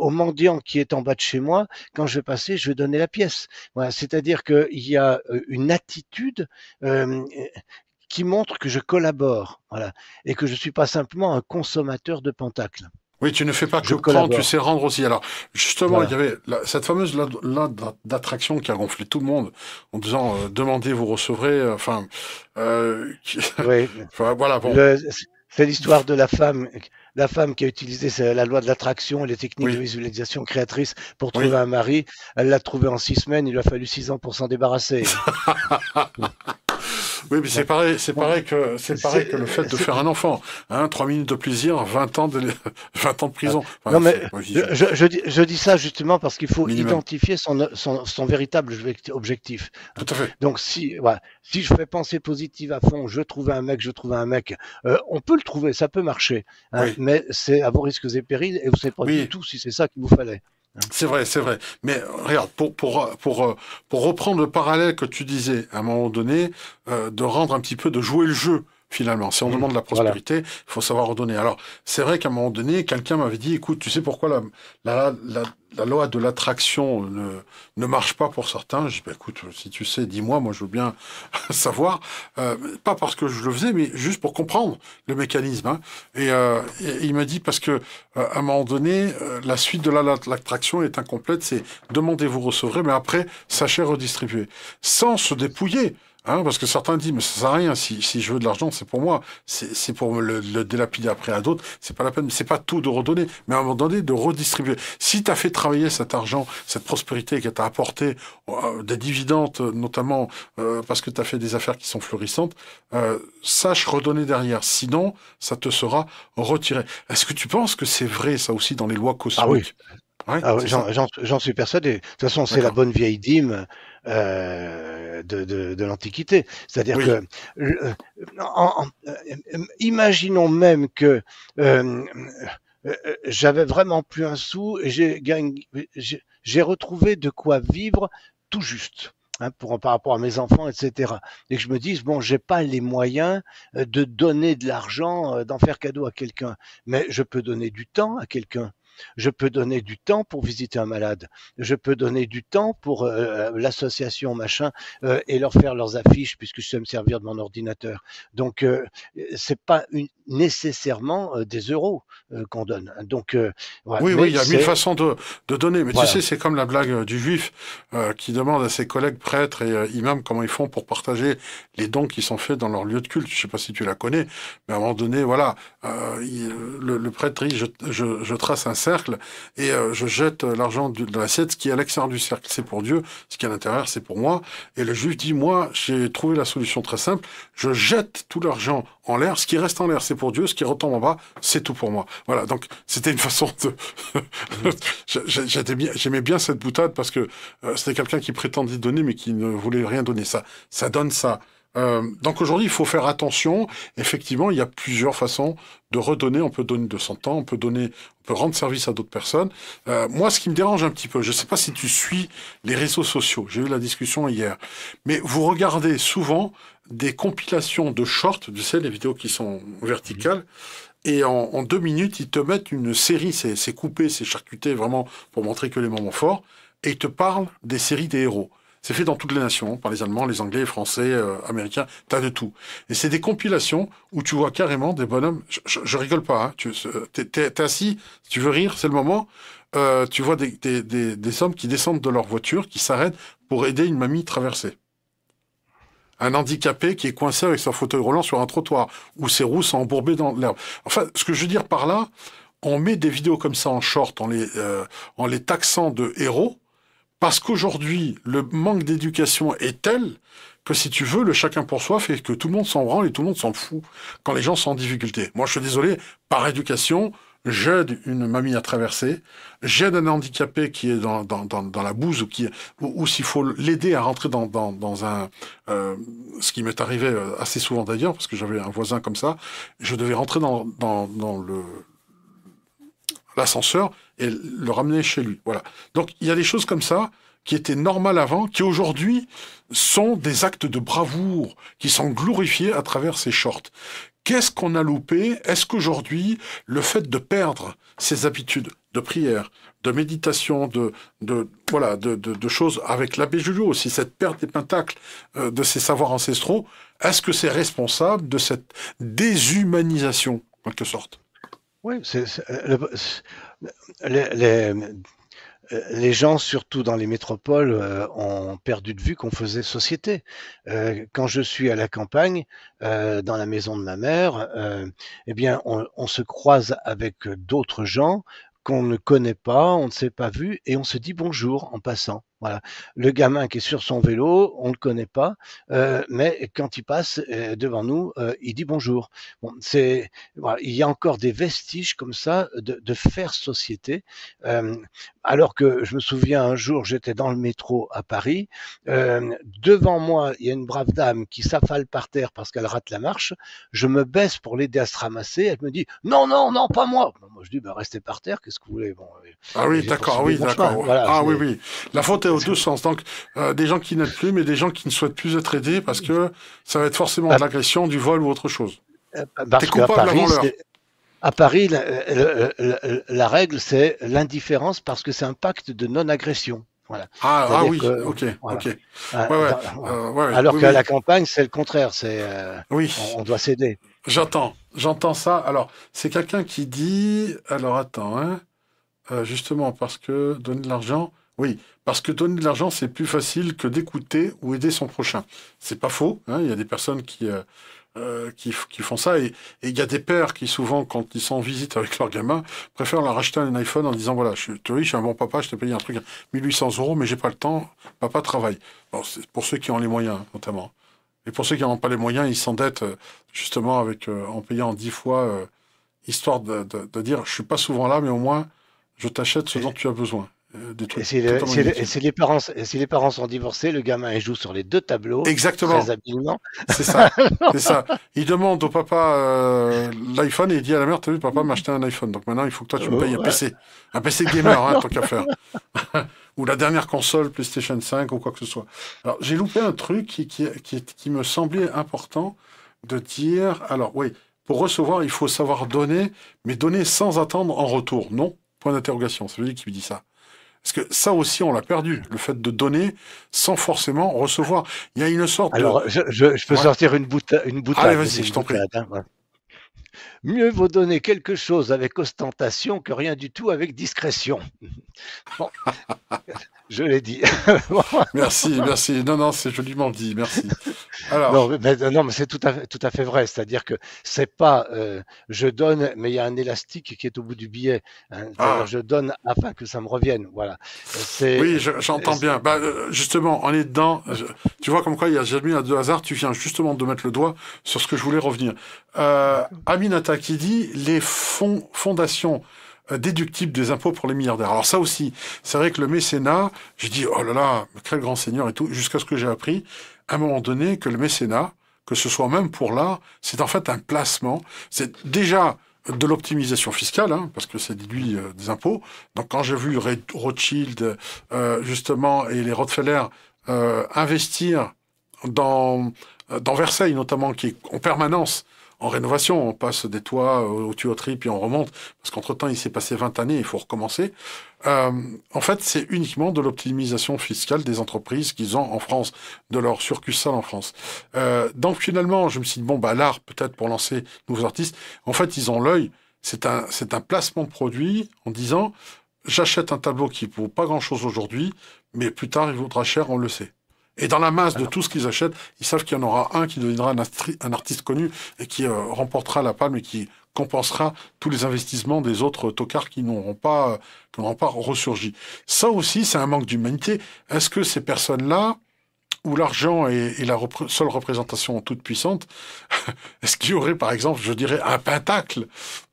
mendiant qui est en bas de chez moi, quand je vais passer, je vais donner la pièce. Voilà, c'est-à-dire qu'il y a une attitude euh, qui montre que je collabore, voilà, et que je suis pas simplement un consommateur de pentacles. Oui, tu ne fais pas que prendre, tu sais rendre aussi. Alors, justement, il y avait cette fameuse loi d'attraction qui a gonflé tout le monde en disant euh, demandez, vous recevrez. Euh, enfin, euh, [LAUGHS] oui. voilà. Bon. C'est l'histoire de la femme, la femme qui a utilisé la loi de l'attraction et les techniques de visualisation créatrice pour trouver un mari. Elle l'a trouvé en six semaines. Il lui a fallu six ans pour s'en débarrasser. [LAUGHS] Oui, mais c'est pareil, c'est pareil que c'est pareil que le fait de faire un enfant. Hein, trois minutes de plaisir, 20 ans de 20 [LAUGHS] ans de prison. non mais je, je, dis, je, dis, ça justement parce qu'il faut identifier son, son, son, véritable objectif. Tout à fait. Donc si voilà, si je fais penser positive à fond, je trouve un mec, je trouve un mec, euh, on peut le trouver, ça peut marcher, hein, mais c'est à vos risques et périls et vous savez pas du tout si c'est ça qu'il vous fallait. C'est vrai, c'est vrai. Mais regarde, pour, pour, pour, pour reprendre le parallèle que tu disais à un moment donné, euh, de rendre un petit peu, de jouer le jeu finalement. Si on mmh. demande la prospérité, il faut savoir redonner. Alors, c'est vrai qu'à un moment donné, quelqu'un m'avait dit, écoute, tu sais pourquoi la, la, la, la loi de l'attraction ne, ne marche pas pour certains? Je dis, bah, écoute, si tu sais, dis-moi, moi je veux bien [LAUGHS] savoir. Euh, pas parce que je le faisais, mais juste pour comprendre le mécanisme. Hein. Et, euh, il m'a dit, parce que euh, à un moment donné, la suite de l'attraction est incomplète, c'est demandez, vous recevrez, mais après, sachez redistribuer. Sans se dépouiller. Hein, parce que certains disent, mais ça sert à rien, si, si je veux de l'argent, c'est pour moi, c'est pour le, le, délapider après à d'autres, c'est pas la peine, c'est pas tout de redonner, mais à un moment donné, de redistribuer. Si tu as fait travailler cet argent, cette prospérité qui t'a apporté euh, des dividendes, notamment euh, parce que tu as fait des affaires qui sont florissantes, euh, sache redonner derrière, sinon, ça te sera retiré. Est-ce que tu penses que c'est vrai, ça aussi, dans les lois cosmiques? Ah oui. Ah J'en suis persuadé. De toute façon, c'est la bonne vieille dîme. Euh, de, de, de l'Antiquité. C'est-à-dire que, euh, en, euh, imaginons même que j'avais vraiment plus un sou et j'ai retrouvé de quoi vivre tout juste. Hein, pour, par rapport à mes enfants, etc. Et que je me dise, bon, j'ai pas les moyens de donner de l'argent, d'en faire cadeau à quelqu'un, mais je peux donner du temps à quelqu'un. Je peux donner du temps pour visiter un malade. Je peux donner du temps pour euh, euh, l'association machin euh, et leur faire leurs affiches puisque je sais me servir de mon ordinateur. Donc c'est pas une, nécessairement des euros qu'on donne. Donc oui, oui, il y a mille façons de, de donner. Mais tu sais, c'est comme la blague du juif qui demande à ses collègues prêtres et imams comment ils font pour partager les dons qui sont faits dans leur lieu de culte. Je sais pas si tu la connais, mais à un moment donné, voilà, le, le, prêtre dit je, je, je trace un cercle et euh, je jette l'argent de l'assiette. Ce qui est à l'extérieur du cercle, c'est pour Dieu. Ce qui est à l'intérieur, c'est pour moi. Et le juif dit, moi, j'ai trouvé la solution très simple. Je jette tout l'argent en l'air. Ce qui reste en l'air, c'est pour Dieu. Ce qui retombe en bas, c'est tout pour moi. Voilà. Donc, c'était une façon de... [LAUGHS] J'aimais bien cette boutade parce que euh, c'était quelqu'un qui prétendait donner, mais qui ne voulait rien donner. Ça, ça donne ça Euh, donc aujourd'hui, il faut faire attention. Effectivement, il y a plusieurs façons de redonner. On peut donner de son temps, on peut donner, on peut rendre service à d'autres personnes. Euh, moi, ce qui me dérange un petit peu, je ne sais pas si tu suis les réseaux sociaux. J'ai eu la discussion hier, mais vous regardez souvent des compilations de shorts, tu sais, les vidéos qui sont verticales. Et en, en, deux minutes, ils te mettent une série, c'est coupé, c'est charcuté vraiment pour montrer que les moments forts, et ils te parlent des séries des héros. C'est fait dans toutes les nations, par les Allemands, les Anglais, les Français, euh, Américains, t'as de tout. Et c'est des compilations où tu vois carrément des bonhommes. Je, rigole pas. Hein, tu es, assis, si tu veux rire, c'est le moment. Euh, tu vois des, des, des, des, hommes qui descendent de leur voiture, qui s'arrêtent pour aider une mamie traversée. Un handicapé qui est coincé avec son fauteuil roulant sur un trottoir, où ses roues sont embourbées dans l'herbe. Enfin, ce que je veux dire par là, on met des vidéos comme ça en short, en les, euh, en les taxant de héros, parce qu'aujourd'hui, le manque d'éducation est tel que si tu veux, le chacun pour soi fait que tout le monde s'en branle et tout le monde s'en fout quand les gens sont en difficulté. Moi, je suis désolé, par éducation, j'aide une mamie à traverser, j'aide un handicapé qui est dans, dans, dans, la bouse ou, qui, ou, s'il faut l'aider à rentrer dans, dans, dans un... Euh, ce qui m'est arrivé euh, assez souvent d'ailleurs, parce que j'avais un voisin comme ça, je devais rentrer dans, dans, dans le l'ascenseur et le ramener chez lui. Voilà. Donc il y a des choses comme ça qui étaient normales avant, qui aujourd'hui sont des actes de bravoure, qui sont glorifiés à travers ces shorts. Qu'est-ce qu'on a loupé? Est-ce qu'aujourd'hui, le fait de perdre ces habitudes de prière, de méditation, de, de voilà, de, de, choses avec l'abbé Julio aussi, cette perte des pentacles euh, de ces savoirs ancestraux, est-ce que c'est responsable de cette déshumanisation, en quelque sorte? Oui, c'est, euh, les, gens, surtout dans les métropoles, euh, ont perdu de vue qu'on faisait société. Euh, quand je suis à la campagne, dans la maison de ma mère, eh bien, on, on se croise avec d'autres gens qu'on ne connaît pas, on ne s'est pas vu, et on se dit bonjour en passant. Voilà. Le gamin qui est sur son vélo, on ne le connaît pas, euh, mais quand il passe euh, devant nous, euh, il dit bonjour. Bon, c'est, voilà, il y a encore des vestiges comme ça de, de faire société. Euh, alors que je me souviens un jour, j'étais dans le métro à Paris, euh, devant moi, il y a une brave dame qui s'affale par terre parce qu'elle rate la marche. Je me baisse pour l'aider à se ramasser. Elle me dit non, non, non, pas moi. moi, je dis bah, restez par terre. Qu'est-ce que vous voulez? Bon, Ah oui, d'accord, oui, d'accord. ah oui, oui. La faute aux deux sens. Donc, euh, des gens qui n'aident plus, mais des gens qui ne souhaitent plus être aidés parce que ça va être forcément de ah. l'agression, du vol ou autre chose. Euh, parce qu'à Paris, à Paris, la, règle, c'est l'indifférence parce que c'est un pacte de non-agression. Voilà. Ah, ah oui, ok, ok. Euh, alors qu'à la campagne, c'est le contraire. C'est oui. On, doit céder. J'entends, j'entends ça. Alors, c'est quelqu'un qui dit. Alors, attends, hein. justement, parce que donner de l'argent, oui, parce que donner de l'argent, c'est plus facile que d'écouter ou aider son prochain. C'est pas faux. Hein, il y a des personnes qui, euh, euh, qui, qui, font ça. Et il y a des pères qui, souvent, quand ils sont en visite avec leur gamin, préfèrent leur acheter un iPhone en disant Voilà, je, je suis un bon papa, je t'ai payé un truc à 1800 euros, mais j'ai pas le temps. Papa travaille. Bon, c'est pour ceux qui ont les moyens, notamment. Et pour ceux qui n'ont pas les moyens, ils s'endettent euh, justement avec, en payant 10 fois, histoire de, de, de, dire Je suis pas souvent là, mais au moins, je t'achète ce dont tu as besoin. Et, si, les parents, si les parents sont divorcés, le gamin il joue sur les deux tableaux. Exactement. Très habilement. [LAUGHS] C'est ça. [LAUGHS] c'est ça. Il demande au papa euh, l'iPhone et il dit à la mère, t'as vu, papa m'a acheté un iPhone. Donc maintenant, il faut que toi tu me payes un PC. Un PC gamer, hein, [LAUGHS] tant qu'à faire. ou la dernière console PlayStation 5 ou quoi que ce soit. Alors, j'ai loupé un truc qui, qui, qui, qui me semblait important de dire. Alors, oui, pour recevoir, il faut savoir donner, mais donner sans attendre en retour. Non Point d'interrogation. C'est lui qui me dit ça. Parce que ça aussi, on l'a perdu, le fait de donner sans forcément recevoir. Il y a une sorte Alors, je, je, peux sortir une, boutade. Une boutade Allez, vas-y, je t'en prie. Hein, Mieux vaut donner quelque chose avec ostentation que rien du tout avec discrétion. Bon. [LAUGHS] Je l'ai dit. [LAUGHS] merci, merci. Non, non, c'est joliment dit. Merci. Alors... Non, mais, non, mais c'est tout à fait, tout à fait vrai. C'est-à-dire que c'est pas euh, je donne, mais il y a un élastique qui est au bout du billet. Hein. Ah. Je donne afin que ça me revienne. Voilà. Oui, j'entends bien. Bah, euh, justement, on est dedans. Tu vois comme quoi il y a jamais un de hasard. Tu viens justement de mettre le doigt sur ce que je voulais revenir. Euh, Aminata qui dit les fonds, fondations déductible des impôts pour les milliardaires. Alors ça aussi, c'est vrai que le mécénat, j'ai dit, oh là là, quel grand seigneur et tout, jusqu'à ce que j'ai appris, à un moment donné, que le mécénat, que ce soit même pour l'art, c'est en fait un placement. C'est déjà de l'optimisation fiscale, hein, parce que c'est déduit euh, des impôts. Donc quand j'ai vu Rothschild, euh, justement, et les Rockefeller euh, investir dans, dans Versailles, notamment, qui est en permanence en rénovation. On passe des toits aux tuyauteries, puis on remonte, parce qu'entre-temps, il s'est passé 20 années, il faut recommencer. Euh, en fait, c'est uniquement de l'optimisation fiscale des entreprises qu'ils ont en France, de leur surcussal en France. Euh, donc finalement, je me suis dit, bon, bah, l'art, peut-être pour lancer nouveaux artistes, en fait, ils ont l'œil. C'est un, c'est un placement de produit en disant, j'achète un tableau qui vaut pas grand-chose aujourd'hui, mais plus tard, il vaudra cher, on le sait. Et dans la masse de tout ce qu'ils achètent, ils savent qu'il y en aura un qui deviendra un, artiste connu et qui euh, remportera la palme et qui compensera tous les investissements des autres tocards qui n'auront pas, qui n'auront pas ressurgi. Ça aussi, c'est un manque d'humanité. Est-ce que ces personnes-là, où l'argent est, la seule représentation toute puissante, [LAUGHS] est-ce qu'il y aurait, par exemple, je dirais, un pentacle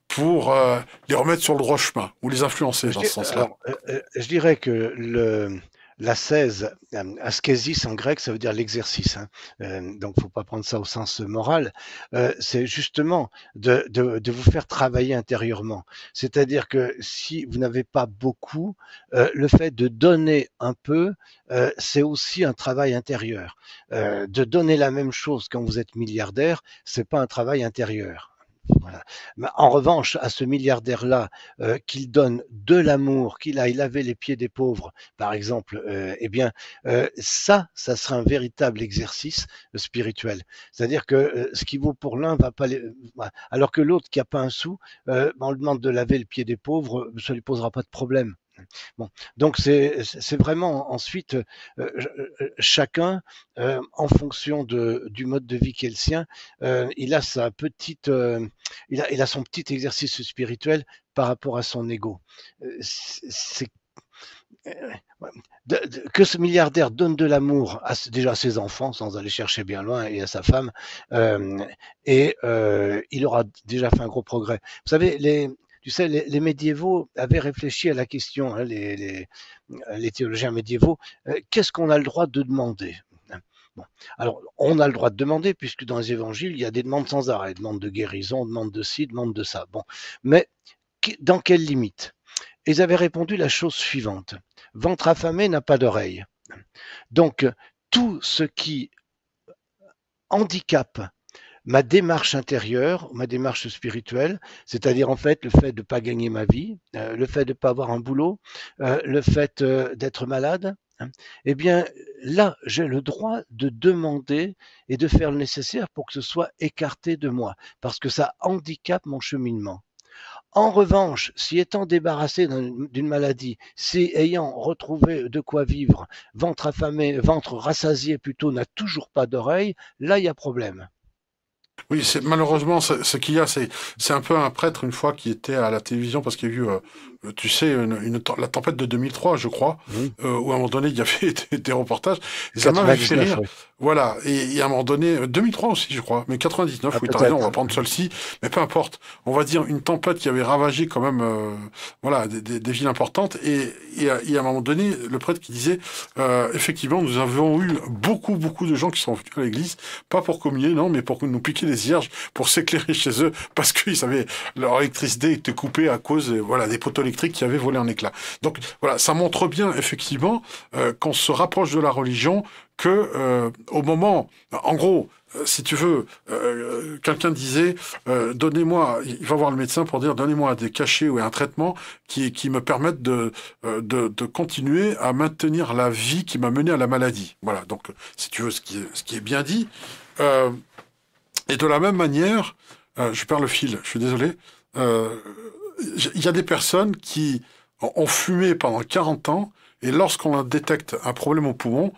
pour euh, les remettre sur le droit chemin ou les influencer dans ce sens-là? euh, Je dirais que le, la 16, euh, askésis en grec, ça veut dire l'exercice. Hein. Euh, donc, faut pas prendre ça au sens moral. Euh, c'est justement de, de, vous faire travailler intérieurement. C'est-à-dire que si vous n'avez pas beaucoup, euh, le fait de donner un peu, c'est aussi un travail intérieur. de donner la même chose quand vous êtes milliardaire, c'est pas un travail intérieur. En revanche, à ce milliardaire-là, euh, qu'il donne de l'amour, qu'il aille laver les pieds des pauvres, par exemple, euh, eh bien, euh, ça, ça sera un véritable exercice spirituel. C'est-à-dire que ce qui vaut pour l'un va pas, les... alors que l'autre qui a pas un sou, on lui demande de laver le pied des pauvres, ça lui posera pas de problème. Bon, donc c'est vraiment ensuite euh, euh, chacun, euh, en fonction de, du mode de vie qui est le sien, il a sa petite, il a, son petit exercice spirituel par rapport à son ego. C'est que ce milliardaire donne de l'amour déjà à ses enfants, sans aller chercher bien loin, et à sa femme, et il aura déjà fait un gros progrès. Vous savez, les, tu sais, les, médiévaux avaient réfléchi à la question, hein, les, théologiens médiévaux, euh, qu'est-ce qu'on a le droit de demander Bon. Alors, on a le droit de demander, puisque dans les évangiles, il y a des demandes sans arrêt, demandes de guérison, demandes de ci, demandes de ça. Bon. Mais dans quelle limite? Ils avaient répondu la chose suivante. Ventre affamé n'a pas d'oreille. Donc, tout ce qui handicape ma démarche intérieure, ma démarche spirituelle, c'est-à-dire en fait le fait de ne pas gagner ma vie, euh, le fait de ne pas avoir un boulot, euh, le fait euh, d'être malade, hein, eh bien là, j'ai le droit de demander et de faire le nécessaire pour que ce soit écarté de moi, parce que ça handicape mon cheminement. En revanche, si étant débarrassé d'une maladie, si ayant retrouvé de quoi vivre, ventre affamé, ventre rassasié plutôt, n'a toujours pas d'oreille, là il y a problème. Oui, c'est malheureusement ce, qu'il y a, c'est un peu un prêtre une fois qui était à la télévision parce qu'il y a eu, euh, tu sais, une, la tempête de 2003, je crois, euh, où à un moment donné il y avait [LAUGHS] des, reportages. Et ça m'a fait rire. Voilà. Et, à un moment donné, 2003 aussi, je crois, mais 99, ah, oui, t'as raison, on va prendre celle-ci, mais peu importe. On va dire une tempête qui avait ravagé quand même, euh, voilà, des, des, villes importantes. Et, et, à, un moment donné, le prêtre qui disait, euh, effectivement, nous avons eu beaucoup, beaucoup de gens qui sont venus à l'église, pas pour communier, non, mais pour nous piquer les cierges, pour [LAUGHS] s'éclairer chez eux, parce qu'ils avaient leur électricité était coupée à cause, voilà, des poteaux qui avaient volé en éclats. Donc voilà, ça montre bien effectivement euh, qu'on se rapproche de la religion que euh, au moment, en gros, euh, si tu veux, euh, quelqu'un disait, donnez-moi, il va voir le médecin pour dire, donnez-moi des cachets ou un traitement qui, qui me permettent de, de, continuer à maintenir la vie qui m'a mené à la maladie. Voilà, donc si tu veux, ce qui ce qui est bien dit. et de la même manière, je perds le fil, je suis désolé, il y a des personnes qui ont fumé pendant 40 ans et lorsqu'on détecte un problème au poumon,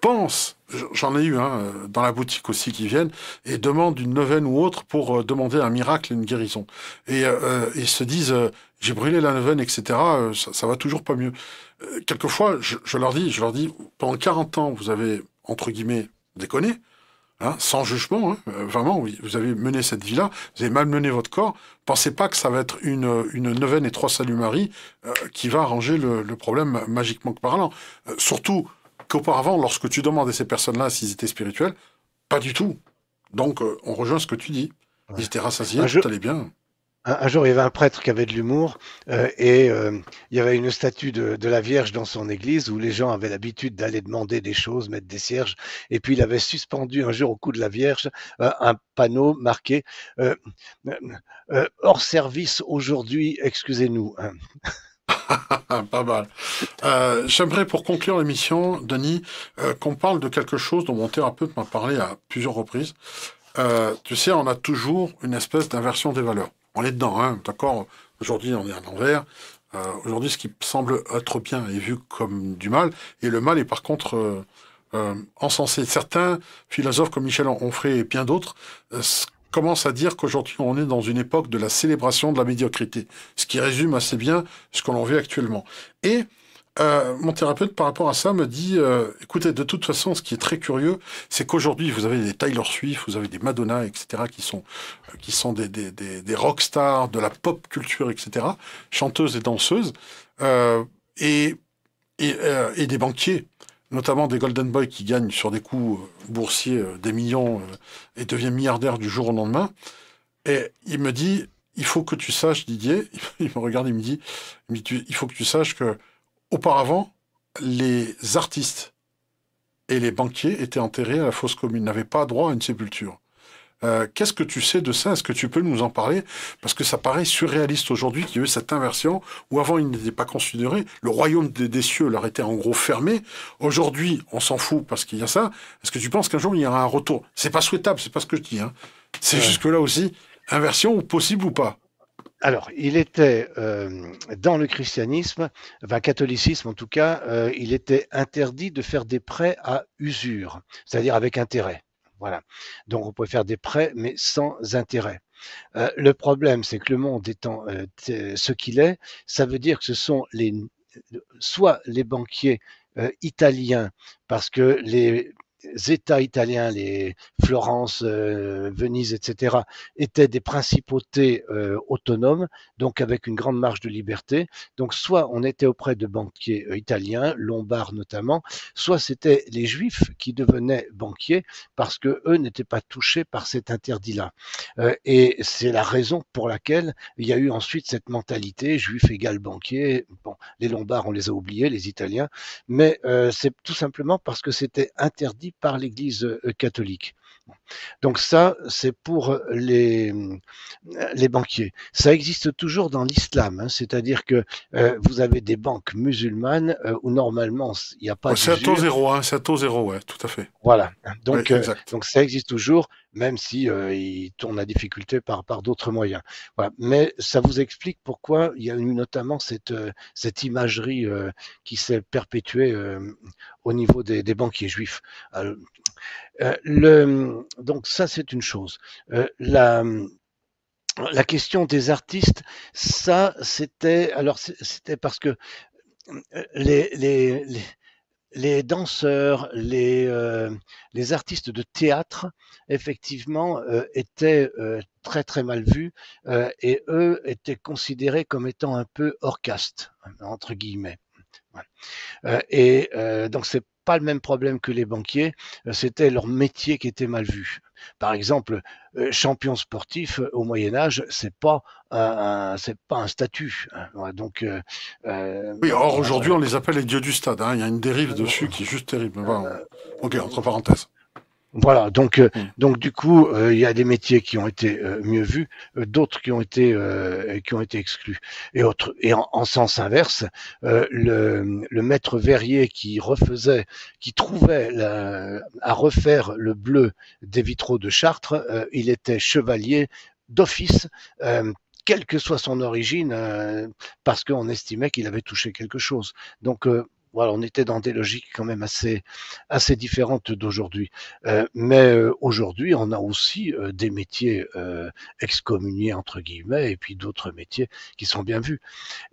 pense, j'en ai eu hein, dans la boutique aussi qui viennent, et demandent une neuvaine ou autre pour euh, demander un miracle, une guérison. Et euh, ils se disent, euh, j'ai brûlé la neuvaine, etc., ça, va toujours pas mieux. quelquefois, je, je, leur dis, je leur dis, pendant 40 ans, vous avez, entre guillemets, déconné, hein, sans jugement, hein, vraiment, vous avez mené cette vie-là, vous avez malmené votre corps, pensez pas que ça va être une, une neuvaine et trois salut Marie qui va arranger le, le problème magiquement parlant. surtout, qu'auparavant, lorsque tu demandais à ces personnes-là s'ils étaient spirituels, pas du tout. Donc, on rejoint ce que tu dis. Ils étaient rassasiés, tout allait bien un, jour, il y avait un prêtre qui avait de l'humour euh, et euh, il y avait une statue de, la Vierge dans son église où les gens avaient l'habitude d'aller demander des choses, mettre des cierges. Et puis, il avait suspendu un jour au cou de la Vierge euh, un panneau marqué hors service aujourd'hui, excusez-nous. Hein. [LAUGHS] Pas mal. J'aimerais, pour conclure l'émission, Denis, qu'on parle de quelque chose dont mon thérapeute m'a parlé à plusieurs reprises. tu sais, on a toujours une espèce d'inversion des valeurs on est dedans, hein, d'accord Aujourd'hui, on est à l'envers. Euh, aujourd'hui, ce qui semble être bien est vu comme du mal, et le mal est par contre euh, euh, encensé. Certains philosophes comme Michel Onfray et bien d'autres commencent à dire qu'aujourd'hui, on est dans une époque de la célébration de la médiocrité, ce qui résume assez bien ce qu'on en vit actuellement. Et euh, mon thérapeute, par rapport à ça, me dit, euh, écoutez, de toute façon, ce qui est très curieux, c'est qu'aujourd'hui, vous avez des Tyler Swift, vous avez des Madonna, etc., qui sont, euh, qui sont des, des, des, des rock stars de la pop culture, etc., chanteuses et danseuses, et, et, et, des banquiers, notamment des Golden Boys qui gagnent sur des coups boursiers des millions et deviennent milliardaires du jour au lendemain. Et il me dit, il faut que tu saches, Didier, [LAUGHS] il me regarde, il, me dit, il faut que tu saches que Auparavant, les artistes et les banquiers étaient enterrés à la fosse commune, n'avaient pas droit à une sépulture. Euh, qu'est-ce que tu sais de ça? Est-ce que tu peux nous en parler? Parce que ça paraît surréaliste aujourd'hui qu'il y ait eu cette inversion, où avant ils n'étaient pas considérés, le royaume des, cieux leur était en gros fermé. Aujourd'hui, on s'en fout parce qu'il y a ça. Est-ce que tu penses qu'un jour il y aura un retour? C'est pas souhaitable, c'est pas ce que je dis. Hein. C'est juste que là aussi, inversion, possible ou pas? Alors, il était euh, dans le christianisme, enfin catholicisme en tout cas, euh, il était interdit de faire des prêts à usure, c'est-à-dire avec intérêt. Voilà. Donc on pouvait faire des prêts, mais sans intérêt. Euh, le problème, c'est que le monde étant ce qu'il est, ça veut dire que ce sont les soit les banquiers italiens, parce que les États italiens, les Florence, euh, Venise, etc., étaient des principautés euh, autonomes, donc avec une grande marge de liberté. Donc soit on était auprès de banquiers euh, italiens, lombards notamment, soit c'était les Juifs qui devenaient banquiers parce que eux n'étaient pas touchés par cet interdit-là. et c'est la raison pour laquelle il y a eu ensuite cette mentalité juif égal banquier. Bon, les Lombards on les a oubliés, les Italiens, mais c'est tout simplement parce que c'était interdit par l'Église euh, catholique. Donc ça, c'est pour les, les banquiers. Ça existe toujours dans l'islam, hein, c'est-à-dire que euh, vous avez des banques musulmanes euh, où normalement il n'y a pas. c'est à taux zéro, hein, c'est à taux zéro, ouais, tout à fait. Voilà. Donc, donc ça existe toujours, même si il tourne à difficulté par, d'autres moyens. Mais ça vous explique pourquoi il y a eu notamment cette, cette imagerie qui s'est perpétuée au niveau des, banquiers juifs. donc ça, c'est une chose. la, la question des artistes, ça, c'était alors c'était parce que les les danseurs, les, euh, les artistes de théâtre, effectivement, euh, étaient euh, très très mal vus et eux étaient considérés comme étant un peu hors caste, entre guillemets. et donc c'est pas le même problème que les banquiers, c'était leur métier qui était mal vu. Par exemple, euh, champion sportif euh, au Moyen Âge, c'est pas un, c'est pas un statut. Hein. Donc, euh, oui. Or aujourd'hui, on les appelle les dieux du stade. Hein. Il y a une dérive dessus qui est juste terrible. ok, entre parenthèses. Voilà, donc, euh, mm. donc du coup, euh, il y a des métiers qui ont été euh, mieux vus, d'autres qui ont été qui ont été exclus. Et autre, et en, sens inverse, le, le, maître verrier qui refaisait, qui trouvait à refaire le bleu des vitraux de Chartres, il était chevalier d'office. quelle que soit son origine, parce qu'on estimait qu'il avait touché quelque chose. Donc, voilà, on était dans des logiques quand même assez, assez différentes d'aujourd'hui. Euh, mais euh, aujourd'hui, on a aussi euh, des métiers excommuniés, entre guillemets, et puis d'autres métiers qui sont bien vus.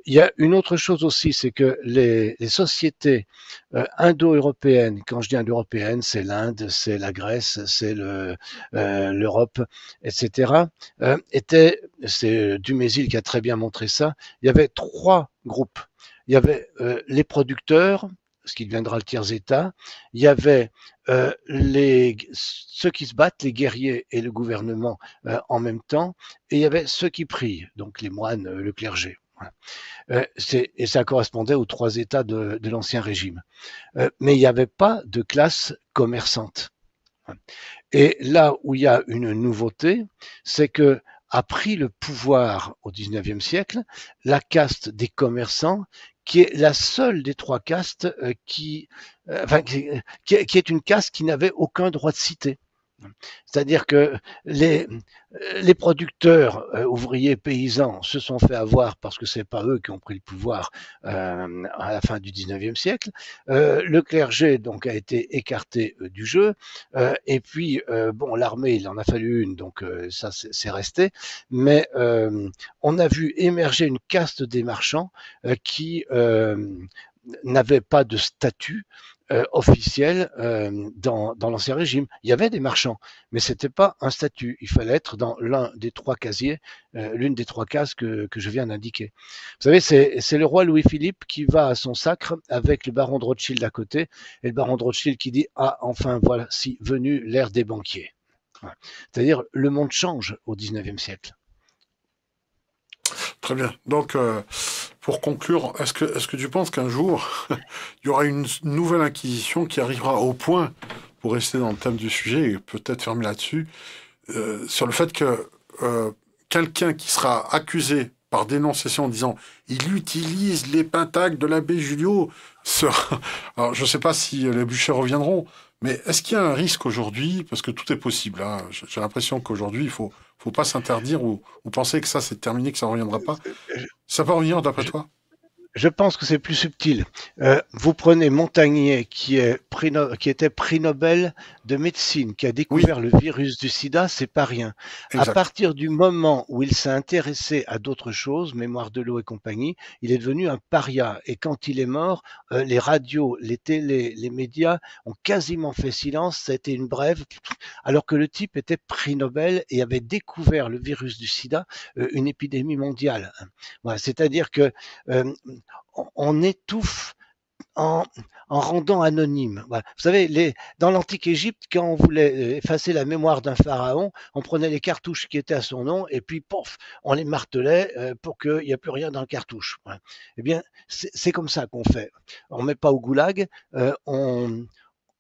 Il y a une autre chose aussi, c'est que les, sociétés indo-européennes, quand je dis indo-européennes, c'est l'Inde, c'est la Grèce, c'est l'Europe, etc., étaient, c'est Dumézil qui a très bien montré ça, il y avait trois groupes il y avait euh, les producteurs, ce qui deviendra le tiers-État, il y avait euh, les, ceux qui se battent, les guerriers et le gouvernement euh, en même temps, et il y avait ceux qui prient, donc les moines, le clergé. et ça correspondait aux trois États de, de l'Ancien Régime. mais il n'y avait pas de classe commerçante. Et là où il y a une nouveauté, c'est que a pris le pouvoir au XIXe siècle la caste des commerçants, qui est la seule des trois castes euh, qui, euh, enfin, qui, qui est une caste qui n'avait aucun droit de cité. C'est-à-dire que les, les producteurs euh, ouvriers paysans se sont fait avoir parce que c'est pas eux qui ont pris le pouvoir euh, à la fin du 19e siècle. Euh, le clergé donc a été écarté du jeu et puis bon l'armée il en a fallu une donc ça c'est resté mais on a vu émerger une caste des marchands qui n'avait pas de statut euh, officiel euh, dans, l'ancien régime. Il y avait des marchands, mais c'était pas un statut. Il fallait être dans l'un des trois casiers, euh, l'une des trois cases que, que je viens d'indiquer. Vous savez, c'est le roi Louis-Philippe qui va à son sacre avec le baron de Rothschild à côté, et le baron de Rothschild qui dit Ah, enfin, voilà, si venu l'ère des banquiers. C'est-à-dire, le monde change au 19e siècle. Très bien. Donc, pour conclure, est-ce que, tu penses qu'un jour, [LAUGHS] il y aura une nouvelle inquisition qui arrivera au point, pour rester dans le thème du sujet et peut-être fermer là-dessus, euh, sur le fait que euh, quelqu'un qui sera accusé par dénonciation en disant il utilise les pentacles de l'abbé Julio sera... [LAUGHS] Alors, je ne sais pas si les bûchers reviendront, mais est-ce qu'il y a un risque aujourd'hui Parce que tout est possible. Hein. J'ai l'impression qu'aujourd'hui, il faut, faut pas s'interdire ou, ou, penser que ça, c'est terminé, que ça ne reviendra pas. Ça va revenir d'après toi? Je pense que c'est plus subtil. Euh, vous prenez Montagnier, qui, est prix qui était prix Nobel de médecine, qui a découvert le virus du sida, c'est pas rien. À partir du moment où il s'est intéressé à d'autres choses, mémoire de l'eau et compagnie, il est devenu un paria. Et quand il est mort, euh, les radios, les télés, les médias ont quasiment fait silence. Ça a été une brève, alors que le type était prix Nobel et avait découvert le virus du sida, euh, une épidémie mondiale. Voilà, C'est-à-dire que euh, on étouffe en, rendant anonyme. Vous savez, les, dans l'antique Égypte, quand on voulait euh, effacer la mémoire d'un pharaon, on prenait les cartouches qui étaient à son nom et puis, pof, on les martelait euh, pour qu'il n'y ait plus rien dans le cartouche. Eh bien, c'est comme ça qu'on fait. On ne met pas au goulag, euh, on,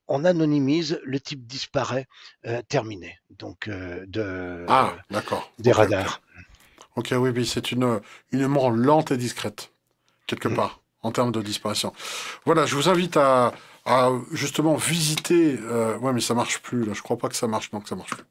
on anonymise, le type disparaît, terminé. Donc, de, ah, d'accord. des radars. Ok, oui, oui, c'est une, une mort lente et discrète quelque part, en termes de disparition. Voilà, je vous invite à, à justement visiter. Euh, ouais, mais ça marche plus. Là, je crois pas que ça marche. Donc ça marche plus.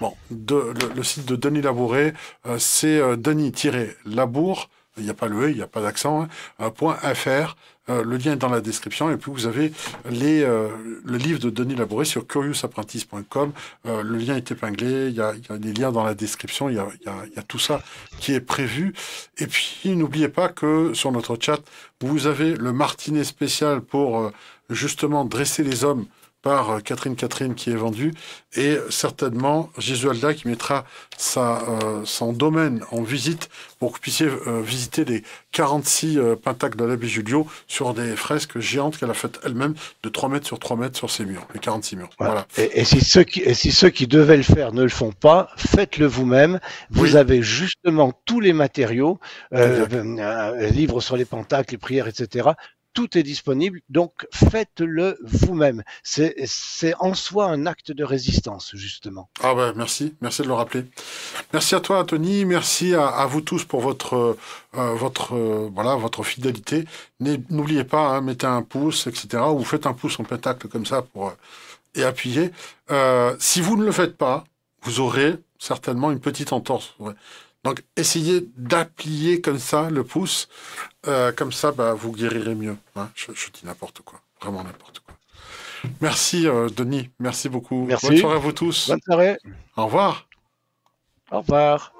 Bon, de, le, site de Denis Labouré, euh, c'est euh, Denis-Labour. Il n'y a pas le E, il n'y a pas d'accent. Hein, point .fr. Euh, le lien est dans la description. Et puis vous avez euh, le livre de Denis Labouré sur curiousapprentice.com. Euh, le lien est épinglé. Il y a, des liens dans la description. Il y a, y a tout ça qui est prévu. Et puis n'oubliez pas que sur notre chat, vous avez le martinet spécial pour justement dresser les hommes par euh, Catherine Catherine qui est vendue et certainement Jésus Alda qui mettra sa, euh, son domaine en visite pour que vous puissiez euh, visiter les 46 pentacles de l'abbé Julio sur des fresques géantes qu'elle a faites elle-même de 3 mètres sur 3 mètres sur ses murs, les 46 murs. Voilà. Et, si ceux qui, et si ceux qui devaient le faire ne le font pas, faites-le vous-même. Vous avez justement tous les matériaux, euh, livres sur les pentacles, les prières, etc tout est disponible, donc faites-le vous-même. C'est en soi un acte de résistance, justement. Ah ben merci, merci de le rappeler. Merci à toi, Anthony, merci à, vous tous pour votre, euh, votre, euh, voilà, votre fidélité. N'oubliez pas, hein, mettez un pouce, etc., ou faites un pouce en pentacle comme ça pour, euh, et appuyez. si vous ne le faites pas, vous aurez certainement une petite entorse. Donc, essayez d'applier comme ça le pouce. Euh, comme ça, bah, vous guérirez mieux. Hein. je, dis n'importe quoi. Vraiment n'importe quoi. Merci, euh, Denis. Merci beaucoup. Merci. Bonne soirée à vous tous. Bonne soirée. Au revoir. Au revoir.